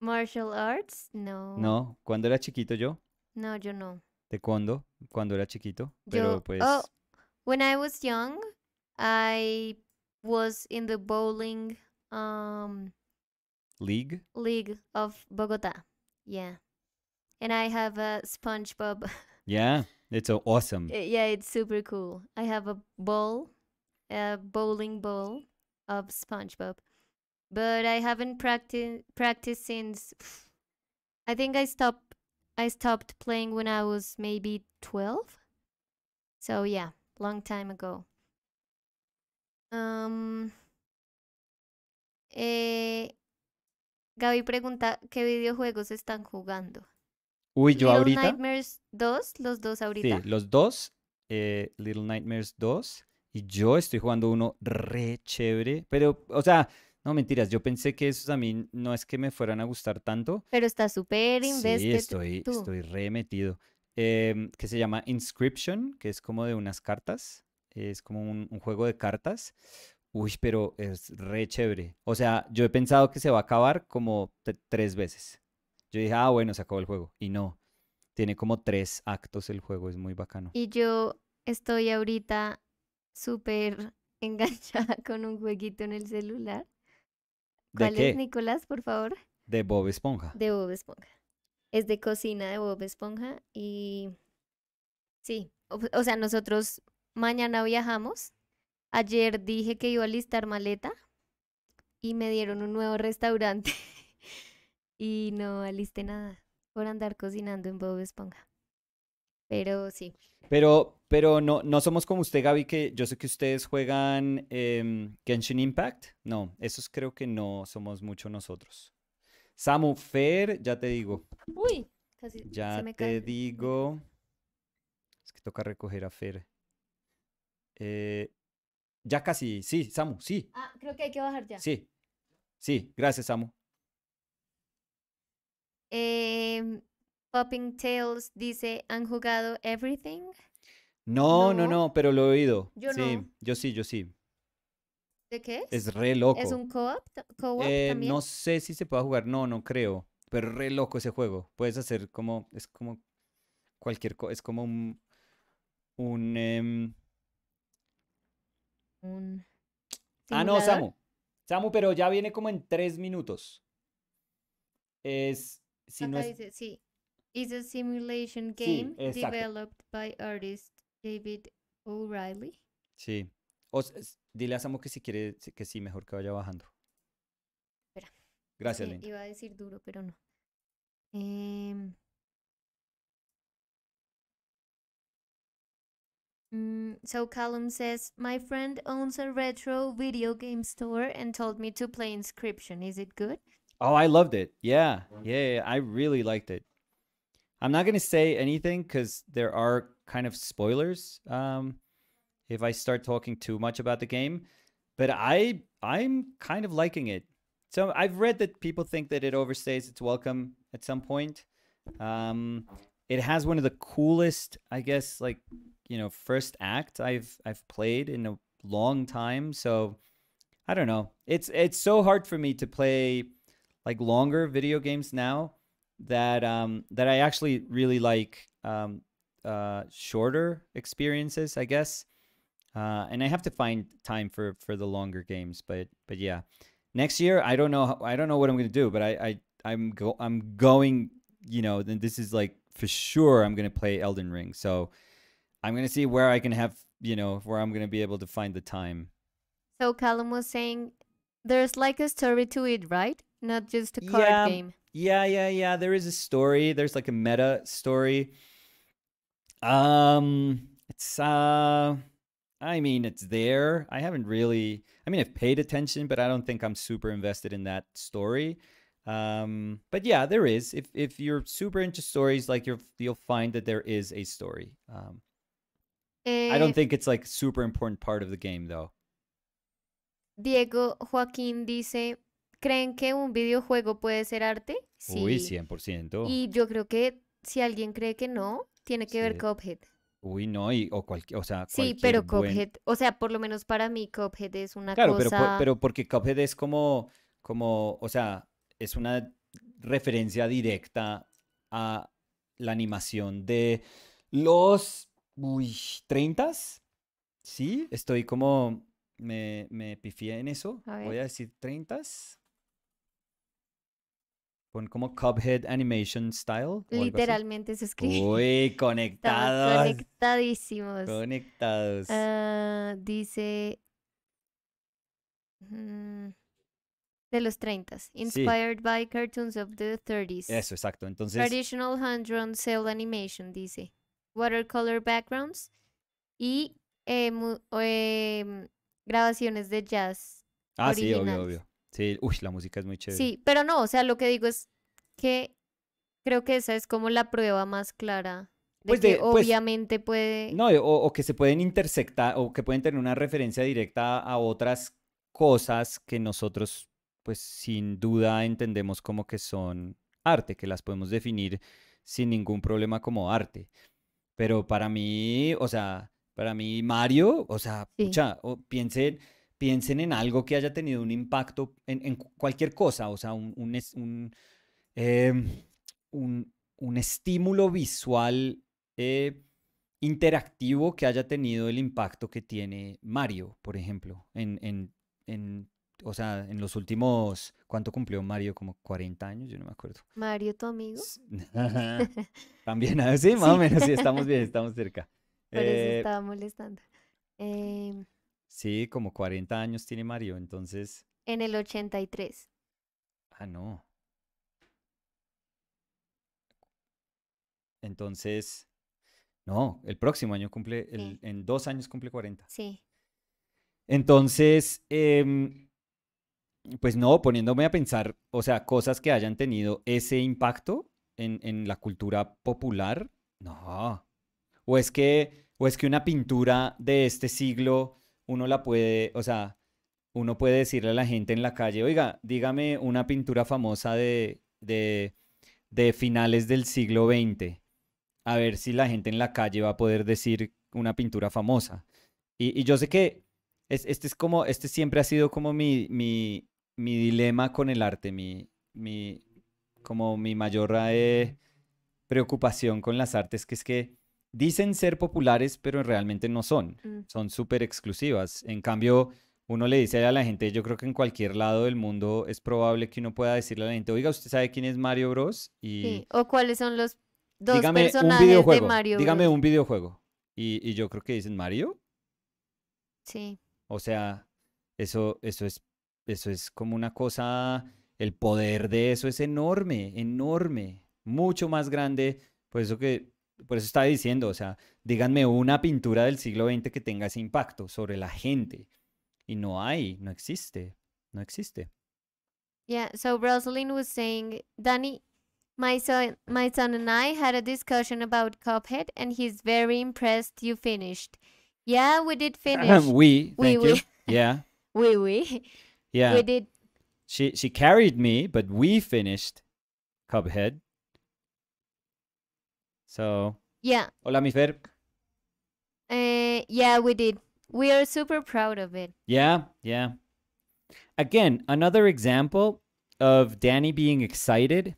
Martial arts? No. no, cuando era chiquito yo, No, yo no. de cuando, cuando era chiquito, pero Yo, pues oh, when I was young, I was in the bowling um league. league of Bogota. Yeah. And I have a SpongeBob. Yeah, it's so awesome. Uh, yeah, it's super cool. I have a ball, a bowling ball of SpongeBob. But I haven't practiced practiced since I think I stopped I stopped playing when I was maybe 12. So yeah, long time ago. Um eh Gaby pregunta qué videojuegos están jugando. Uy, yo Little ahorita. Nightmares 2, los dos ahorita. Sí, los dos, eh, Little Nightmares 2, y yo estoy jugando uno re chévere, pero, o sea, no mentiras, yo pensé que esos a mí no es que me fueran a gustar tanto. Pero está súper Sí, invested estoy, tú. estoy re metido. Em, que se llama Inscription, que es como de unas cartas, es como un, un juego de cartas. Uy, pero es re chévere. O sea, yo he pensado que se va a acabar como tres veces. Yo dije, ah, bueno, se acabó el juego. Y no, tiene como tres actos el juego, es muy bacano. Y yo estoy ahorita súper enganchada con un jueguito en el celular. ¿De ¿Cuál qué? es, Nicolás, por favor? De Bob Esponja. De Bob Esponja. Es de cocina de Bob Esponja y sí, o, o sea, nosotros mañana viajamos. Ayer dije que iba a listar maleta y me dieron un nuevo restaurante y no alisté nada por andar cocinando en Bob Esponja. Pero sí, Pero, pero no, no somos como usted, Gaby, que yo sé que ustedes juegan em, Genshin Impact. No, esos creo que no somos mucho nosotros. Samu, Fer, ya te digo. Uy, casi Ya se me te digo. Es que toca recoger a Fer. Eh, ya casi, sí, Samu, sí, Ah, creo que hay que bajar ya. sí. Sí, gracias, Samu. Em, Popping Tales dice, ¿han jugado Everything? No, no, No. no, pero lo he oído. Yo sí, no. yo sí, yo sí. ¿De qué es? Es re loco. ¿Es un co-op? ta- ¿Co-op Eh, no sé si se puede jugar, no, no creo. Pero re loco ese juego. Puedes hacer como, es como cualquier cosa, es como un, un, em, Un Ah, no. Samu. Samu, pero ya viene como en tres minutos. Es, si no es, dice, sí. It's a simulation game exacto. developed by artist David O'Reilly. sí. O dile a Samu que si quiere, que sí, mejor que vaya bajando. Espera. Gracias, Sí, Linda. iba a decir duro, pero no. Em, mm, so Callum says, My friend owns a retro video game store and told me to play Inscryption. Is it good? Oh, I loved it. Yeah, yeah, yeah, I really liked it. I'm not gonna say anything because there are kind of spoilers. Um, if I start talking too much about the game, but I I'm kind of liking it. So I've read that people think that it overstays its welcome at some point. Um, it has one of the coolest, I guess, like you know, first act I've I've played in a long time. So I don't know. It's it's so hard for me to play like longer video games now that um that I actually really like um uh shorter experiences, I guess. Uh and I have to find time for for the longer games, but but yeah. Next year I don't know how, I don't know what I'm going to do, but I I I'm go I'm going, you know, then this is like for sure I'm going to play Elden Ring. So I'm going to see where I can have, you know, where I'm going to be able to find the time. So Callum was saying, there's like a story to it, right? Not just a card Yeah, game. Yeah, yeah, yeah. There is a story. There's like a meta story. Um, it's uh, I mean, it's there. I haven't really. I mean, I've paid attention, but I don't think I'm super invested in that story. Um, but yeah, there is. If if you're super into stories, like you're, you'll find that there is a story. Um, I Eh, don't think it's like super important part of the game, though. Diego Joaquín dice, ¿creen que un videojuego puede ser arte? Uy, Sí. 100%. Y yo creo que si alguien cree que no, tiene que ver Sí. Cuphead. Uy, no, y, o cualquier, o sea, Sí, pero buen- Cuphead, o sea, por lo menos para mí Cuphead es una Claro, pero, cosa... pero porque Cuphead es como, como, o sea, es una referencia directa a la animación de los, uy, 30s. Sí, estoy como, me, me pifié en eso. A Voy ver. a decir 30s. Pon como Cuphead Animation Style. Literalmente se escribe. Uy, Estamos conectados. conectadísimos. Conectados. Ah, dice... mm, de los 30 Inspired by cartoons of the 30s. Eso, exacto. Entonces, Traditional hand-drawn cell animation, dice. Watercolor backgrounds. Y eh, mu- em, grabaciones de jazz. ah, sí, obvio, obvio. Sí, uy, la música es muy chévere. Sí, pero no, o sea, lo que digo es que creo que esa es como la prueba más clara de Pues que de- pues, obviamente puede... No, o, o que se pueden intersectar o que pueden tener una referencia directa a otras cosas que nosotros, pues sin duda entendemos como que son arte, que las podemos definir sin ningún problema como arte. Pero para mí, o sea, para mí Mario, o sea, Sí. pucha, piensen, piensen en algo que haya tenido un impacto en, en cu- cualquier cosa, o sea, un, un, em, un- estímulo visual eh, interactivo que haya tenido el impacto que tiene Mario, por ejemplo, en, en, en, o sea, en los últimos, ¿cuánto cumplió Mario? Como 40 años, yo no me acuerdo. Mario, tu amigo. También, ah, sí, más o menos, sí, estamos bien, estamos cerca. Por eso Eh, estaba molestando. Em, sí, como 40 años tiene Mario, entonces, en el 83. ah, no. Entonces, no, el próximo año cumple, el- Sí. en dos años cumple 40. Sí. Entonces, em, pues no, poniéndome a pensar, o sea, cosas que hayan tenido ese impacto en, en la cultura popular, no. O es que, o es que una pintura de este siglo, uno la puede, o sea, uno puede decirle a la gente en la calle, oiga, dígame una pintura famosa de, de, finales del siglo XX. A ver si la gente en la calle va a poder decir una pintura famosa. Y, y yo sé que es- este es como, este siempre ha sido como mi, mi, mi dilema con el arte, mi, mi, como mi mayor eh, preocupación con las artes, que es que dicen ser populares, pero realmente no son. Mm. Son súper exclusivas. En cambio, uno le dice a la gente, yo creo que en cualquier lado del mundo es probable que uno pueda decirle a la gente, oiga, ¿usted sabe quién es Mario Bros? Y Sí. ¿O cuáles son los dos dígame un personajes de Mario dígame Bros? un videojuego. Y, y yo creo que dicen Mario. Sí. O sea, eso, eso es, eso es como una cosa, el poder de eso es enorme, enorme, mucho más grande. Por eso que, por eso estaba diciendo, o sea, díganme una pintura del siglo XX que tenga ese impacto sobre la gente. Y no hay, no existe, no existe. Yeah, so Rosalind was saying, Danny, my son, my son and I had a discussion about Cuphead, and he's very impressed you finished. Yeah, we did finish. we, We- thank you. we- Yeah, we we yeah. we did. She she carried me, but we finished Cuphead. So, Yeah, hola mi Fer. uh, yeah, we did. We are super proud of it. Yeah, yeah. Again, another example of Danny being excited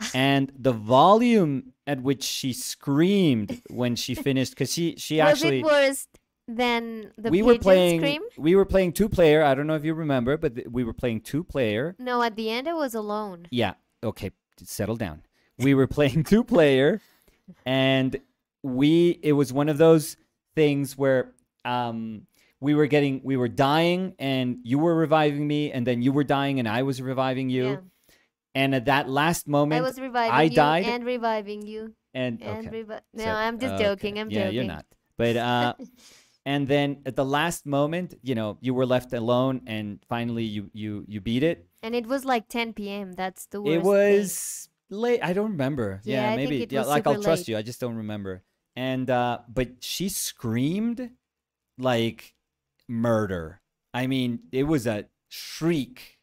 and the volume at which she screamed when she finished because she she was actually it worse than the we were playing scream? we were playing two player. I don't know if you remember, but we were playing two player. No, at the end I was alone. Yeah. Okay. Settle down. We were playing two player, and we it was one of those things where um we were getting we were dying and you were reviving me and then you were dying and I was reviving you Yeah. and at that last moment, I was reviving I you died and reviving you and and okay revi- No, so- I'm just okay. joking. I'm yeah joking. Yeah, you're not but uh and then at the last moment, you know, you were left alone, and finally you you you beat it. And it was like 10 p.m. That's the worst. It thing. Late. I don't remember. Yeah, Yeah, maybe. yeah, like I'll super trust you. I just don't remember. And uh but she screamed like murder. I mean, it was a shriek,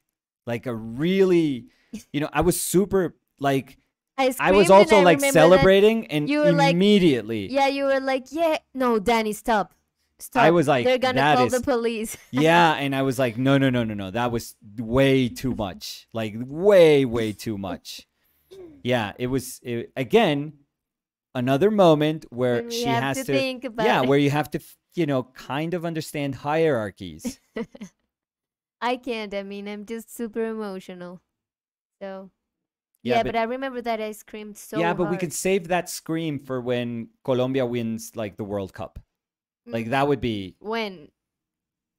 like a really, you know, I was super like I, I was also I like celebrating and you were like- immediately yeah, you were like, yeah, no, Danny, stop, stop. I was like, they're gonna "That call is- the police. yeah, and I was like, no, no, no, no, no, that was way too much, like way, way too much. Yeah, it was it, again another moment where we she has to to, think about yeah, where you have to, you know, kind of understand hierarchies. I can't. I mean, I'm just super emotional. So Yeah, yeah, but- but, I remember that I screamed so yeah, but we hard. could save that scream for when Colombia wins like the World Cup. Like that would mm, be when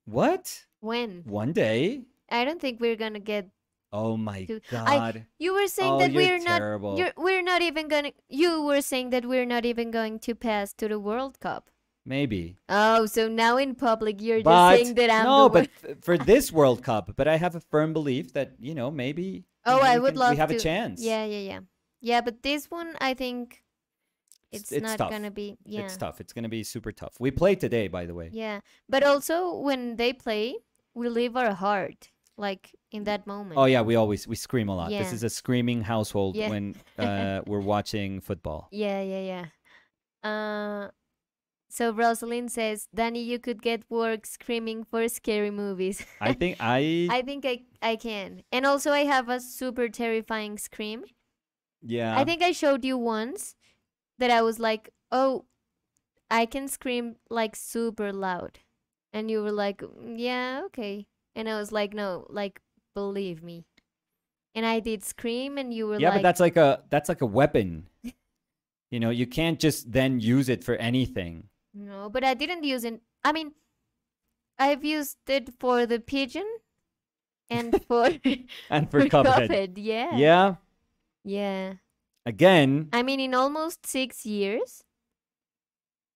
what when one day. I don't think we're gonna get. Oh my Dude, I- god! You were saying Oh, that we're not. terrible. You're, we're not even gonna. You were saying that we're not even going to pass to the World Cup. Maybe. Oh, so now in public you're but just saying that I'm no, but for this World Cup, but I have a firm belief that you know maybe. Oh, I would can- love We have to. a chance. Yeah, yeah, yeah, yeah. But this one, I think It's- it's, it's not tough. gonna be. Yeah, It's tough. It's gonna be super tough. We play today, by the way. yeah. But also when they play, we leave our heart like in that moment. Oh yeah, we always we scream a lot. This is a screaming household Yeah. when uh, we're watching football. Yeah, yeah, yeah. Uh, so Rosalind says, Danny, you could get work screaming for scary movies. I think I, I think I I can. And also I have a super terrifying scream. yeah. I think I showed you once that I was like, "Oh, I can scream like super loud." And you were like, "Mm, "Yeah, okay." And I was like, "No, like believe me." And I did scream and you were yeah, like but that's like a that's like a weapon. you know, you can't just then use it for anything. No, but I didn't use it. I mean, I've used it for the pigeon and for And for Cuphead. Cuphead, Yeah. Yeah. Yeah. Again, I mean, in almost six years,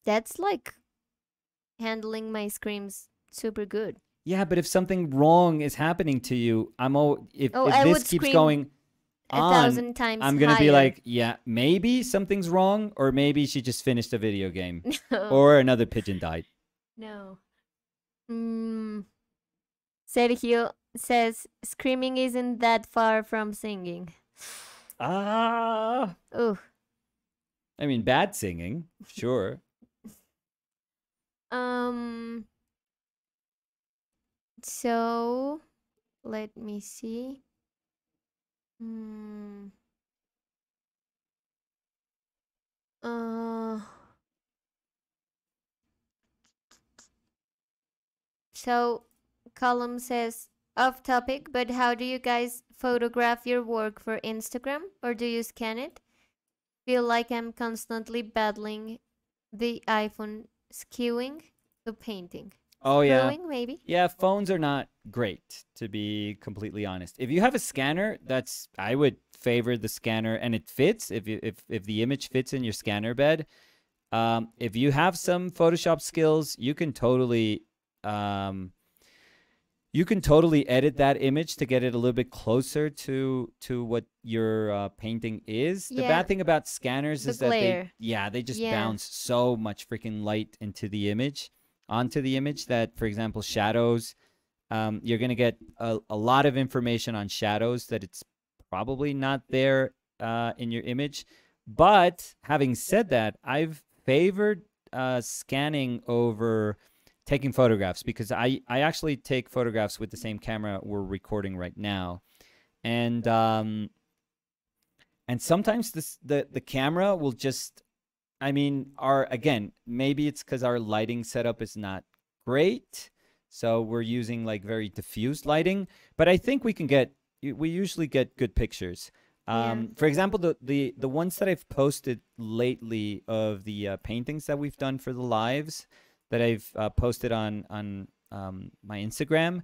that's like handling my screams super good. Yeah, but if something wrong is happening to you, I'm all if, Oh, if this keeps going A on, thousand times. I'm gonna be like, yeah, maybe something's wrong, or maybe she just finished a video game, no. or another pigeon died. no. Mm. Sergio says screaming isn't that far from singing. Ah, Oh, I mean, bad singing, sure. um. So, let me see. Hmm. Uh. So, Callum says off topic, but how do you guys photograph your work for Instagram or do you scan it? Feel like I'm constantly battling the iPhone skewing the painting. Oh yeah, Screwing, maybe? yeah. Phones are not great, to be completely honest. If you have a scanner, that's I would favor the scanner, and it fits. If you, if if the image fits in your scanner bed, um, if you have some Photoshop skills, you can totally um, you can totally edit that image to get it a little bit closer to to what your uh, painting is. Yeah. The bad thing about scanners The is that they yeah they just Yeah. bounce so much freaking light into the image onto the image that for example shadows um, you're gonna get a, a lot of information on shadows that it's probably not there uh, in your image. But having said that, I've favored uh, scanning over taking photographs because I, I actually take photographs with the same camera we're recording right now. And um, and sometimes this the, the camera will just I mean, our again, maybe it's because our lighting setup is not great. So we're using like very diffused lighting, but I think we can get we usually get good pictures. Yeah. Um, For example, the, the the ones that I've posted lately of the uh, paintings that we've done for the lives that I've uh, posted on on um, my Instagram,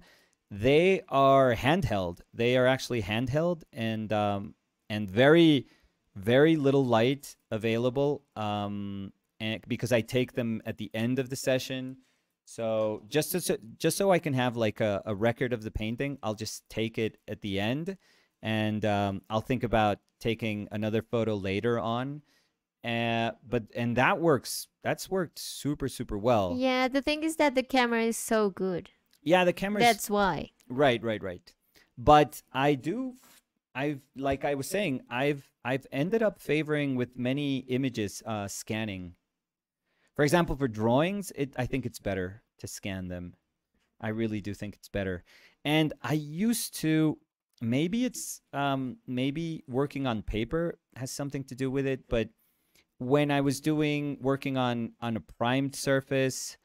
they are handheld. They are actually handheld and um, and very very little light available um, and because I take them at the end of the session So just to, so just so I can have like a, a record of the painting, I'll just take it at the end, and um, I'll think about taking another photo later on. Uh, but and that works. That's worked super super well. Yeah, the thing is that the camera is so good. Yeah, the camera. That's why. Right, right, right. But I do I've like I was saying, I've I've ended up favoring with many images uh scanning. For example, for drawings, it I think it's better to scan them. I really do think it's better. And I used to maybe it's um maybe working on paper has something to do with it, but when I was doing working on on a primed surface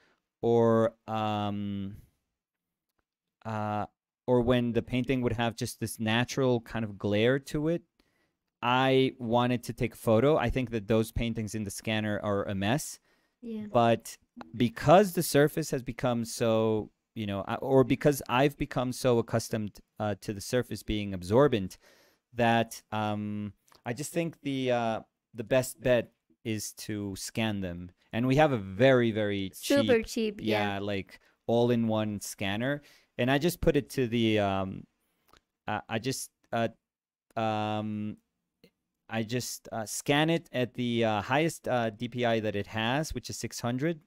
or um uh, or when the painting would have just this natural kind of glare to it, I wanted to take a photo. I think that those paintings in the scanner are a mess, Yeah. but because the surface has become so, you know, or because I've become so accustomed uh, to the surface being absorbent, that um, I just think the uh, the best bet is to scan them. And we have a very very cheap Super cheap. yeah, Yeah. like all in one scanner and i just put it to the um uh, i just uh um i just uh, scan it at the uh, highest uh, dpi that it has which is 600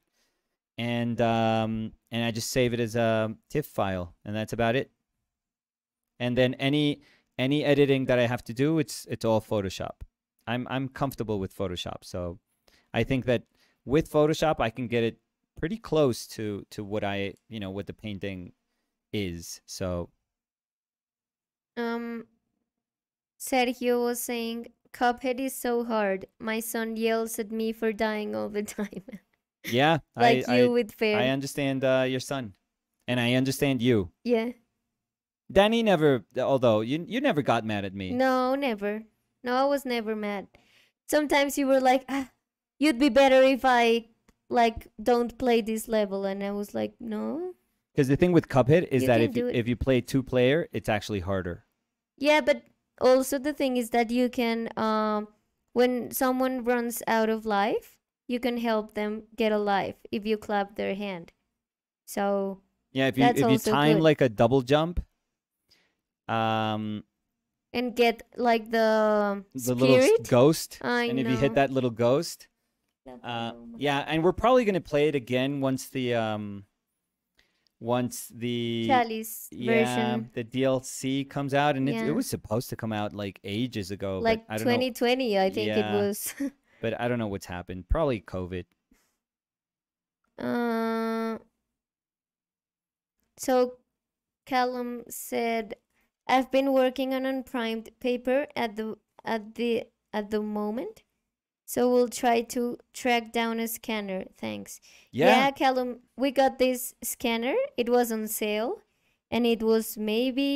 and um and i just save it as a tiff file and that's about it. And then any any editing that i have to do it's it's all photoshop. I'm i'm comfortable with photoshop so i think that with photoshop i can get it pretty close to to what I you know what the painting is. So Um, Sergio was saying, Cuphead is so hard. My son yells at me for dying all the time. yeah, like I you I, with Fair. I understand uh, your son, and I understand you. yeah. Danny never, although you you never got mad at me. No, never. No, I was never mad. Sometimes you were like, ah, you'd be better if I like don't play this level, and I was like, no. Because the thing with Cuphead is You that if you, if you play two player, it's actually harder. Yeah, but also the thing is that you can, um, when someone runs out of life, you can help them get a life if you clap their hand. So Yeah, if you if you time good. like a double jump, um, and get like the the little spirit. ghost, I and if you hit that little ghost, Uh, yeah, and we're probably gonna play it again once the um, once the Chalice yeah version, the DLC comes out, and it, Yeah. it was supposed to come out like ages ago. like I don't know, 2020, I think it was. but I don't know what's happened. Probably COVID. Uh, so Callum said, "I've been working on unprimed paper at the at the at the moment, so we'll try to track down a scanner. Thanks." Yeah, Callum, we got this scanner. It was on sale, and it was maybe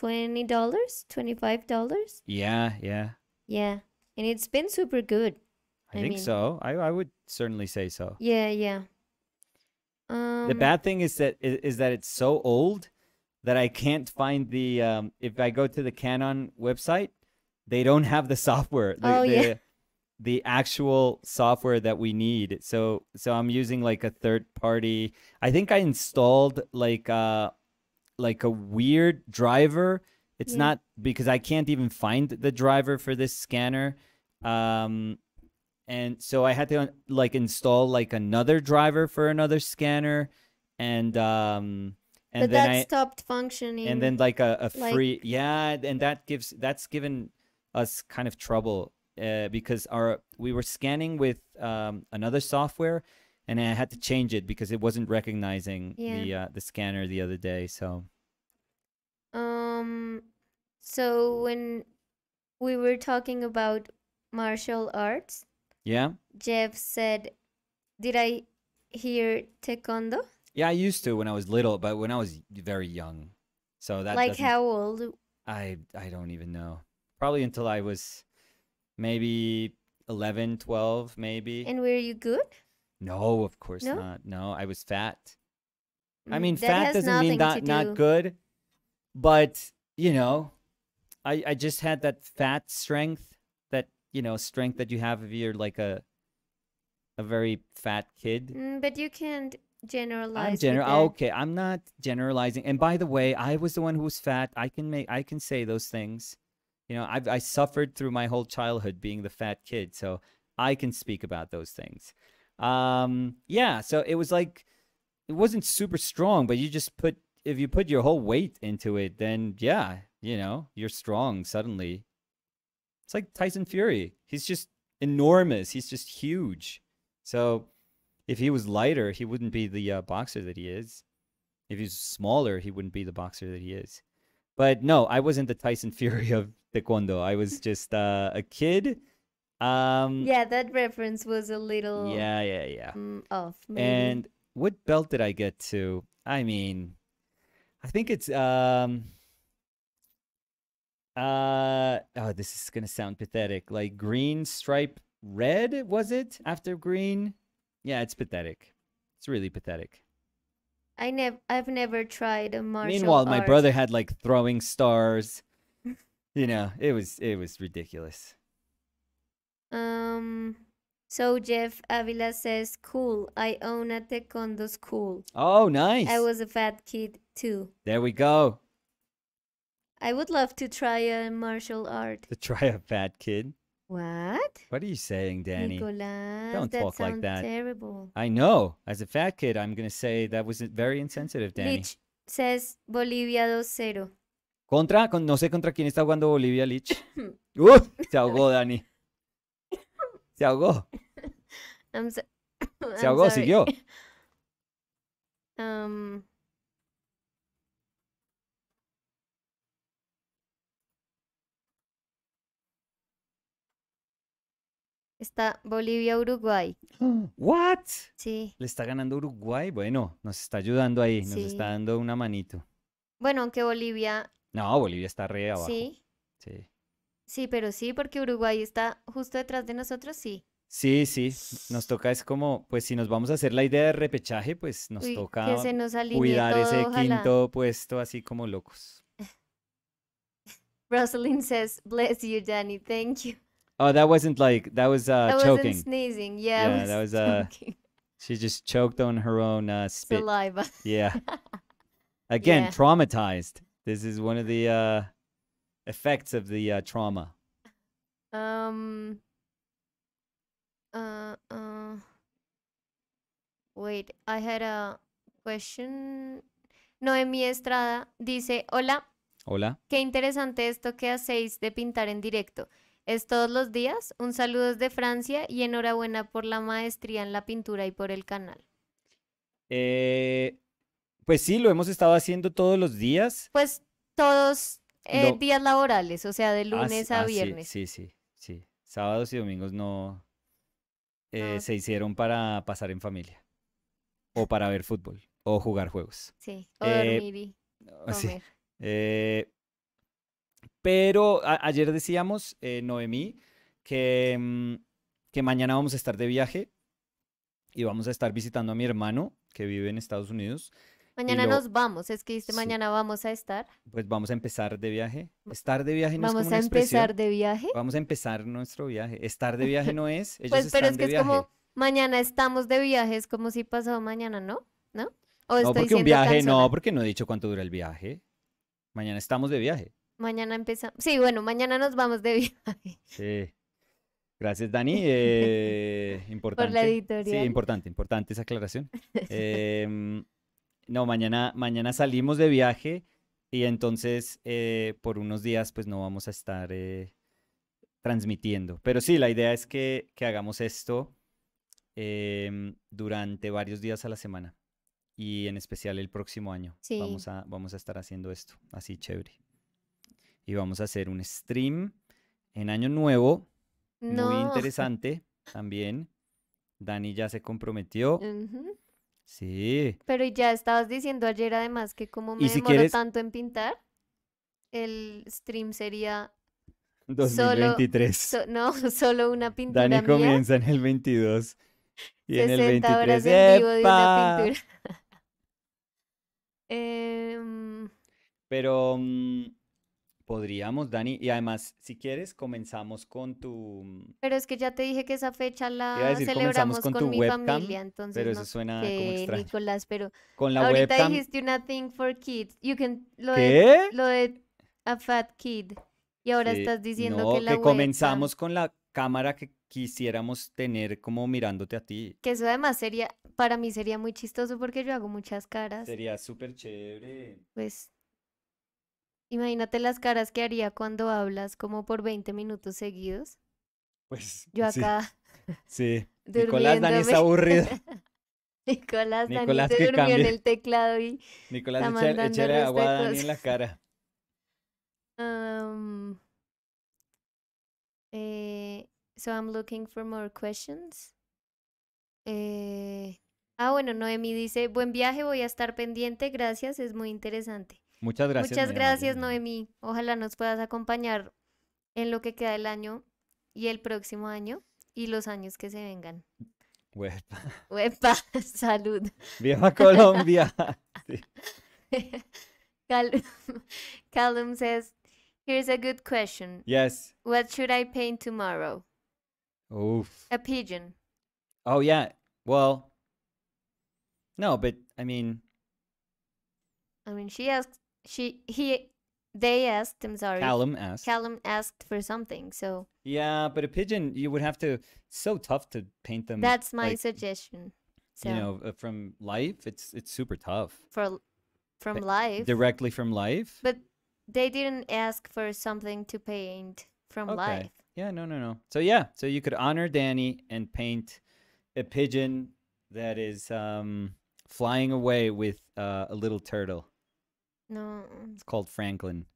twenty dollars, twenty five dollars. yeah, yeah. Yeah, and it's been super good. I, I think mean- so. I I would certainly say so. Yeah, yeah. Um, the bad thing is that is, is that it's so old that I can't find the um if I go to the Canon website, they don't have the software. The, Oh, the, yeah. The actual software that we need. So so I'm using like a third party. I think I installed like uh like a weird driver. It's Yeah. not because I can't even find the driver for this scanner. Um and so I had to like install like another driver for another scanner, and um, and but then that I stopped functioning. and then like a, a like- free yeah, and that gives that's given us kind of trouble uh, because our we were scanning with um, another software, and I had to change it because it wasn't recognizing Yeah. the uh, the scanner the other day. So Um, so when we were talking about martial arts, yeah, Jeff said, "Did I hear taekwondo? yeah, I used to when I was little, but when I was very young, so that like how old? I I don't even know. Probably until I was maybe 11, 12, maybe. And were you good? no, of course No? not. No, I was fat. I Mm, mean, that fat doesn't mean not to not good, but you know, I I just had that fat strength, that you know, strength that you have if you're like a a very fat kid. Mm, but you can't generalize. I'm general. that. Okay, I'm not generalizing. And by the way, I was the one who was fat. I can make. I can say those things. You know, I've I suffered through my whole childhood being the fat kid, so I can speak about those things. Um, yeah. So it was like it wasn't super strong, but you just put if you put your whole weight into it, then yeah, you know, you're strong suddenly. It's like Tyson Fury. He's just enormous. He's just huge. So if he was lighter, he wouldn't be the uh, boxer that he is. If he's smaller, he wouldn't be the boxer that he is. But no, I wasn't the Tyson Fury of taekwondo. I was just uh, a kid. Um, Yeah, that reference was a little yeah, yeah, yeah. mm, off. Maybe. And what belt did I get to? I mean, I think it's um uh oh this is gonna sound pathetic. Like green stripe red, was it? After green? Yeah, it's pathetic. It's really pathetic. I never, I've never tried a martial Meanwhile, my brother had like throwing stars. you know, it was it was ridiculous. Um. So Jeff Avila says, "Cool. I own a taekwondo school. Oh, nice. I was a fat kid too. There we go. I would love to try a martial art." To try a fat kid. What? What are you saying, Danny? Nicolas, Don't that talk like that. terrible. I know. As a fat kid, I'm gonna say that was very insensitive, Danny. Lich says Bolivia 2-0. Contra, con- no sé contra quién está jugando Bolivia, Lich. Uh, se ahogó, Dani. Se ahogó. I'm, so- Se I'm ahogó, sorry. siguió. Um, está Bolivia-Uruguay. What? Sí. Le está ganando Uruguay. Bueno, nos está ayudando ahí. Nos Sí. está dando una manito. Bueno, aunque Bolivia, No, Bolivia está re abajo. sí. Sí. Sí, pero sí, porque Uruguay está justo detrás de nosotros, sí. Sí, sí. Nos toca, es como, pues si nos vamos a hacer la idea de repechaje, pues nos Uy, toca que se nos cuidar todo, ese ojalá. quinto puesto así como locos. Rosalind says, bless you, Danny, thank you. Oh, that wasn't like, that was uh, I choking. wasn't sneezing, yeah, Yeah, that was, uh, choking. She just choked on her own uh, spit. saliva. Yeah. Again, Yeah. traumatized. This is one of the uh, effects of the uh, trauma. Um. Uh, uh. Wait, I had a question. Noemí Estrada dice, hola, Hola. qué interesante esto que hacéis de pintar en directo. ¿Es todos los días? Un saludo desde Francia y enhorabuena por la maestría en la pintura y por el canal. Eh, pues sí, lo hemos estado haciendo todos los días. Pues todos eh, días laborales, o sea, de Ah, lunes a ah, viernes. Sí, sí, sí. Sábados y domingos no eh, Ah. se hicieron para pasar en familia. O para ver fútbol. O jugar juegos. Sí, o dormir y Ah, sí. Pero ayer decíamos, eh, Noemí, que, mm, que mañana vamos a estar de viaje y vamos a estar visitando a mi hermano que vive en Estados Unidos. Mañana lo- nos vamos, es que dice Sí. mañana vamos a estar. Pues vamos a empezar de viaje. Estar de viaje no es Vamos como a una empezar de viaje. Vamos a empezar nuestro viaje. Estar de viaje no es. Ellos Pues, pero es de que es como mañana estamos de viaje, es como si pasado mañana, ¿no? ¿No? O No, estoy porque un viaje, no, porque no he dicho cuánto dura el viaje. Mañana estamos de viaje. Mañana empezamos. Sí, bueno, mañana nos vamos de viaje. Sí. Gracias, Dani. Eh, importante. Sí, editorial. importante, importante esa aclaración. Em, no, mañana, mañana salimos de viaje y entonces eh, por unos días pues no vamos a estar eh, transmitiendo. Pero sí, la idea es que, que hagamos esto em, durante varios días a la semana y en especial el próximo año. Sí. Vamos a, vamos a estar haciendo esto, así chévere. Y vamos a hacer un stream en Año Nuevo, muy No. interesante también. Dani ya se comprometió. Sí. Pero ya estabas diciendo ayer además que como me si demoro quieres- tanto en pintar, el stream sería 2023. so- no, solo una pintura Dani mía. comienza en el 22 y en el 60 horas 23. en vivo de una. Em, Pero, mm, Podríamos, Dani. Y además, si quieres, comenzamos con tu. mm, Pero es que ya te dije que esa fecha la decir, celebramos con con, tu mi webcam, familia, entonces pero no eso suena como extraño. Nicolás, pero Con la ahorita webcam. dijiste una thing for kids. You can lo de ¿Qué? lo de a fat kid y ahora Sí, estás diciendo no, que la webcam, comenzamos con la cámara que quisiéramos tener como mirándote a ti. que eso además sería para mí sería muy chistoso porque yo hago muchas caras. Sería súper chévere. Pues imagínate las caras que haría cuando hablas como por 20 minutos seguidos. Pues Yo acá sí. Nicolás Dani está aburrido. Nicolás Dani se durmió en el teclado y Nicolás, Está échale agua a Dani en la cara. Um, eh, so I'm looking for more questions. Eh, ah, bueno, Noemi dice, buen viaje, voy a estar pendiente, gracias, es muy interesante. Muchas gracias. Muchas gracias. Noemi. Ojalá nos puedas acompañar en lo que queda del año y el próximo año y los años que se vengan. Huepa. ¡Uepa! ¡Salud! Viva Colombia. Sí. Callum says, here's a good question. Yes. What should I paint tomorrow? Oof. A pigeon. Oh yeah. Well. No, but I mean, I mean, she asked, she, he, they asked, I'm sorry. Callum asked. Callum asked for something, so yeah, but a pigeon, you would have to. So tough to paint them. that's my like, suggestion. So, You know, uh, from life, it's it's super tough. for from Uh, life. Directly from life. But they didn't ask for something to paint from Okay. life. Yeah, no, no, no. So yeah, so you could honor Danny and paint a pigeon that is um, flying away with uh, a little turtle. No. It's called Franklin.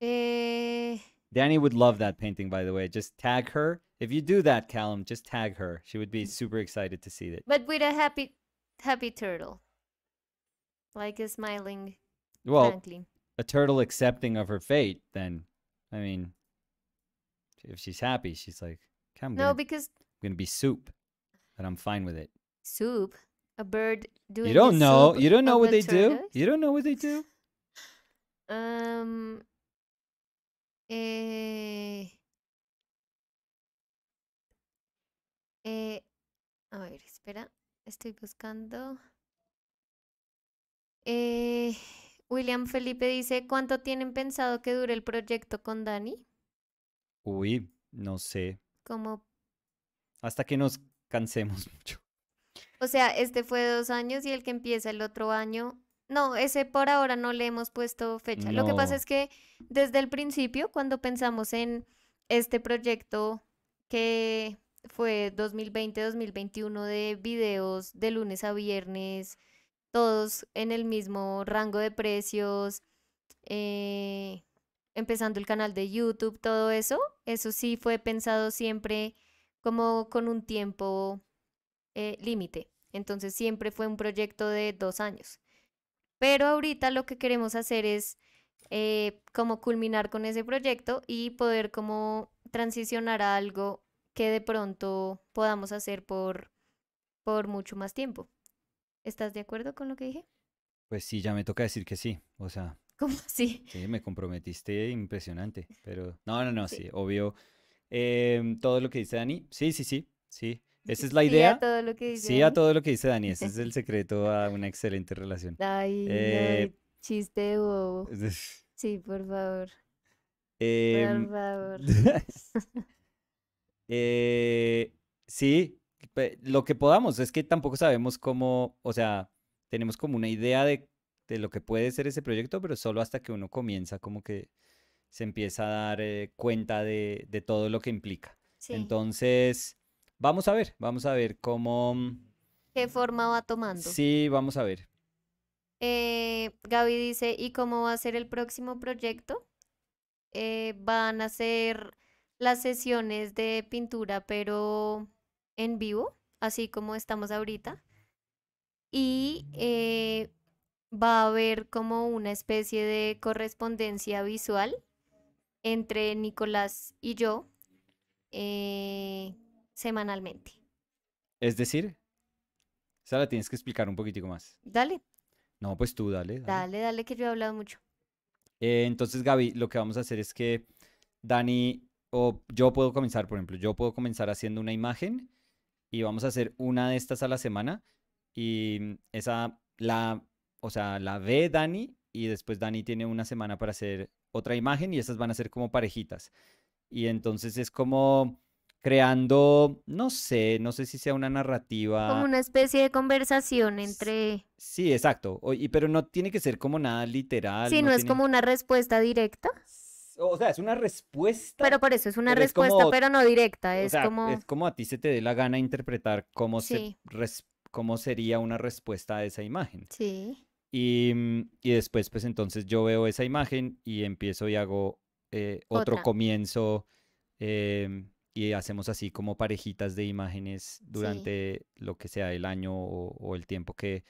Eh, Danny would love that painting, by the way. Just tag her. If you do that, Callum, just tag her. She would Mm. be super excited to see it. but with a happy, happy turtle, like a smiling Well, Franklin. a turtle accepting of her fate, then, I mean, if she's happy, she's like, "Okay, I'm No, gonna, because I'm gonna be soup, but I'm fine with it. soup, a bird doing. You don't know. You don't know what they do. You don't know what they do. Um. Eh, eh, a ver, espera, estoy buscando. Eh, William Felipe dice, ¿cuánto tienen pensado que dure el proyecto con Dani? Uy, no sé. Como, Hasta que nos cansemos mucho. O sea, este fue dos años y el que empieza el otro año. No, ese por ahora no le hemos puesto fecha. Lo que pasa es que desde el principio, cuando pensamos en este proyecto que fue 2020-2021 de videos de lunes a viernes, todos en el mismo rango de precios, eh, empezando el canal de YouTube, todo eso, eso sí fue pensado siempre como con un tiempo eh, límite. Entonces siempre fue un proyecto de dos años. Pero ahorita lo que queremos hacer es eh, como culminar con ese proyecto y poder como transicionar a algo que de pronto podamos hacer por, por mucho más tiempo. ¿Estás de acuerdo con lo que dije? Pues sí, ya me toca decir que sí. O sea, ¿Cómo así? sí, me comprometiste impresionante. Pero no, no, no, Sí. sí, obvio. Em, todo lo que dice Dani. Sí, sí, sí, sí. Esa es la Sí, a idea. todo lo que dice Sí, a todo lo que dice Dani. Ese es el secreto a una excelente relación. Ay, Eh, chiste de bobo. Sí, por favor. Em, Por favor. Eh, sí, lo que podamos, es que tampoco sabemos cómo, o sea, tenemos como una idea de, de lo que puede ser ese proyecto, pero solo hasta que uno comienza como que se empieza a dar eh, cuenta de, de todo lo que implica. Sí. Entonces, vamos a ver, vamos a ver cómo... ¿Qué forma va tomando? Sí, vamos a ver. Eh, Gaby dice, ¿y cómo va a ser el próximo proyecto? Eh, van a ser las sesiones de pintura, pero en vivo, así como estamos ahorita. Y eh, va a haber como una especie de correspondencia visual entre Nicolás y yo eh, semanalmente. Es decir, esa la tienes que explicar un poquitico más. Dale, No, pues tú, dale, dale. dale, dale, que yo he hablado mucho. Eh, entonces, Gaby, lo que vamos a hacer es que Dani o yo puedo comenzar, por ejemplo, yo puedo comenzar haciendo una imagen y vamos a hacer una de estas a la semana y esa la, o sea, la ve Dani y después Dani tiene una semana para hacer otra imagen y esas van a ser como parejitas. Y entonces es como creando, no sé, no sé si sea una narrativa. Como una especie de conversación entre... Sí, exacto. O- y, pero no tiene que ser como nada literal. Sí, no es tiene- como una respuesta directa, O sea, es una respuesta. pero por eso es una pero es respuesta, como- pero no directa, o es sea, como... es como a ti se te dé la gana interpretar cómo, se res- cómo sería una respuesta a esa imagen. Sí, Y, mm, y después, pues entonces yo veo esa imagen y empiezo y hago eh, otro Otra. comienzo em, y hacemos así como parejitas de imágenes durante lo que sea el año o, o el tiempo que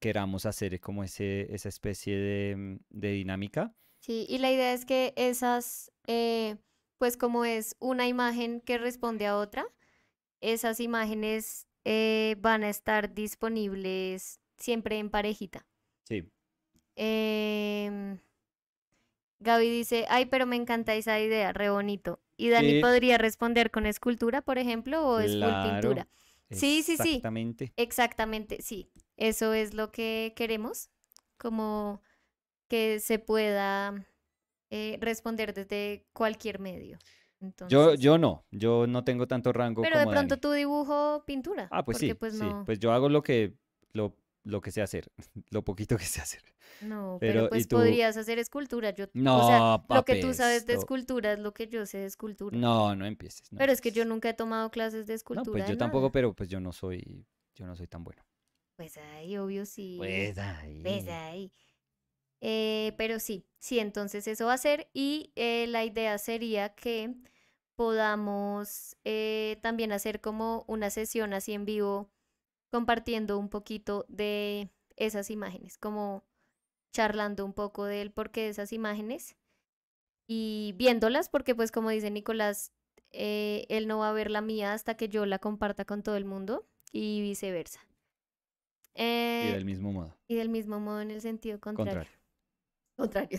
queramos hacer como ese, esa especie de, mm, de dinámica. sí, y la idea es que esas, eh, pues como es una imagen que responde a otra, esas imágenes eh, van a estar disponibles siempre en parejita. Sí. Em, Gaby dice, ay, pero me encanta esa idea, re bonito. ¿Y Dani Sí. podría responder con escultura, por ejemplo, o es full Claro, pintura? Sí, sí, sí. Exactamente. Exactamente, sí. Eso es lo que queremos, como que se pueda eh, responder desde cualquier medio. Yo, Entonces, yo no, yo no tengo tanto rango pero de pronto Dani. tu dibujo pintura, Ah, pues porque sí, pues sí. no, Pues yo hago lo que, lo, lo que sé hacer, lo poquito que sé hacer. no, pero, pero ¿y pues tú? podrías hacer escultura. Yo, o sea, No, lo que tú sabes de escultura es lo que yo sé de escultura. No, no empieces. no Pero es que yo nunca he tomado clases de No, escultura pues de yo tampoco, pero pues yo no soy, yo no soy tan bueno. Pues ahí, obvio sí. Pues ahí. Pues ahí. Eh, pero sí, sí, entonces eso va a ser. Y eh, la idea sería que podamos eh, también hacer como una sesión así en vivo, compartiendo un poquito de esas imágenes, como charlando un poco del porqué de esas imágenes y viéndolas, porque pues como dice Nicolás, eh, él no va a ver la mía hasta que yo la comparta con todo el mundo y viceversa. Y Eh, del mismo modo. y del mismo modo en el sentido contrario. Contrario. Contrario.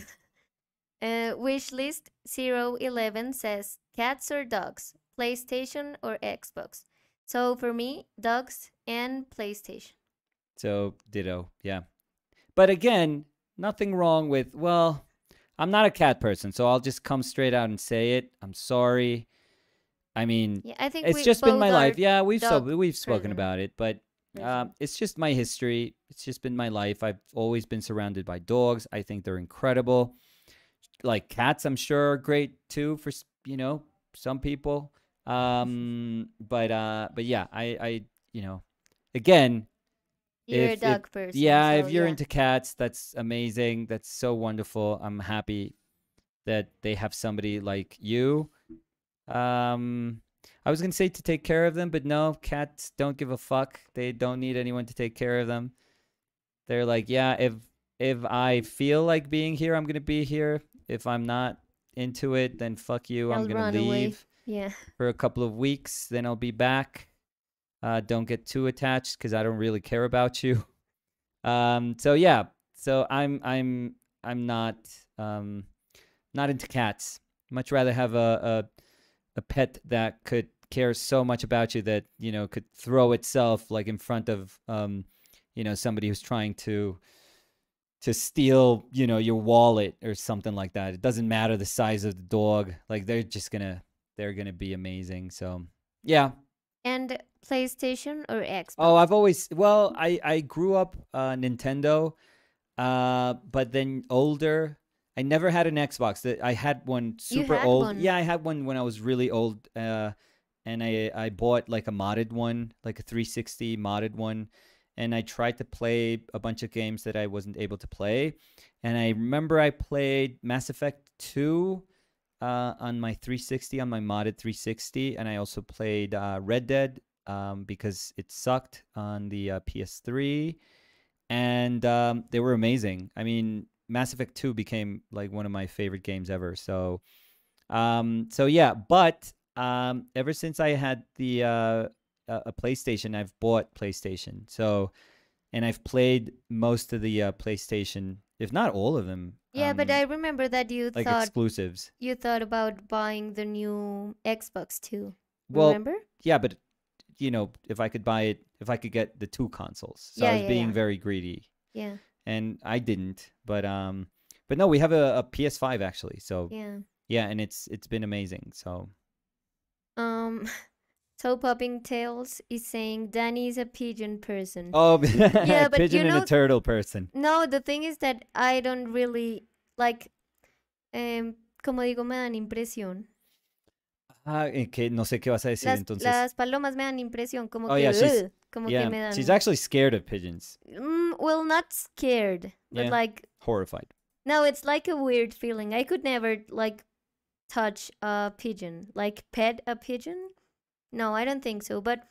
Uh, wishlist 011 says cats or dogs, PlayStation or Xbox. So for me, dogs and PlayStation. So ditto, yeah. But again, nothing wrong with well, I'm not a cat person, so I'll just come straight out and say it. I'm sorry. I mean, Yeah, I think it's just been my life. Yeah, we've so, we've spoken person. about it, but um, it's just my history. It's just been my life. I've always been surrounded by dogs. I think they're incredible. Like cats, I'm sure are great too for you know some people. Um, but uh, but yeah, I I you know, again, You're if- if- a dog person. yeah, so if you're yeah. into cats, that's amazing. That's so wonderful. I'm happy that they have somebody like you. Um, I was gonna say to take care of them, but no, cats don't give a fuck. They don't need anyone to take care of them. They're like, yeah, if if I feel like being here, I'm gonna be here. If I'm not into it, then fuck you. I'm I'll gonna run away. Yeah. for a couple of weeks. Then I'll be back. Uh, don't get too attached because I don't really care about you. Um, so yeah, so I'm I'm I'm not um, not into cats. Much rather have a, a a pet that could care so much about you that you know could throw itself like in front of um, you know somebody who's trying to to steal you know your wallet or something like that. It doesn't matter the size of the dog. Like they're just gonna they're gonna be amazing. So yeah. And PlayStation or Xbox? Oh, I've always well, I I grew up uh, Nintendo, uh, but then older. I never had an Xbox. That I had one super had old. one. Yeah, I had one when I was really old. Uh, and I I bought like a modded one, like a 360 modded one, and I tried to play a bunch of games that I wasn't able to play. And I remember I played Mass Effect 2 uh, on my 360, on my modded 360, and I also played uh, Red Dead um, because it sucked on the uh, PS3, and um, they were amazing. I mean, Mass Effect 2 became like one of my favorite games ever. So, um, so yeah, but um, ever since I had the uh, a PlayStation, I've bought PlayStation. So, and I've played most of the uh, PlayStation if not all of them. Yeah, but um, I remember that you like thought exclusives. you thought about buying the new Xbox too. Well, remember? yeah, but you know, if I could buy it, if I could get the two consoles, so Yeah, I was yeah, being yeah. very greedy, Yeah. and I didn't. But um, but no, we have a, a PS5 actually. So Yeah. yeah, and it's it's been amazing. So Um Toe Popping Tails is saying Danny's a pigeon person. oh, Yeah, but you pigeon and know- a turtle person. No, the thing is that I don't really like em, como digo, me dan impresión. Ah, eh, que no sé qué vas a decir Las, entonces. las palomas me dan impresión, como Oh, que, yeah, she's- como yeah, que me dan. she's actually scared of pigeons. Mm, well, not scared, but Yeah. like Horrified. no, it's like a weird feeling. I could never like touch a pigeon, like pet a pigeon. No, I don't think so. But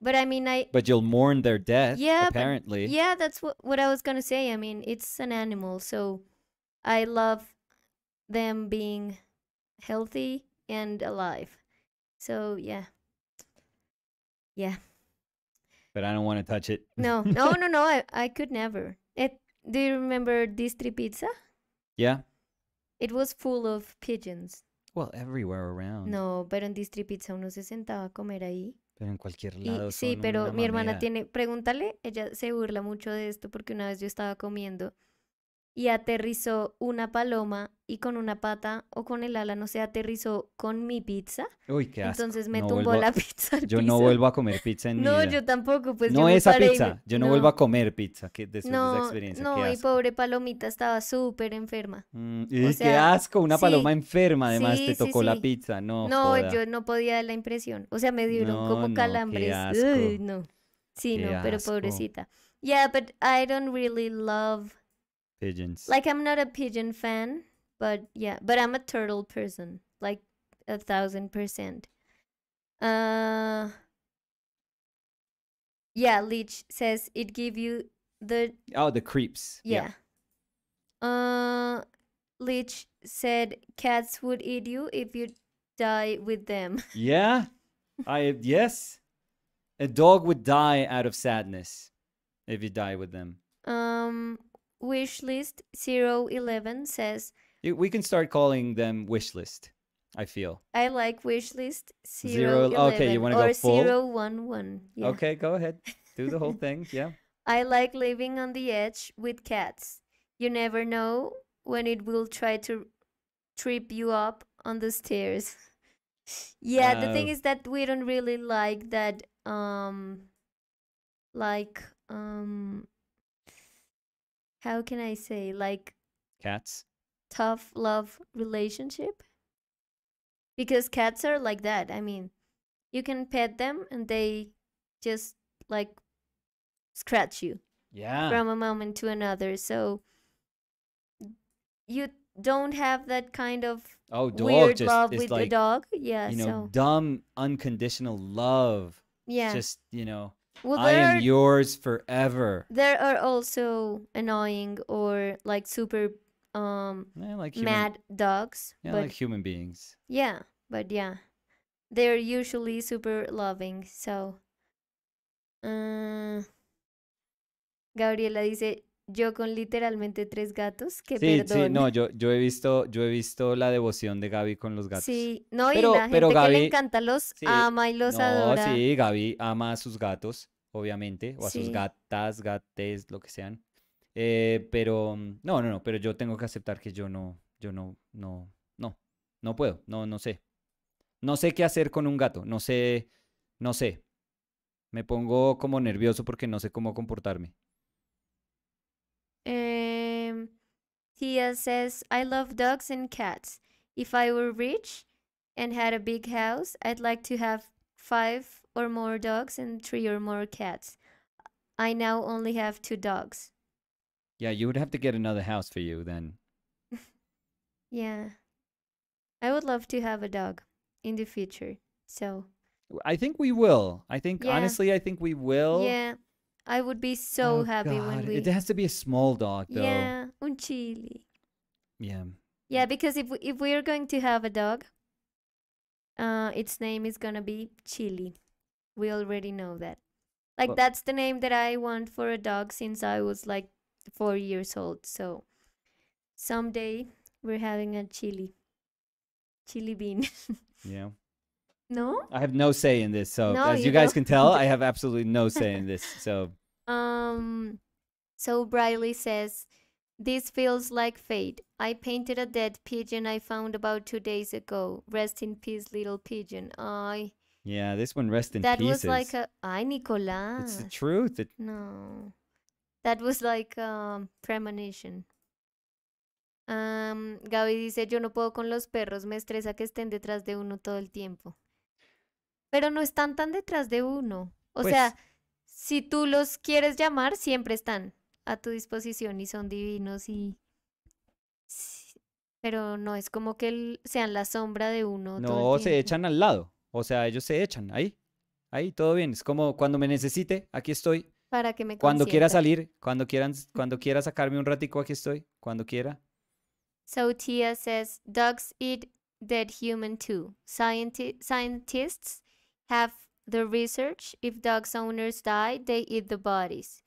but I mean, I But you'll mourn their death. Yeah, but- apparently. yeah, that's what what I was gonna say. I mean, it's an animal, so I love them being healthy and alive. So yeah, yeah. But I don't want to touch it. No, no, no, no. I I could never. It. Do you remember Distri Pizza? Yeah. It was full of pigeons. Well, everywhere around. No, pero en Distri Pizza uno se sentaba a comer ahí. Pero en cualquier Y lado. sí, pero mi hermana tiene, pregúntale, ella se burla mucho de esto porque una vez yo estaba comiendo y aterrizó una paloma y con una pata o con el ala, no sé, aterrizó con mi pizza. Uy, qué asco. Entonces me No tumbó la pizza al Yo no vuelvo a comer pizza en mi No, vida. yo tampoco, pues yo no me esa y pizza. Yo no, vuelvo a comer pizza que después de esa experiencia. no, qué y pobre palomita estaba súper enferma. Mm, y qué sea, asco. Una sí, paloma enferma. Además, sí, te sí, tocó la pizza. No, No, joda. yo no podía dar la impresión. O sea, me dieron como qué calambres. asco. Uy, no. Sí, Qué no, pero asco. pobrecita. Yeah, but I don't really love Pigeons. like I'm not a pigeon fan, but yeah, but I'm a turtle person, like a thousand percent. Uh, yeah, Leech says it give you the oh, the creeps. yeah. Uh, Leech said cats would eat you if you die with them. Yeah. I yes. A dog would die out of sadness if you die with them. Um, wishlist 011 says We can start calling them wish list. I feel. I like wishlist Zero- 011 okay, you wanna or go full? 011. Yeah. Okay, go ahead. Do the whole thing. Yeah. I like living on the edge with cats. You never know when it will try to trip you up on the stairs. yeah, the thing Oh. is that we don't really like that um like um how can I say like Cats. tough love relationship because cats are like that i mean you can pet them and they just like scratch you Yeah. from a moment to another so you don't have that kind of oh, dog weird just love with like dog yeah you know so dumb unconditional love. yeah Just you know, well I am are, yours forever. there are also annoying or like super um Yeah, like human, mad dogs yeah, but like human beings. Yeah, but yeah, they're usually super loving. So, uh, Gabriela dice, yo con literalmente tres gatos, que Sí, perdón. sí, no, yo, yo he visto, yo he visto la devoción de Gaby con los gatos. Sí, no, Pero- y la pero gente que le Gaby- encanta los sí, ama y los no, adora. sí, Gaby ama a sus gatos, obviamente, o a sus gatas, gates, lo que sean. Eh, pero, mm, no, no, no, pero yo tengo que aceptar que yo no, yo no, no, no, no puedo, no, no sé. No sé qué hacer con un gato, no sé, no sé. Me pongo como nervioso porque no sé cómo comportarme. Um, Tia says, I love dogs and cats. If I were rich and had a big house, I'd like to have five or more dogs and three or more cats. I now only have two dogs. Yeah, you would have to get another house for you then. Yeah. I would love to have a dog in the future. So, I think we will. I think Yeah. honestly, I think we will. yeah. I would be so Oh, happy when we It has to be a small dog though. Yeah, un chili. Yeah. Yeah, because if we, if we are going to have a dog, uh, its name is gonna be Chili. We already know that. Like Well- that's the name that I want for a dog since I was like four years old. So someday we're having a chili, chili bean. Yeah. No? I have no say in this. So No, as you, you guys don't. can tell, I have absolutely no say in this. So Um, so Briley says, This feels like fate. I painted a dead pigeon I found about two days ago. Rest in peace, little pigeon. I yeah, this one rests in peace. that pieces. was like a I ay Nicolás. it's the truth. It, No. That was like um premonition. Um, Gaby dice, yo no puedo con los perros, me estresa que estén detrás de uno todo el tiempo. Pero no están tan detrás de uno. O Pues- sea, si tú los quieres llamar, siempre están a tu disposición y son divinos y... Pero no es como que sean la sombra de uno todo no el se echan al lado. O sea, ellos se echan ahí. Ahí, todo bien. Es como cuando me necesite, aquí estoy. Para que me Cuando quiera salir, cuando quieran, cuando quiera sacarme un ratico, aquí estoy. Cuando quiera. So Tia says dogs eat dead human too. Scienti- scientists have the research. If dogs owners die, they eat the bodies.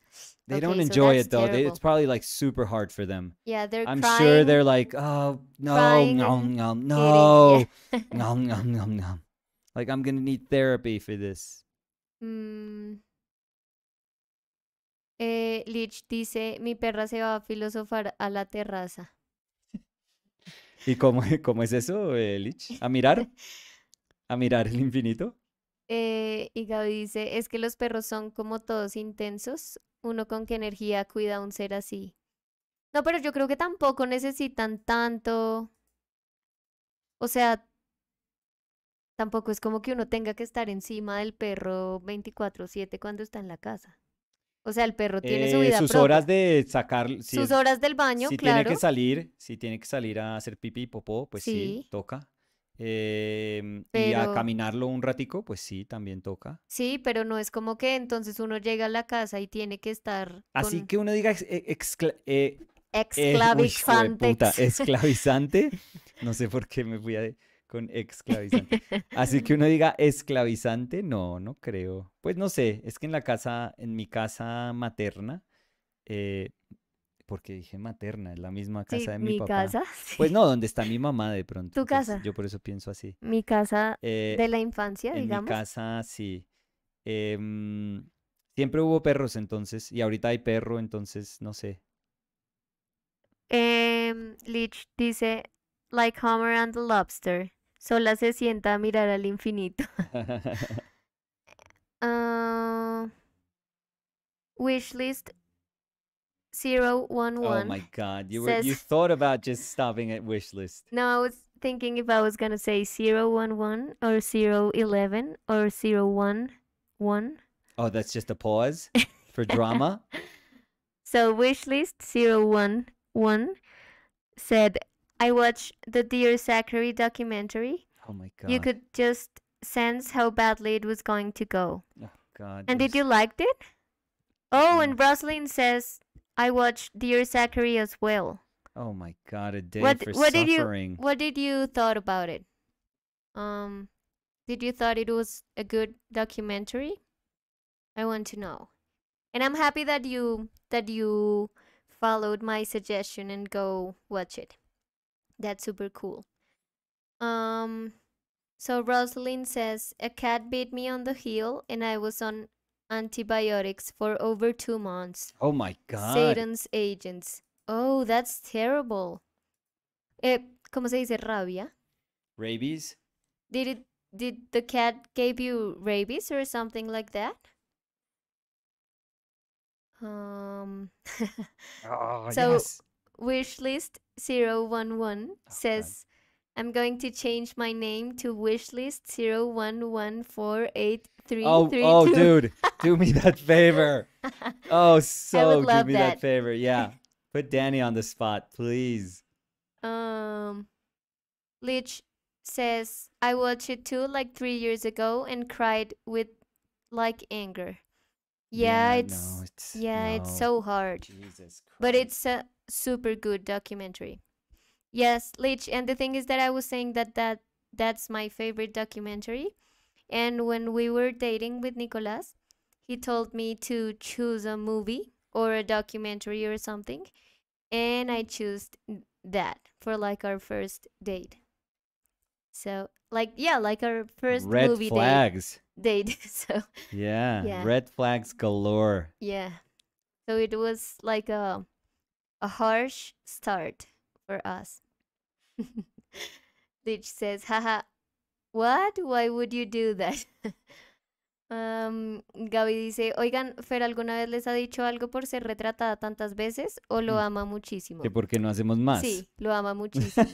They don't Okay, so enjoy it though. They, it's probably like super hard for them. Yeah, they're I'm crying. sure they're like, oh no, crying nom, and nom, eating, no, yeah. nom, nom, nom, nom. Like I'm gonna need therapy for this. Mm. Eh, Lich dice, mi perra se va a filosofar a la terraza. ¿Y cómo, cómo es eso, eh, Lich? ¿A mirar? ¿A mirar el infinito? Eh, y Gaby dice, es que los perros son como todos intensos. Uno con qué energía cuida a un ser así. No, pero yo creo que tampoco necesitan tanto. O sea, tampoco es como que uno tenga que estar encima del perro 24/7 cuando está en la casa. O sea, el perro tiene su Eh, vida sus propia. horas de sacar, si, Sus es- horas del baño, si tiene que salir, si tiene que salir a hacer pipí, popó, pues sí, Sí. toca. Em, y a caminarlo un ratico, pues sí, también toca. Sí, pero no es como que entonces uno llega a la casa y tiene que estar Así que uno diga e- excla- eh, eh, jueputa, esclavizante. No sé por qué me fui a- con esclavizante. Así que uno diga esclavizante, no, no creo. Pues no sé, es que en la casa, en mi casa materna, eh, porque dije materna, es la misma Sí, casa de mi mi papá. casa. Pues no, donde está mi mamá de pronto. Tu entonces casa. Yo por eso pienso así. Mi casa Eh, de la infancia, en digamos. mi casa, sí. Em, siempre hubo perros entonces, y ahorita hay perro, entonces no sé. Em, Lich dice, like Homer and the Lobster. Sola se sienta a mirar al infinito. Ah, wishlist 011. Oh my God, you were you thought about just stopping at wish list. No, I was thinking if I was gonna say 011 or 011 or 011. Oh, that's just a pause for drama. So wishlist 011 said, I watched the Dear Zachary documentary. Oh my God. You could just sense how badly it was going to go. Oh God. And did you liked it? Oh, and Rosalind says, I watched Dear Zachary as well. Oh my God, a day What for what did you suffering. what did you thought about it? Um did you thought it was a good documentary? I want to know. And I'm happy that you that you followed my suggestion and go watch it. That's super cool. Um so Rosalind says a cat bit me on the heel and I was on antibiotics for over 2 months. Oh my God. Satan's agents. Oh, that's terrible. Eh, ¿Cómo se dice rabia? Rabies? Did it? Did the cat gave you rabies or something like that? Um, Oh, So- yes. wishlist 011 says, I'm going to change my name to wishlist 011483332. Oh, oh, dude, do me that favor. Oh, so do me that. that favor. Yeah. Put Danny on the spot, please. Um, Lich says, I watched it too like three years ago and cried with like anger. Yeah, it's no, it's yeah, it's so hard. Jesus Christ. But it's a super good documentary. Yes, Lich, and the thing is that I was saying that that that's my favorite documentary. And when we were dating with Nicolas, he told me to choose a movie or a documentary or something, and I chose that for like our first date. So like yeah, like our first Red movie flags. date. date. so Yeah. Yeah. Red flags galore. yeah, so it was like a a harsh start for us. Ditch says, haha, what? Why would you do that? Um, Gaby dice, oigan, Fer, ¿alguna vez les ha dicho algo por ser retratada tantas veces o lo Mm. ama muchísimo? Que por qué no hacemos más. Sí, lo ama muchísimo.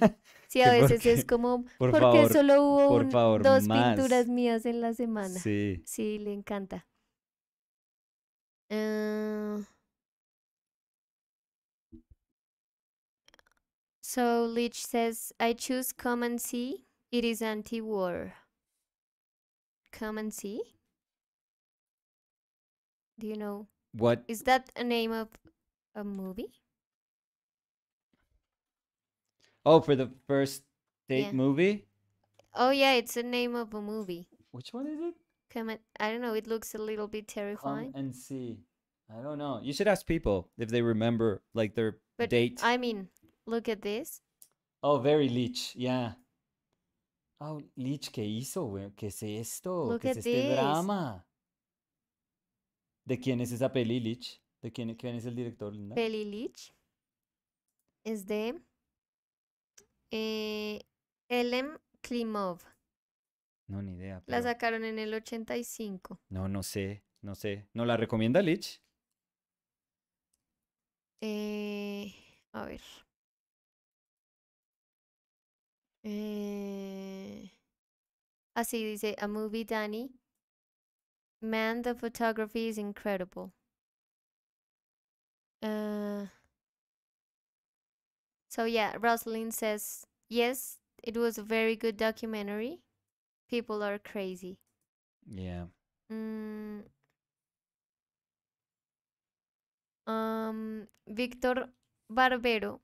Sí, a veces es como, por porque favor, solo hubo por un- favor, dos más. pinturas mías en la semana. Sí. Sí, le encanta. Ah, so Leech says, I choose come and see. It is anti-war. Come and see. Do you know? What? Is that a name of a movie? Oh, for the first date Yeah. movie? Oh yeah, it's the name of a movie. Which one is it? Come and I don't know. It looks a little bit Come terrifying. and see. I don't know. You should ask people if they remember like their But date. I mean, look at this. Oh, very Leech. Yeah. Oh, Leech, ¿qué hizo, güey? ¿Qué es esto? Look ¿Qué es este this. drama? ¿De quién es esa peli, Leech? ¿De quién, quién es el director, Linda? Peli Lich es de eh, Elem Klimov. No, ni idea. La sacaron en el 85. No, no sé. No sé. ¿No la recomienda Leech? Eh, a ver. Eh, así dice, a movie Danny. Man, the photography is incredible. Uh, so yeah, Rosalind says, yes, it was a very good documentary. People are crazy. Yeah. Mm. Am, Víctor Barbero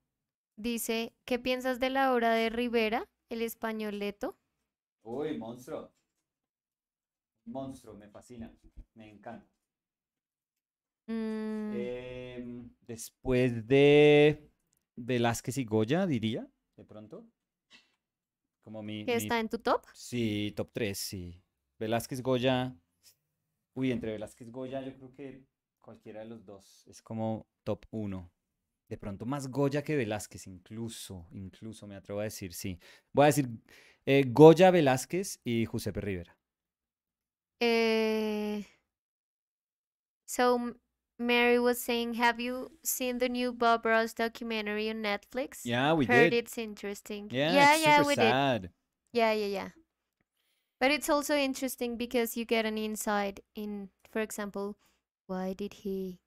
dice, ¿qué piensas de la obra de Ribera, el españoleto? Uy, monstruo. Monstruo, me fascina. Me encanta. Mm, Em, después de Velázquez y Goya, diría, de pronto. Como mi, ¿que mi- está en tu top? Sí, top 3, sí. Velázquez, Goya. Uy, entre Velázquez y Goya, yo creo que cualquiera de los dos es como top 1. De pronto más Goya que Velázquez, incluso, incluso me atrevo a decir, sí. Voy a decir eh, Goya, Velázquez y Giuseppe Ribera. Eh, so Mary was saying, have you seen the new Bob Ross documentary on Netflix? Yeah, we Heard did. it's interesting. Yeah, yeah, yeah, super we did. Yeah, yeah, yeah. But it's also interesting because you get an insight in, for example, why did he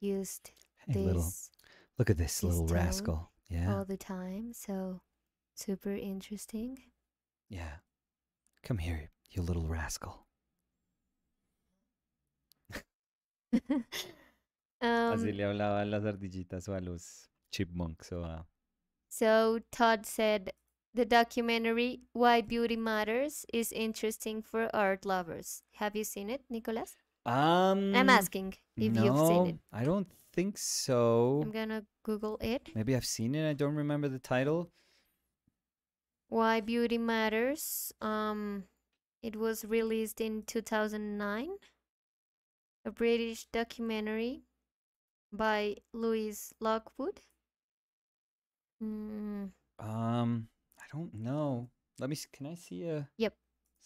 used this look at this this little rascal. Yeah, all the time? So super interesting. yeah. Come here, you little rascal. Así um, le hablaba las ardillitas o a los chipmunks o a... so Todd said the documentary Why Beauty Matters is interesting for art lovers. Have you seen it, Nicolas? Um, I'm asking if you've seen it. no, I don't think so. I'm gonna Google it. Maybe I've seen it. I don't remember the title. Why Beauty Matters. Um, it was released in 2009. A British documentary by Louise Lockwood. Mm, Um, I don't know. Let me. Can I see a? Yep.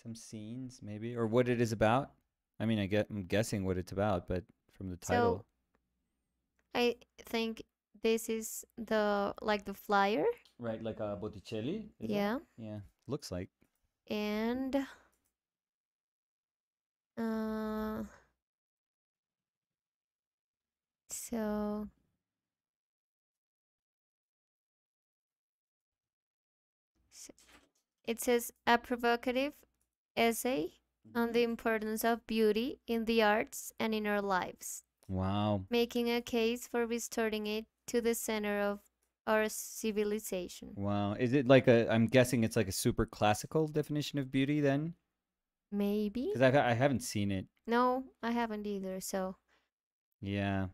Some scenes, maybe, or what it is about. I mean, I get. I'm guessing what it's about, but from the title. So I think this is the like the flyer. right, like a Botticelli. is it? Yeah, Yeah. Looks like. and uh, so it says a provocative essay on the importance of beauty in the arts and in our lives, Wow. making a case for restoring it to the center of our civilization. Wow. Is it like a? I'm guessing it's like a super classical definition of beauty then, Maybe? because I I haven't seen it. No, I haven't either. So Yeah.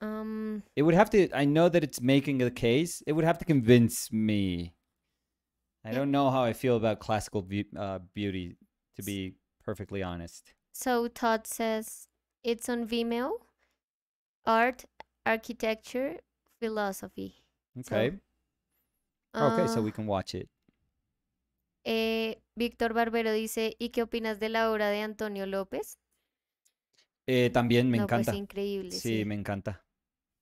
Um, It would have to. I know that it's making a case. It would have to convince me. I don't know how I feel about classical beau- uh, beauty, to be perfectly honest. so Todd says it's on Vimeo. Art, architecture, philosophy. So, Okay. okay, so ah, we can watch it. eh, Víctor Barbero dice, ¿y qué opinas de la obra de Antonio López? Eh, también me no, encanta. pues increíble, Sí, sí. me encanta.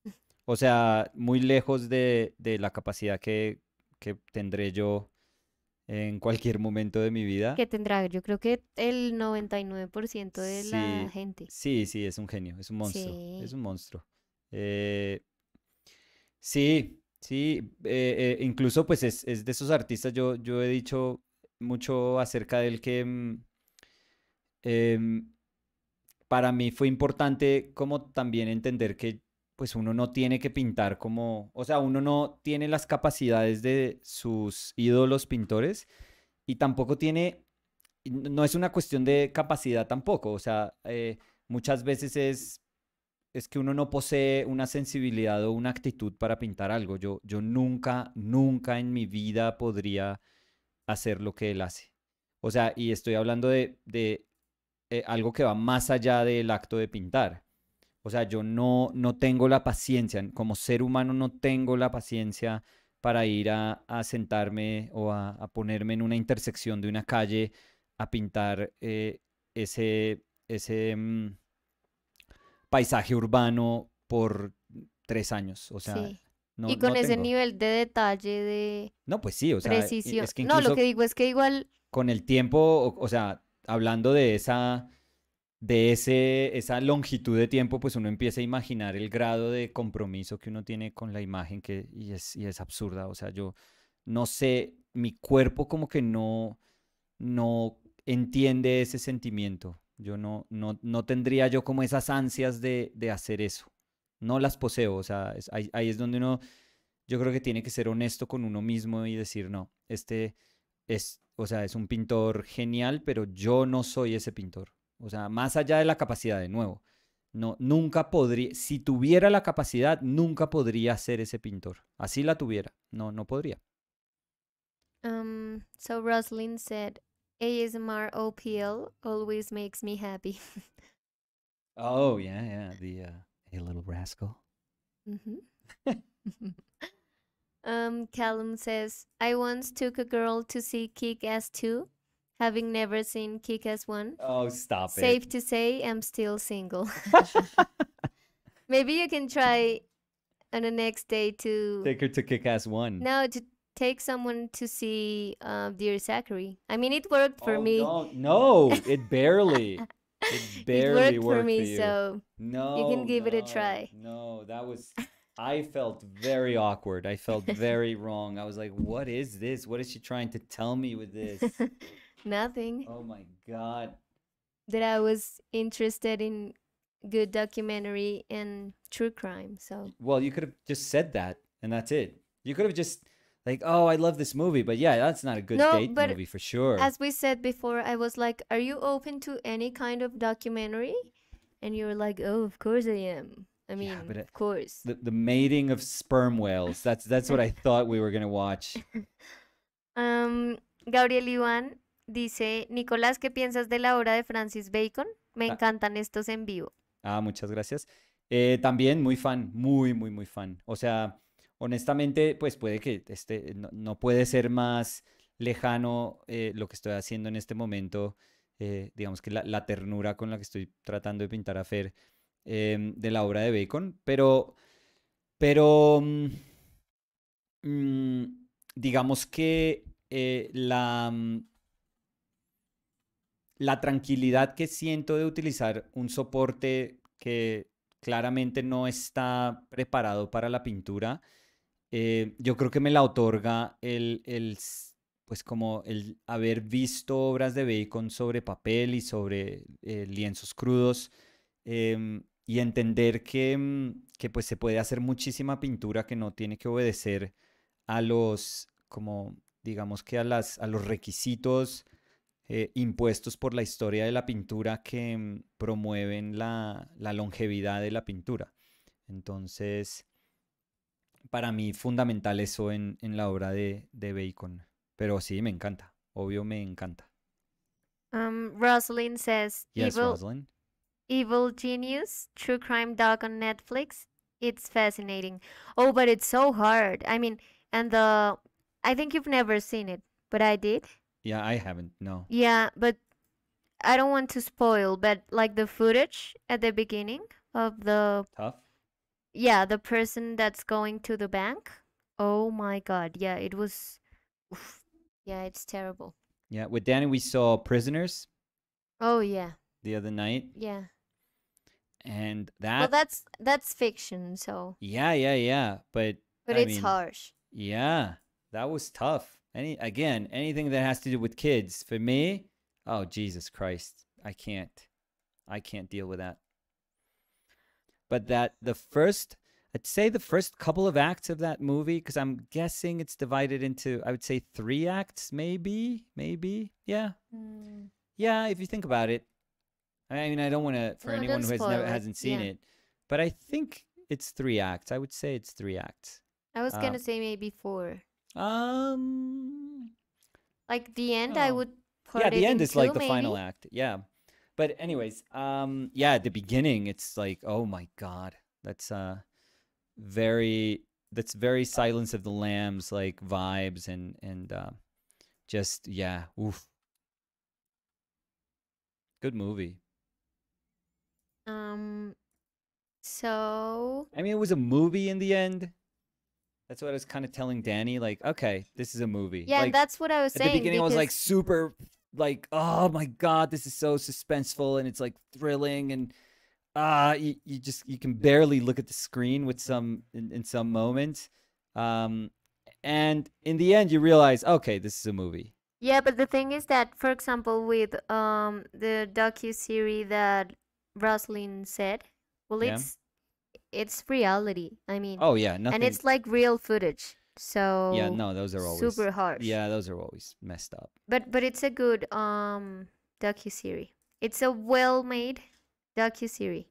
O sea, muy lejos de, de la capacidad que, que tendré yo en cualquier momento de mi vida. Que tendrá, yo creo que el 99% de la gente. Sí, sí, es un genio, es un monstruo, es Sí. un monstruo. Eh, sí, sí, eh, eh, incluso pues es, es de esos artistas, yo, yo he dicho mucho acerca de él que mm, em, para mí fue importante como también entender que pues uno no tiene que pintar como, o sea, uno no tiene las capacidades de sus ídolos pintores y tampoco tiene, no es una cuestión de capacidad tampoco, o sea, eh, muchas veces es, es que uno no posee una sensibilidad o una actitud para pintar algo. Yo, yo nunca, nunca en mi vida podría hacer lo que él hace. O sea, y estoy hablando de, de eh, algo que va más allá del acto de pintar. O sea, yo no, no tengo la paciencia, como ser humano no tengo la paciencia para ir a, a sentarme o a, a ponerme en una intersección de una calle a pintar eh, ese, ese mm, paisaje urbano por tres años. O sea, Sí. no, y con no ese tengo. nivel de detalle, de No, pues sí, o sea, i- precisión. es que No, lo que digo es que igual, con el tiempo, o, o sea, hablando de esa, de ese, esa longitud de tiempo, pues uno empieza a imaginar el grado de compromiso que uno tiene con la imagen que, y es, y es absurda. O sea, yo no sé, mi cuerpo como que no, no entiende ese sentimiento. Yo no, no, no tendría yo como esas ansias de, de hacer eso. No las poseo. O sea, es- ahí, ahí es donde uno, yo creo que tiene que ser honesto con uno mismo y decir, no, este es, o sea, es un pintor genial, pero yo no soy ese pintor. O sea, más allá de la capacidad, de nuevo, no, nunca podría, si tuviera la capacidad, nunca podría ser ese pintor. Así la tuviera, no, no podría. um, so Roslyn said, ASMR OPL always makes me happy. Oh, yeah, yeah, the uh, a little rascal. Mhm. um, Callum says, I once took a girl to see Kick Ass 2, having never seen Kick Ass 1. Oh, stop Safe to say, I'm still single. Maybe you can try on the next day to. Take her to kick ass one. No, to take someone to see uh, Dear Zachary. I mean, it worked for Oh, me. don't- No, it barely. It It barely worked worked for me, you. so No, you can give it a try. No, that was. I felt very awkward. I felt very wrong. I was like, "What is this? What is she trying to tell me with this?" Nothing. oh my god! That I was interested in good documentary and true crime. So Well, you could have just said that, and that's it. You could have just like, "Oh, I love this movie," but yeah, that's not a good No, date movie for sure. as we said before, I was like, "Are you open to any kind of documentary?" And you were like, "Oh, of course I am." I mean, Yeah, but of course. the the mating of sperm whales. That's that's what I thought we were gonna watch. Um, Gabriel Iván dice, Nicolás, ¿qué piensas de la obra de Francis Bacon? Me Ah. encantan estos en vivo. Ah, muchas gracias. Eh, también muy fan, muy, muy, muy fan. O sea, honestamente, pues puede que este, no, no puede ser más lejano eh, lo que estoy haciendo en este momento. eh, digamos que la, la ternura con la que estoy tratando de pintar a Fer em, de la obra de Bacon. Pero, pero, mm, mm, digamos que la, mm, la tranquilidad que siento de utilizar un soporte que claramente no está preparado para la pintura, eh, yo creo que me la otorga el, el pues como el haber visto obras de Bacon sobre papel y sobre eh, lienzos crudos em, y entender que, mm, que pues se puede hacer muchísima pintura que no tiene que obedecer a los, como digamos que a las, a los requisitos eh, impuestos por la historia de la pintura que mm, promueven la, la longevidad de la pintura. Entonces, para mí fundamental eso en, en la obra de, de Bacon. Pero sí, me encanta. Obvio, me encanta. Um, Rosalind says, Yes, "Evil, Rosalind. Evil Genius, True Crime Doc on Netflix. It's fascinating. Oh, but it's so hard. I mean, and the I think you've never seen it, but I did. Yeah, I haven't. No. Yeah, but I don't want to spoil, but like the footage at the beginning of the Tough. yeah, the person that's going to the bank. Oh my God. Yeah, it was oof. Yeah, it's terrible. Yeah, with Danny, we saw Prisoners Oh yeah. the other night, Yeah. and that Well, that. that's that's fiction, so yeah, yeah, yeah. But but I it's mean, harsh. Yeah, that was tough. Any again, anything that has to do with kids for me, oh Jesus Christ, I can't. I can't deal with that. But that the first I'd say the first couple of acts of that movie cuz I'm guessing it's divided into I would say 3 acts maybe, maybe. Yeah. Mm. Yeah, if you think about it. I mean, I don't want to for No, anyone who has never it. hasn't seen Yeah. it. But I think it's 3 acts. I would say it's 3 acts. I was Uh, gonna say maybe four. Um Like the end, I Oh. would put yeah the end is like two, the final act yeah but anyways um yeah at the beginning it's like oh my god that's uh very that's very silence of the lambs like vibes and and uh just yeah oof good movie Um. So i mean it was a movie in the end that's what i was kind of telling danny like okay this is a movie yeah, like, that's what I was at saying. At the beginning I was like super like oh my god this is so suspenseful and it's like thrilling and uh you, you just you can barely look at the screen with some in, in some moments um and in the end you realize okay this is a movie Yeah, but the thing is that, for example, with um the docu series that Roslyn said, well, Yeah. it's it's reality. I mean, oh yeah nothing and it's like real footage. So yeah no those are always super harsh. yeah those are always messed up but but it's a good um docu series. It's a well made docu series.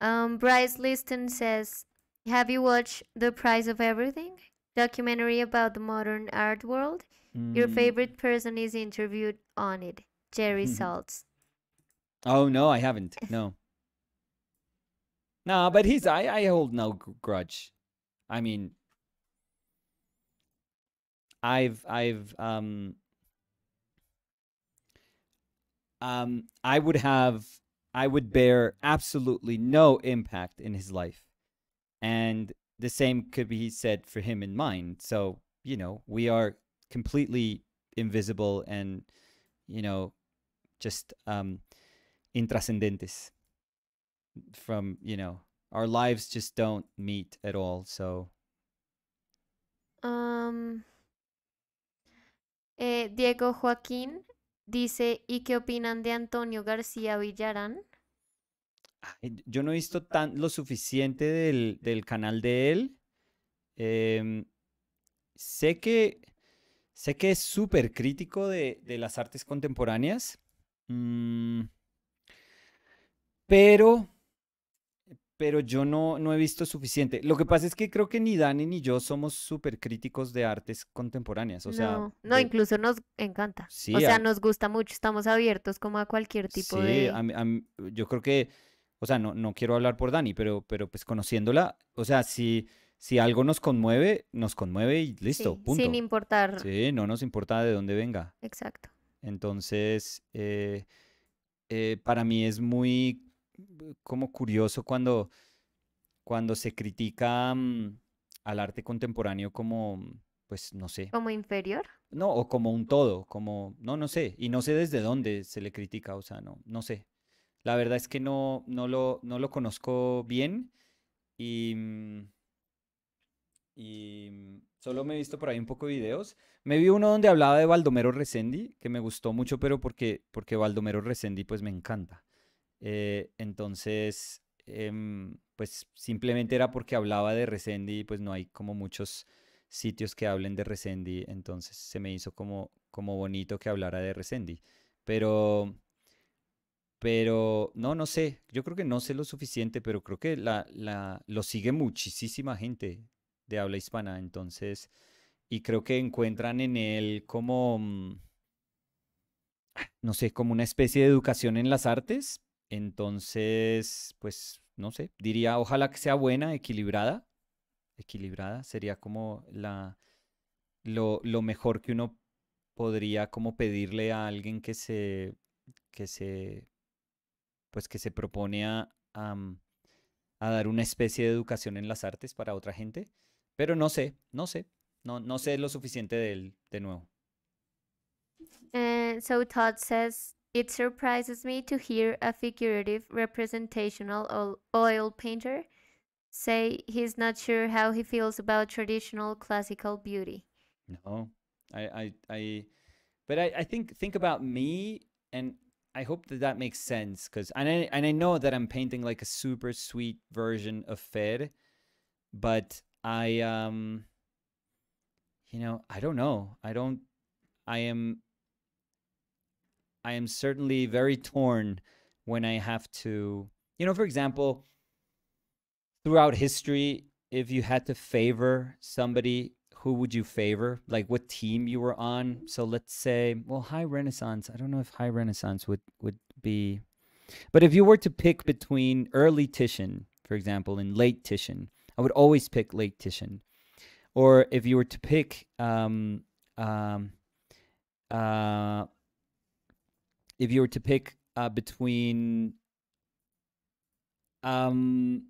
Um, Bryce Liston says, "Have you watched The Price of Everything? Documentary about the modern art world. Your Mm, favorite person is interviewed on it. Jerry Saltz. oh no i haven't no no but he's i i hold no grudge i mean I've I've um um I would have I would bear absolutely no impact in his life. And the same could be said for him and mine. So, you know, we are completely invisible and you know just um intrascendentes from, you know, our lives just don't meet at all. So, Um, eh, Diego Joaquín dice, ¿y qué opinan de Antonio García Villarán? Yo no he visto tan lo suficiente del, del canal de él. Em, sé que sé que es súper crítico de, de las artes contemporáneas. mm, pero, pero yo no, no he visto suficiente. Lo que pasa es que creo que ni Dani ni yo somos súper críticos de artes contemporáneas. O sea, no, no, de- incluso nos encanta. Sí, o sea, a- nos gusta mucho, estamos abiertos como a cualquier tipo Sí, de... a mí- a mí- yo creo que, o sea, no, no quiero hablar por Dani, pero, pero pues conociéndola, o sea, si, si algo nos conmueve, nos conmueve y listo, sí, punto. sin importar. Sí, no nos importa de dónde venga. Exacto. Entonces, eh, eh, para mí es muy como curioso cuando, cuando se critica mm, al arte contemporáneo como, pues, no sé, Como inferior. no, o como un todo, como, no, no sé, y no sé desde dónde se le critica, o sea, no, no sé. La verdad es que no, no lo, no lo conozco bien y, mm, y mm, solo me he visto por ahí un poco de videos. Me vi uno donde hablaba de Baldomero Resendi, que me gustó mucho, pero porque, porque Baldomero Resendi pues me encanta. Eh, entonces, em, pues simplemente era porque hablaba de Resendi y pues no hay como muchos sitios que hablen de Resendi, entonces se me hizo como, como bonito que hablara de Resendi. Pero, pero no, no sé. Yo creo que no sé lo suficiente, pero creo que la, la, lo sigue muchísima gente de habla hispana. Entonces, y creo que encuentran en él como, mm, no sé, como una especie de educación en las artes. Entonces, pues, no sé, diría, ojalá que sea buena, equilibrada. Equilibrada sería como la, lo, lo mejor que uno podría como pedirle a alguien que se, que se, pues que se propone a, a dar una especie de educación en las artes para otra gente. Pero no sé, no sé, no, no sé lo suficiente de él, de nuevo. Uh, so Todd says, it surprises me to hear a figurative representational oil painter say he's not sure how he feels about traditional classical beauty. No, I, I, I, but I, I think think about me, and I hope that that makes sense, because and I and I know that I'm painting like a super sweet version of Fer, but I um, you know, I don't know. I don't. I am. I am certainly very torn when I have to, you know, for example, throughout history, if you had to favor somebody who would you favor? Like what team you were on? So let's say, well, High Renaissance. I don't know if High Renaissance would would be, but if you were to pick between early Titian, for example, and late Titian, I would always pick late Titian. Or if you were to pick, um, um, uh, if you were to pick uh, between um,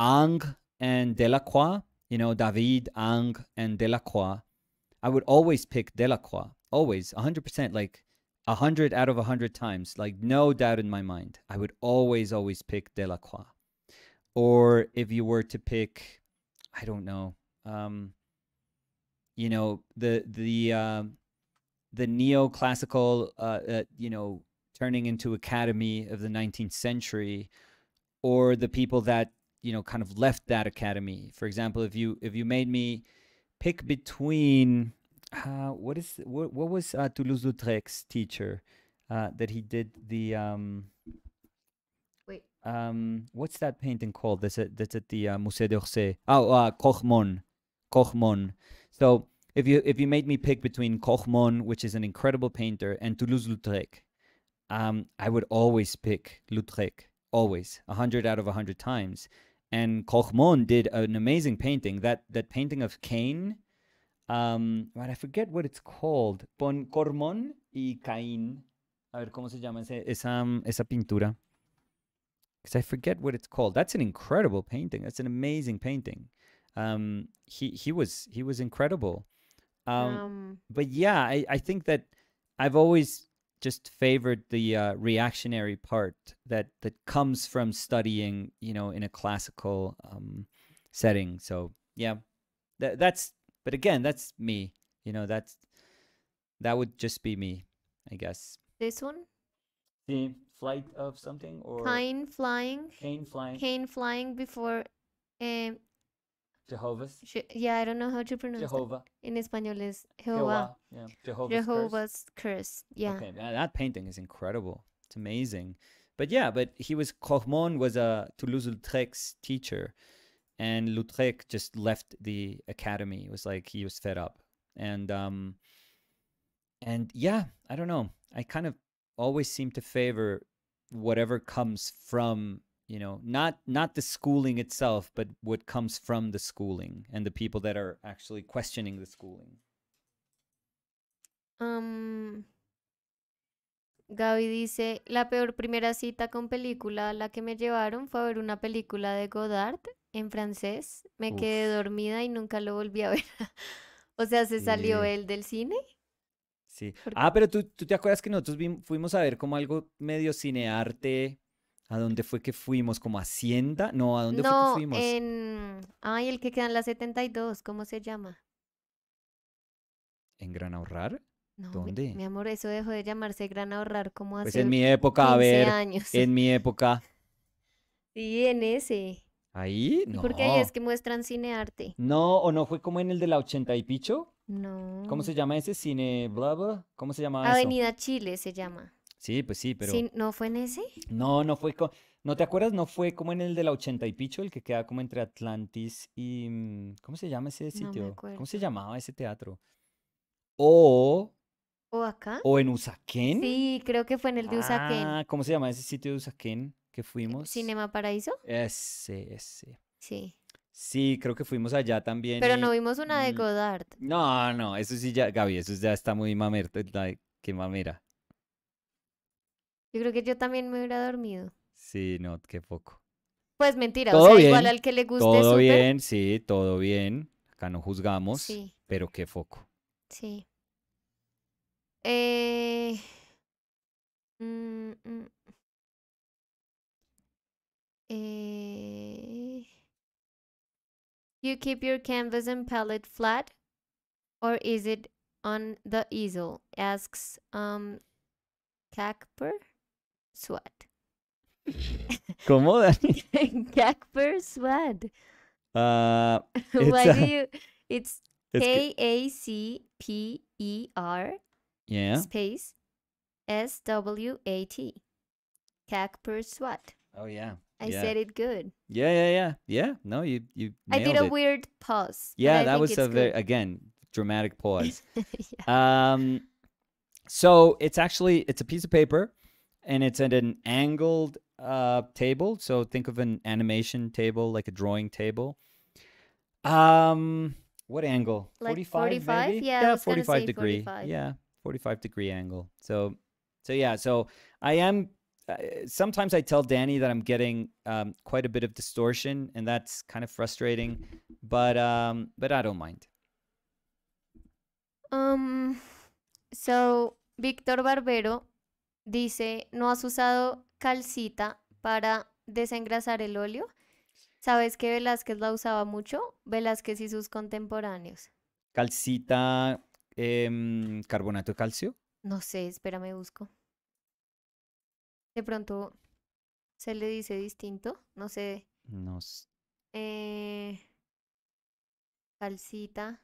Ingres and Delacroix, you know, David, Ingres, and Delacroix, I would always pick Delacroix. Always, 100%, like 100 out of 100 times, like no doubt in my mind. I would always, always pick Delacroix. Or if you were to pick, I don't know, um, you know, the, the, um the neoclassical, uh, uh, you know, turning into academy of the 19th century, or the people that you know kind of left that academy. For example if you if you made me pick between uh, what is what, what was uh, toulouse-lautrec's teacher uh, that he did the um Wait. um what's that painting called that's at that's at the uh, musée d'orsay? Oh uh Cormon. Cormon. So if you if you made me pick between Cormon which is an incredible painter and toulouse-lautrec um i would always pick lautrec always 100 out of 100 times and Cormon did an amazing painting. That that painting of Cain, um, I forget what it's called. Pon Cormon y Caín. A ver cómo se llama ese, esa um, esa pintura. Because I forget what it's called. That's an incredible painting. That's an amazing painting. Um, he he was he was incredible. Um, Um, but yeah, I, I think that I've always just favored the uh, reactionary part that that comes from studying, you know, in a classical um, setting. So yeah, that that's. But again, that's me. You know, that's that would just be me, I guess. this one, The flight of something or Cain flying, Cain flying Cain flying before. Um, Jehovah's sh- yeah, I don't know how to pronounce it. Jehovah En español es Jehová. Jehovah yeah Jehovah's, curse. Jehovah's curse. Yeah. Okay, tha- that painting is incredible. It's amazing. But yeah, but he was Cormon was a Toulouse-Lautrec's teacher, and Lautrec just left the academy. It was like he was fed up, and um, and yeah, I don't know. I kind of always seem to favor whatever comes from you know not not the schooling itself, but what comes from the schooling and the people that are actually questioning the schooling. Um, Gaby dice, la peor primera cita con película a la que me llevaron fue a ver una película de Godard en francés. Me quedé dormida y nunca lo volví a ver. O sea, se salió él del cine. Sí. Ah, pero tú, tú te acuerdas que nosotros fuimos a ver como algo medio cinearte. ¿A dónde fue que fuimos? ¿Como Hacienda? No, ¿a dónde fue que fuimos? en... Ay, el que queda en la 72, ¿cómo se llama? ¿En Gran Ahorrar? No, ¿Dónde? Mi, amor, eso dejó de llamarse Gran Ahorrar como Pues hace en mi época, a 15 ver, años. en mi época. Sí, en ese. ¿Ahí? No. Porque ahí es que muestran cinearte. No, o no fue como en el de la 80 y picho. No. ¿Cómo se llama ese? Cine, bla, bla. ¿Cómo se llama eso? Avenida Chile se llama. Sí, pues sí, pero Sí, ¿no fue en ese? no, no fue co- ¿no te acuerdas? No fue como en el de la ochenta y picho, el que queda como entre Atlantis y mm, ¿cómo se llama ese No me sitio? ¿Cómo se llamaba ese teatro? O ¿O acá? o en Usaquén. Sí, creo que fue en el de Usaquén. Ah, ¿cómo se llama ese sitio de Usaquén que fuimos? ¿Cinema Paraíso? Ese, ese. Sí. Sí, creo que fuimos allá también Pero y no vimos una de mm, Godard. no, no, eso sí ya, Gaby, eso ya está muy mamerto, like, qué mamera. Yo creo que yo también me hubiera dormido. Sí, no, qué poco. Pues mentira, o Todo sea, igual bien, al que le guste todo súper. bien, sí, todo bien. Acá no juzgamos, Sí, pero qué foco. sí. Eh, mm, mm, eh, you keep your canvas and palette flat, or is it on the easel? Asks um Cacper Swat. ¿Cómo, Dani? Kacper Swat. Ah, Why it's, do uh, you? It's K A C P E R yeah. space S W A T. Kacper Swat. Oh, yeah, I yeah. said it good. Yeah, yeah, yeah, yeah. No, you you I did a it. weird pause. Yeah, that was a very, again, dramatic pause. yeah. Um, so it's actually it's a piece of paper, and it's at an angled uh table. So think of an animation table, like a drawing table. Um, what angle? Like 45 45? maybe? Yeah, Yeah, 45 degree. 45. Yeah, 45 degree angle. So, so yeah, so I am. Uh, sometimes I tell Danny that I'm getting um, quite a bit of distortion, and that's kind of frustrating. But um, but I don't mind. Um, so, Víctor Barbero dice, ¿no has usado calcita para desengrasar el óleo? ¿Sabes que Velázquez la usaba mucho? Velázquez y sus contemporáneos. Calcita, em, carbonato de calcio. No sé, espérame, busco. De pronto se le dice distinto, no sé. No, s- Eh, calcita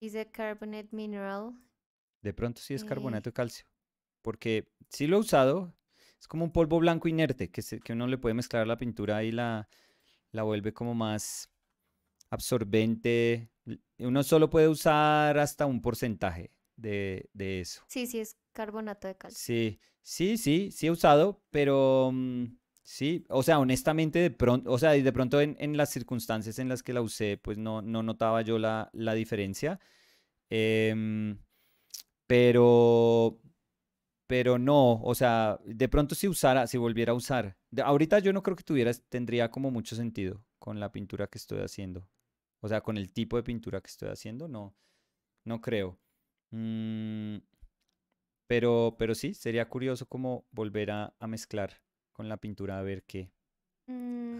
is a carbonate mineral. de pronto sí es Eh. carbonato de calcio. Porque sí lo he usado. Es como un polvo blanco inerte que, se- que uno le puede mezclar la pintura y la, la vuelve como más absorbente. Uno solo puede usar hasta un porcentaje de, de eso. Sí, sí, es carbonato de calcio. Sí, sí, sí, sí he usado, pero mm, sí, o sea, honestamente de pronto, o sea, de pronto en, en las circunstancias en las que la usé, pues no, no notaba yo la, la diferencia. Em, pero, pero no, o sea, de pronto si usara, si volviera a usar. de- ahorita yo no creo que tuviera, tendría como mucho sentido con la pintura que estoy haciendo. O sea, con el tipo de pintura que estoy haciendo, no, no creo. Mm, pero, pero sí, sería curioso como volver a, a mezclar con la pintura a ver qué,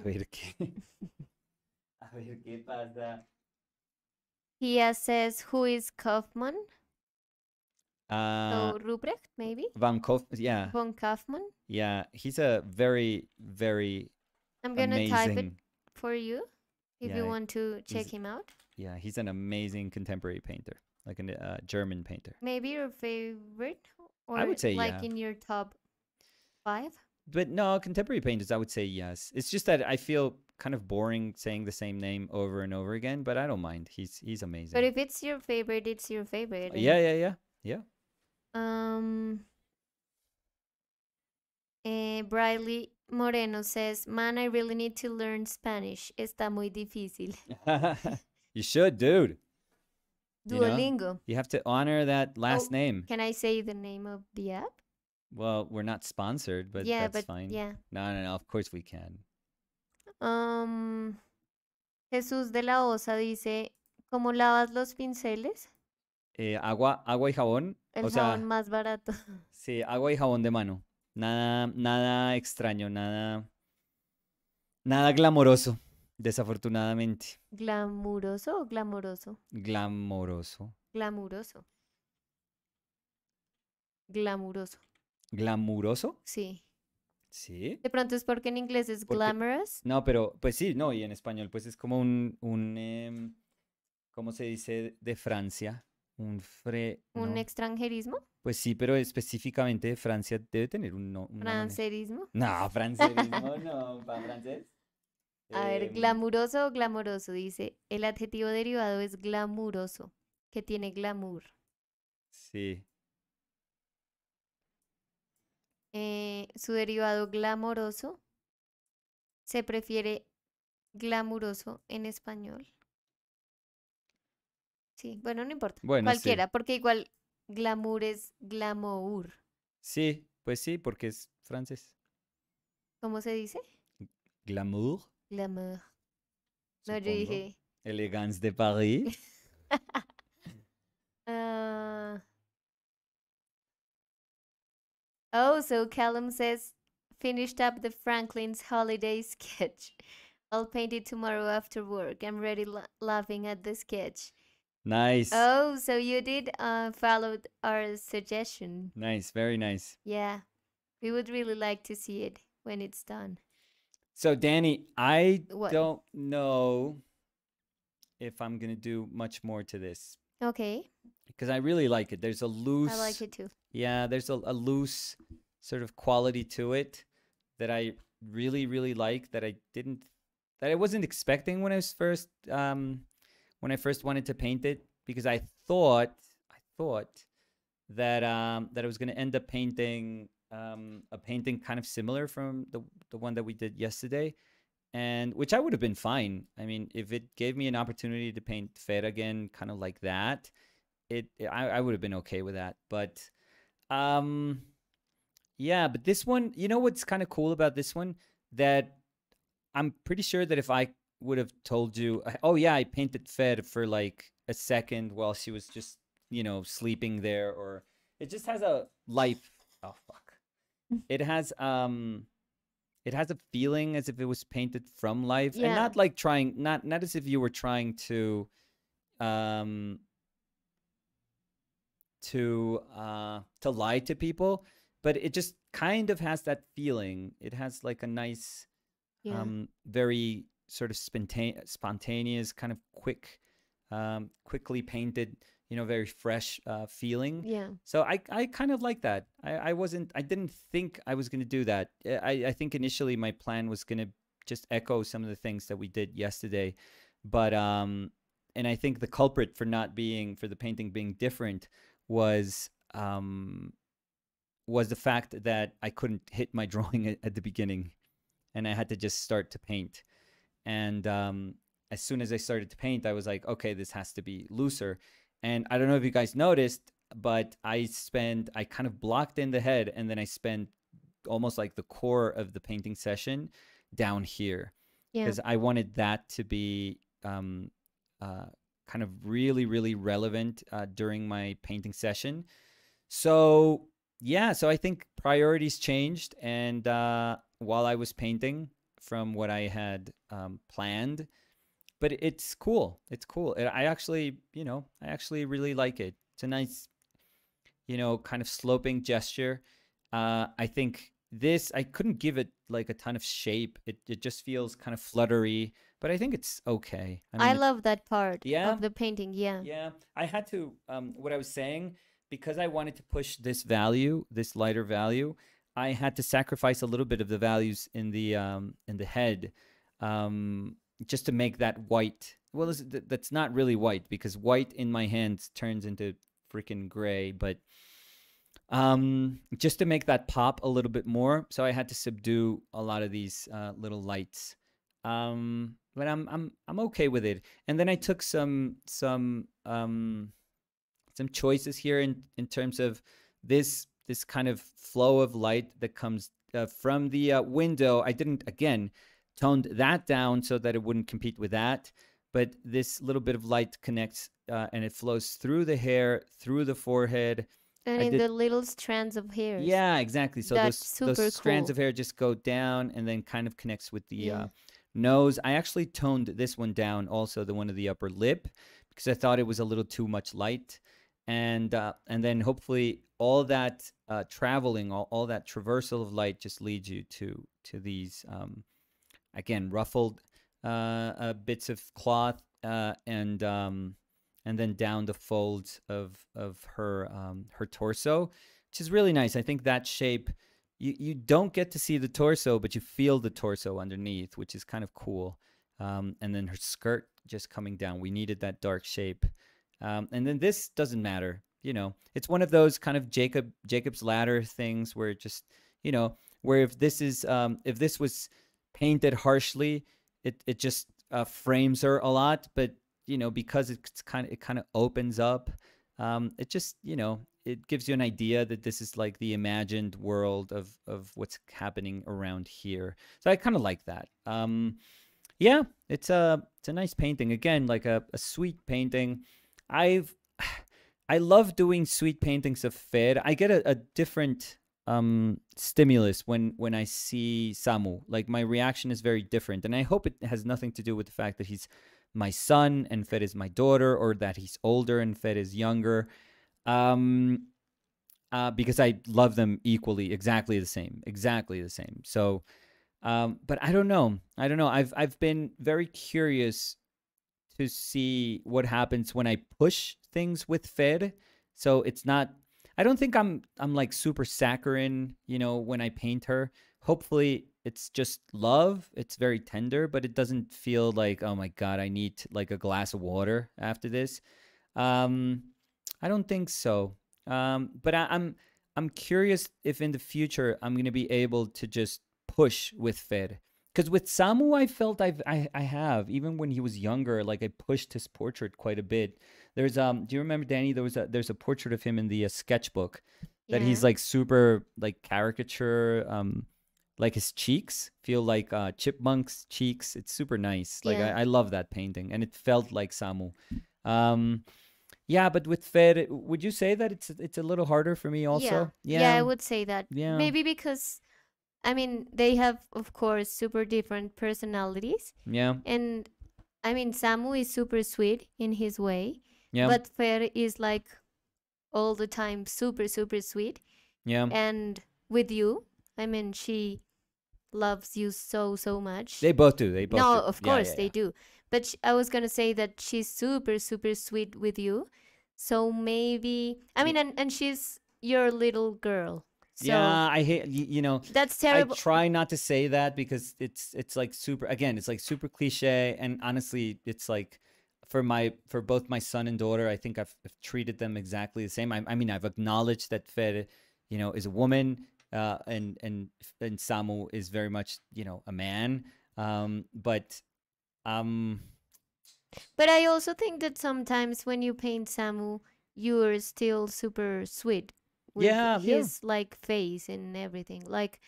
a Mm, ver qué, a ver qué pasa. He says, who is Kaufman? Ah, So, Ruprecht, maybe? Van Kof, yeah, Von Kaufmann? yeah, he's a very, very I'm gonna type it for you if you want to check him out. yeah, he's an amazing contemporary painter, like a uh, German painter. Maybe your favorite or I would say like yeah. in your top five? But no, contemporary painters, I would say yes. It's just that I feel kind of boring saying the same name over and over again, but I don't mind. He's he's amazing. But if it's your favorite, it's your favorite. Yeah, yeah, yeah, yeah. Um, eh, Briley Moreno says, Man, I really need to learn Spanish. Está muy difícil. you should, dude. You know, Duolingo. you have to honor that last Oh, name. Can I say the name of the app? Well, we're not sponsored, but yeah, that's but fine. yeah. No, no, no. Of course we can. Um, Jesús de la Osa dice, ¿cómo lavas los pinceles? Eh, agua, agua y jabón. El O jabón sea, más barato. sí, agua y jabón de mano. Nada, nada extraño, nada, nada glamoroso, desafortunadamente. ¿Glamuroso o glamoroso? Glamoroso. Glamuroso. Glamuroso. ¿Glamuroso? Sí. Sí. De pronto es porque en inglés es Porque- glamorous. No, pero pues sí, no, y en español pues es como un, un em, ¿cómo se dice? De Francia. Un fre... ¿Un no. extranjerismo? Pues sí, pero específicamente Francia debe tener un no, manera- ¿Francerismo? No, francerismo no, para francés. A ver, Em, glamuroso o glamoroso, dice. El adjetivo derivado es glamuroso, que tiene glamour. Sí. Eh, su derivado glamoroso se prefiere glamuroso en español. Sí, bueno, no importa. Bueno, sí. Cualquiera, porque igual glamour es glamour. Sí, pues sí, porque es francés. ¿Cómo se dice? Glamour. Glamour. No, yo dije. Elegance de Paris. ah. Oh, so Callum says, finished up the Franklin's holiday sketch. I'll paint it tomorrow after work. I'm already la- laughing at the sketch. Nice. Oh, so you did uh, follow our suggestion. Nice, very nice. Yeah. We would really like to see it when it's done. So, Danny, I What? don't know if I'm going to do much more to this Okay. because I really like it. There's a loose, I like it too. yeah, there's a, a loose sort of quality to it that I really, really like that I didn't, that I wasn't expecting when I was first, um, when I first wanted to paint it because I thought, I thought that, um, that I was going to end up painting, um, a painting kind of similar from the, the one that we did yesterday and which I would have been fine. I mean, if it gave me an opportunity to paint Fer again, kind of like that, it I, I would have been okay with that. But um, yeah, but this one, you know what's kind of cool about this one? That I'm pretty sure that if I would have told you, oh yeah, I painted Fer for like a second while she was just you know sleeping there, or it just has a life. Oh fuck! It has um it has a feeling as if it was painted from life and not like trying not not as if you were trying to um to uh to lie to people but it just kind of has that feeling it has like a nice Yeah. um very sort of spontaneous spontaneous kind of quick um quickly painted you know very fresh uh feeling yeah. so I, I kind of like that. I, I wasn't I didn't think I was gonna do that. I, I think initially my plan was gonna just echo some of the things that we did yesterday. But um and I think the culprit for not being for the painting being different was um was the fact that I couldn't hit my drawing at, at the beginning and I had to just start to paint. And um as soon as I started to paint, I was like, okay, this has to be looser. And I don't know if you guys noticed, but I spend I kind of blocked in the head and then I spend almost like the core of the painting session down here Yeah. because I wanted that to be um, uh, kind of really really relevant uh, during my painting session. So yeah, so I think priorities changed, and uh, while I was painting from what I had um, planned, but it's cool. It's cool. And I actually, you know, I actually really like it. It's a nice, you know, kind of sloping gesture. Uh, I think this I couldn't give it like a ton of shape. It it just feels kind of fluttery, but I think it's okay. I, mean, it- love that part Yeah? of the painting. Yeah. yeah, I had to. Um, what I was saying because I wanted to push this value, this lighter value, I had to sacrifice a little bit of the values in the um in the head, um, just to make that white. Well, that's not really white because white in my hands turns into freaking gray, but um just to make that pop a little bit more so i had to subdue a lot of these uh, little lights um but i'm i'm i'm okay with it and then i took some some um some choices here in in terms of this this kind of flow of light that comes uh, from the uh, window i didn't again toned that down so that it wouldn't compete with that but this little bit of light connects uh, and it flows through the hair through the forehead And I in did- the little strands of hair. yeah, exactly. So That's those super those strands cool. of hair just go down and then kind of connects with the Yeah. uh, nose. I actually toned this one down, also the one of the upper lip, because I thought it was a little too much light, and uh, and then hopefully all that uh, traveling, all, all that traversal of light, just leads you to to these um, again ruffled uh, uh, bits of cloth uh, and um, and then down the folds of of her um, her torso, which is really nice. I think that shape you you don't get to see the torso, but you feel the torso underneath, which is kind of cool. Um, and then her skirt just coming down. We needed that dark shape. Um, and then this doesn't matter. You know, it's one of those kind of Jacob Jacob's ladder things where it just you know where if this is um, if this was painted harshly, it it just uh, frames her a lot. But you know because it's kind of it kind of opens up. Um, it just you know it gives you an idea that this is like the imagined world of of what's happening around here. So I kind of like that. Um, yeah, it's a it's a nice painting. Again, like a, a sweet painting. I've I love doing sweet paintings of Fer. I get a, a different um stimulus when when I see Samu. Like my reaction is very different, and I hope it has nothing to do with the fact that he's my son and Fer is my daughter, or that he's older and Fer is younger. Um, uh, because I love them equally, exactly the same, exactly the same. So, um, but I don't know. I don't know. I've I've been very curious to see what happens when I push things with Fer. So it's not. I don't think I'm I'm like super saccharine, you know, when I paint her. Hopefully, it's just love. It's very tender, but it doesn't feel like oh my god, I need like a glass of water after this. Um, I don't think so. Um, but I, I'm I'm curious if in the future I'm gonna be able to just push with Fer. Because with Samu, I felt I've I, I have even when he was younger, like I pushed his portrait quite a bit. There's um, do you remember Danny? There was a there's a portrait of him in the uh, sketchbook that he's like super like caricature. Um, like his cheeks feel like uh, chipmunk's cheeks. It's super nice. Like Yeah. I, I love that painting, and it felt like Samu. Um, yeah, but with Fer, would you say that it's it's a little harder for me also? Yeah. yeah, I would say that. Yeah. Maybe because, I mean, they have, of course, super different personalities. Yeah, And I mean, Samu is super sweet in his way, yeah, but Fer is like all the time super, super sweet. yeah. And with you, I mean, she loves you so, so much. They both do. They both. no, do. of course yeah, they yeah. do. But sh- I was gonna say that she's super, super sweet with you. So maybe I mean, and and she's your little girl. So yeah, I hate you, you know. that's terrible. I try not to say that because it's it's like super again, it's like super cliche and honestly, it's like for my for both my son and daughter, I think I've, I've treated them exactly the same. I, I mean, I've acknowledged that Fer, you know, is a woman, uh, and and and Samu is very much you know a man. Um, but um, but I also think that sometimes when you paint Samu, you're still super sweet with Yeah, yeah. his like face and everything. Like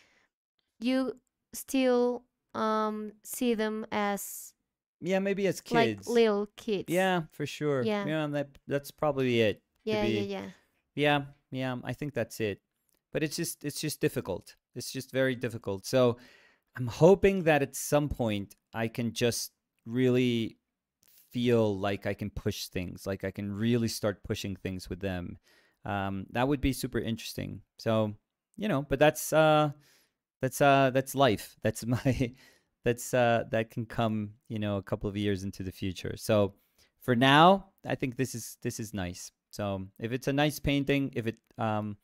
you still um see them as yeah, maybe as like kids, little kids. yeah, for sure, Yeah. yeah, that that's probably it. Yeah, yeah, yeah. Yeah, yeah, I think that's it. But it's just it's just difficult. It's just very difficult. So I'm hoping that at some point I can just really feel like I can push things, like I can really start pushing things with them. Um, that would be super interesting. So, you know, but that's uh that's uh that's life. That's my that's uh that can come, you know, a couple of years into the future. So for now, I think this is this is nice. So if it's a nice painting, if it um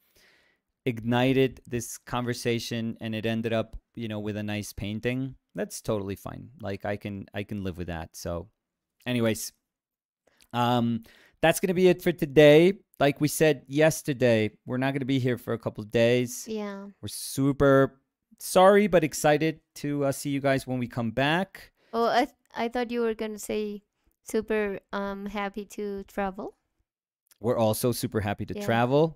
ignited this conversation and it ended up, you know, with a nice painting, that's totally fine. Like I can I can live with that. So anyways, um that's going to be it for today. Like we said yesterday, we're not going to be here for a couple of days. Yeah. We're super sorry but excited to uh, see you guys when we come back. Oh, I th- I thought you were gonna say super um happy to travel. We're also super happy to Yeah. travel.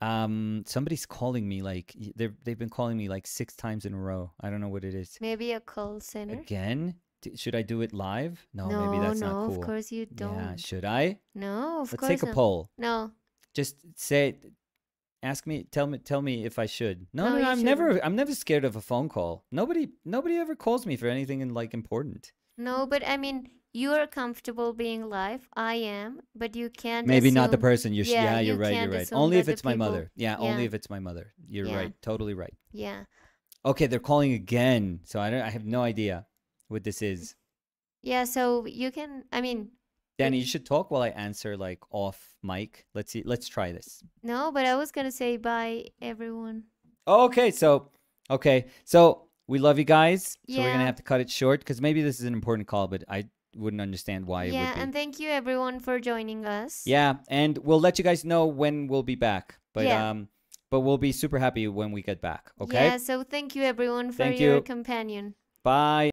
Um, somebody's calling me like they've they've been calling me like six times in a row. I don't know what it is. Maybe a call center. Again? Should I do it live? No, no, maybe that's no, not cool. No, of course you don't. Yeah, should I? No, of Let's course take a poll. No, Just say ask me tell me tell me if I should. No, No, no, I'm shouldn't. never I'm never scared of a phone call. Nobody nobody ever calls me for anything in like important. no, but I mean, you're comfortable being live. I am, but you can't. Maybe not the person you sh- yeah, yeah, you're you right, you're right. Only if it's my mother. Yeah, only if it's my mother. You're Yeah. right. Totally right. Yeah, Okay, they're calling again. So I don't I have no idea what this is. yeah. So you can. I mean, Danny, you should talk while I answer like off mic. Let's see. Let's try this. No, but I was gonna say bye, everyone. Okay, so okay, so we love you guys. So we're gonna have to cut it short because maybe this is an important call, but I wouldn't understand why yeah, and thank you everyone for joining us. yeah, and we'll let you guys know when we'll be back. But Yeah. um, but we'll be super happy when we get back. Okay. Yeah, so thank you everyone for Thank your you. companion. Bye.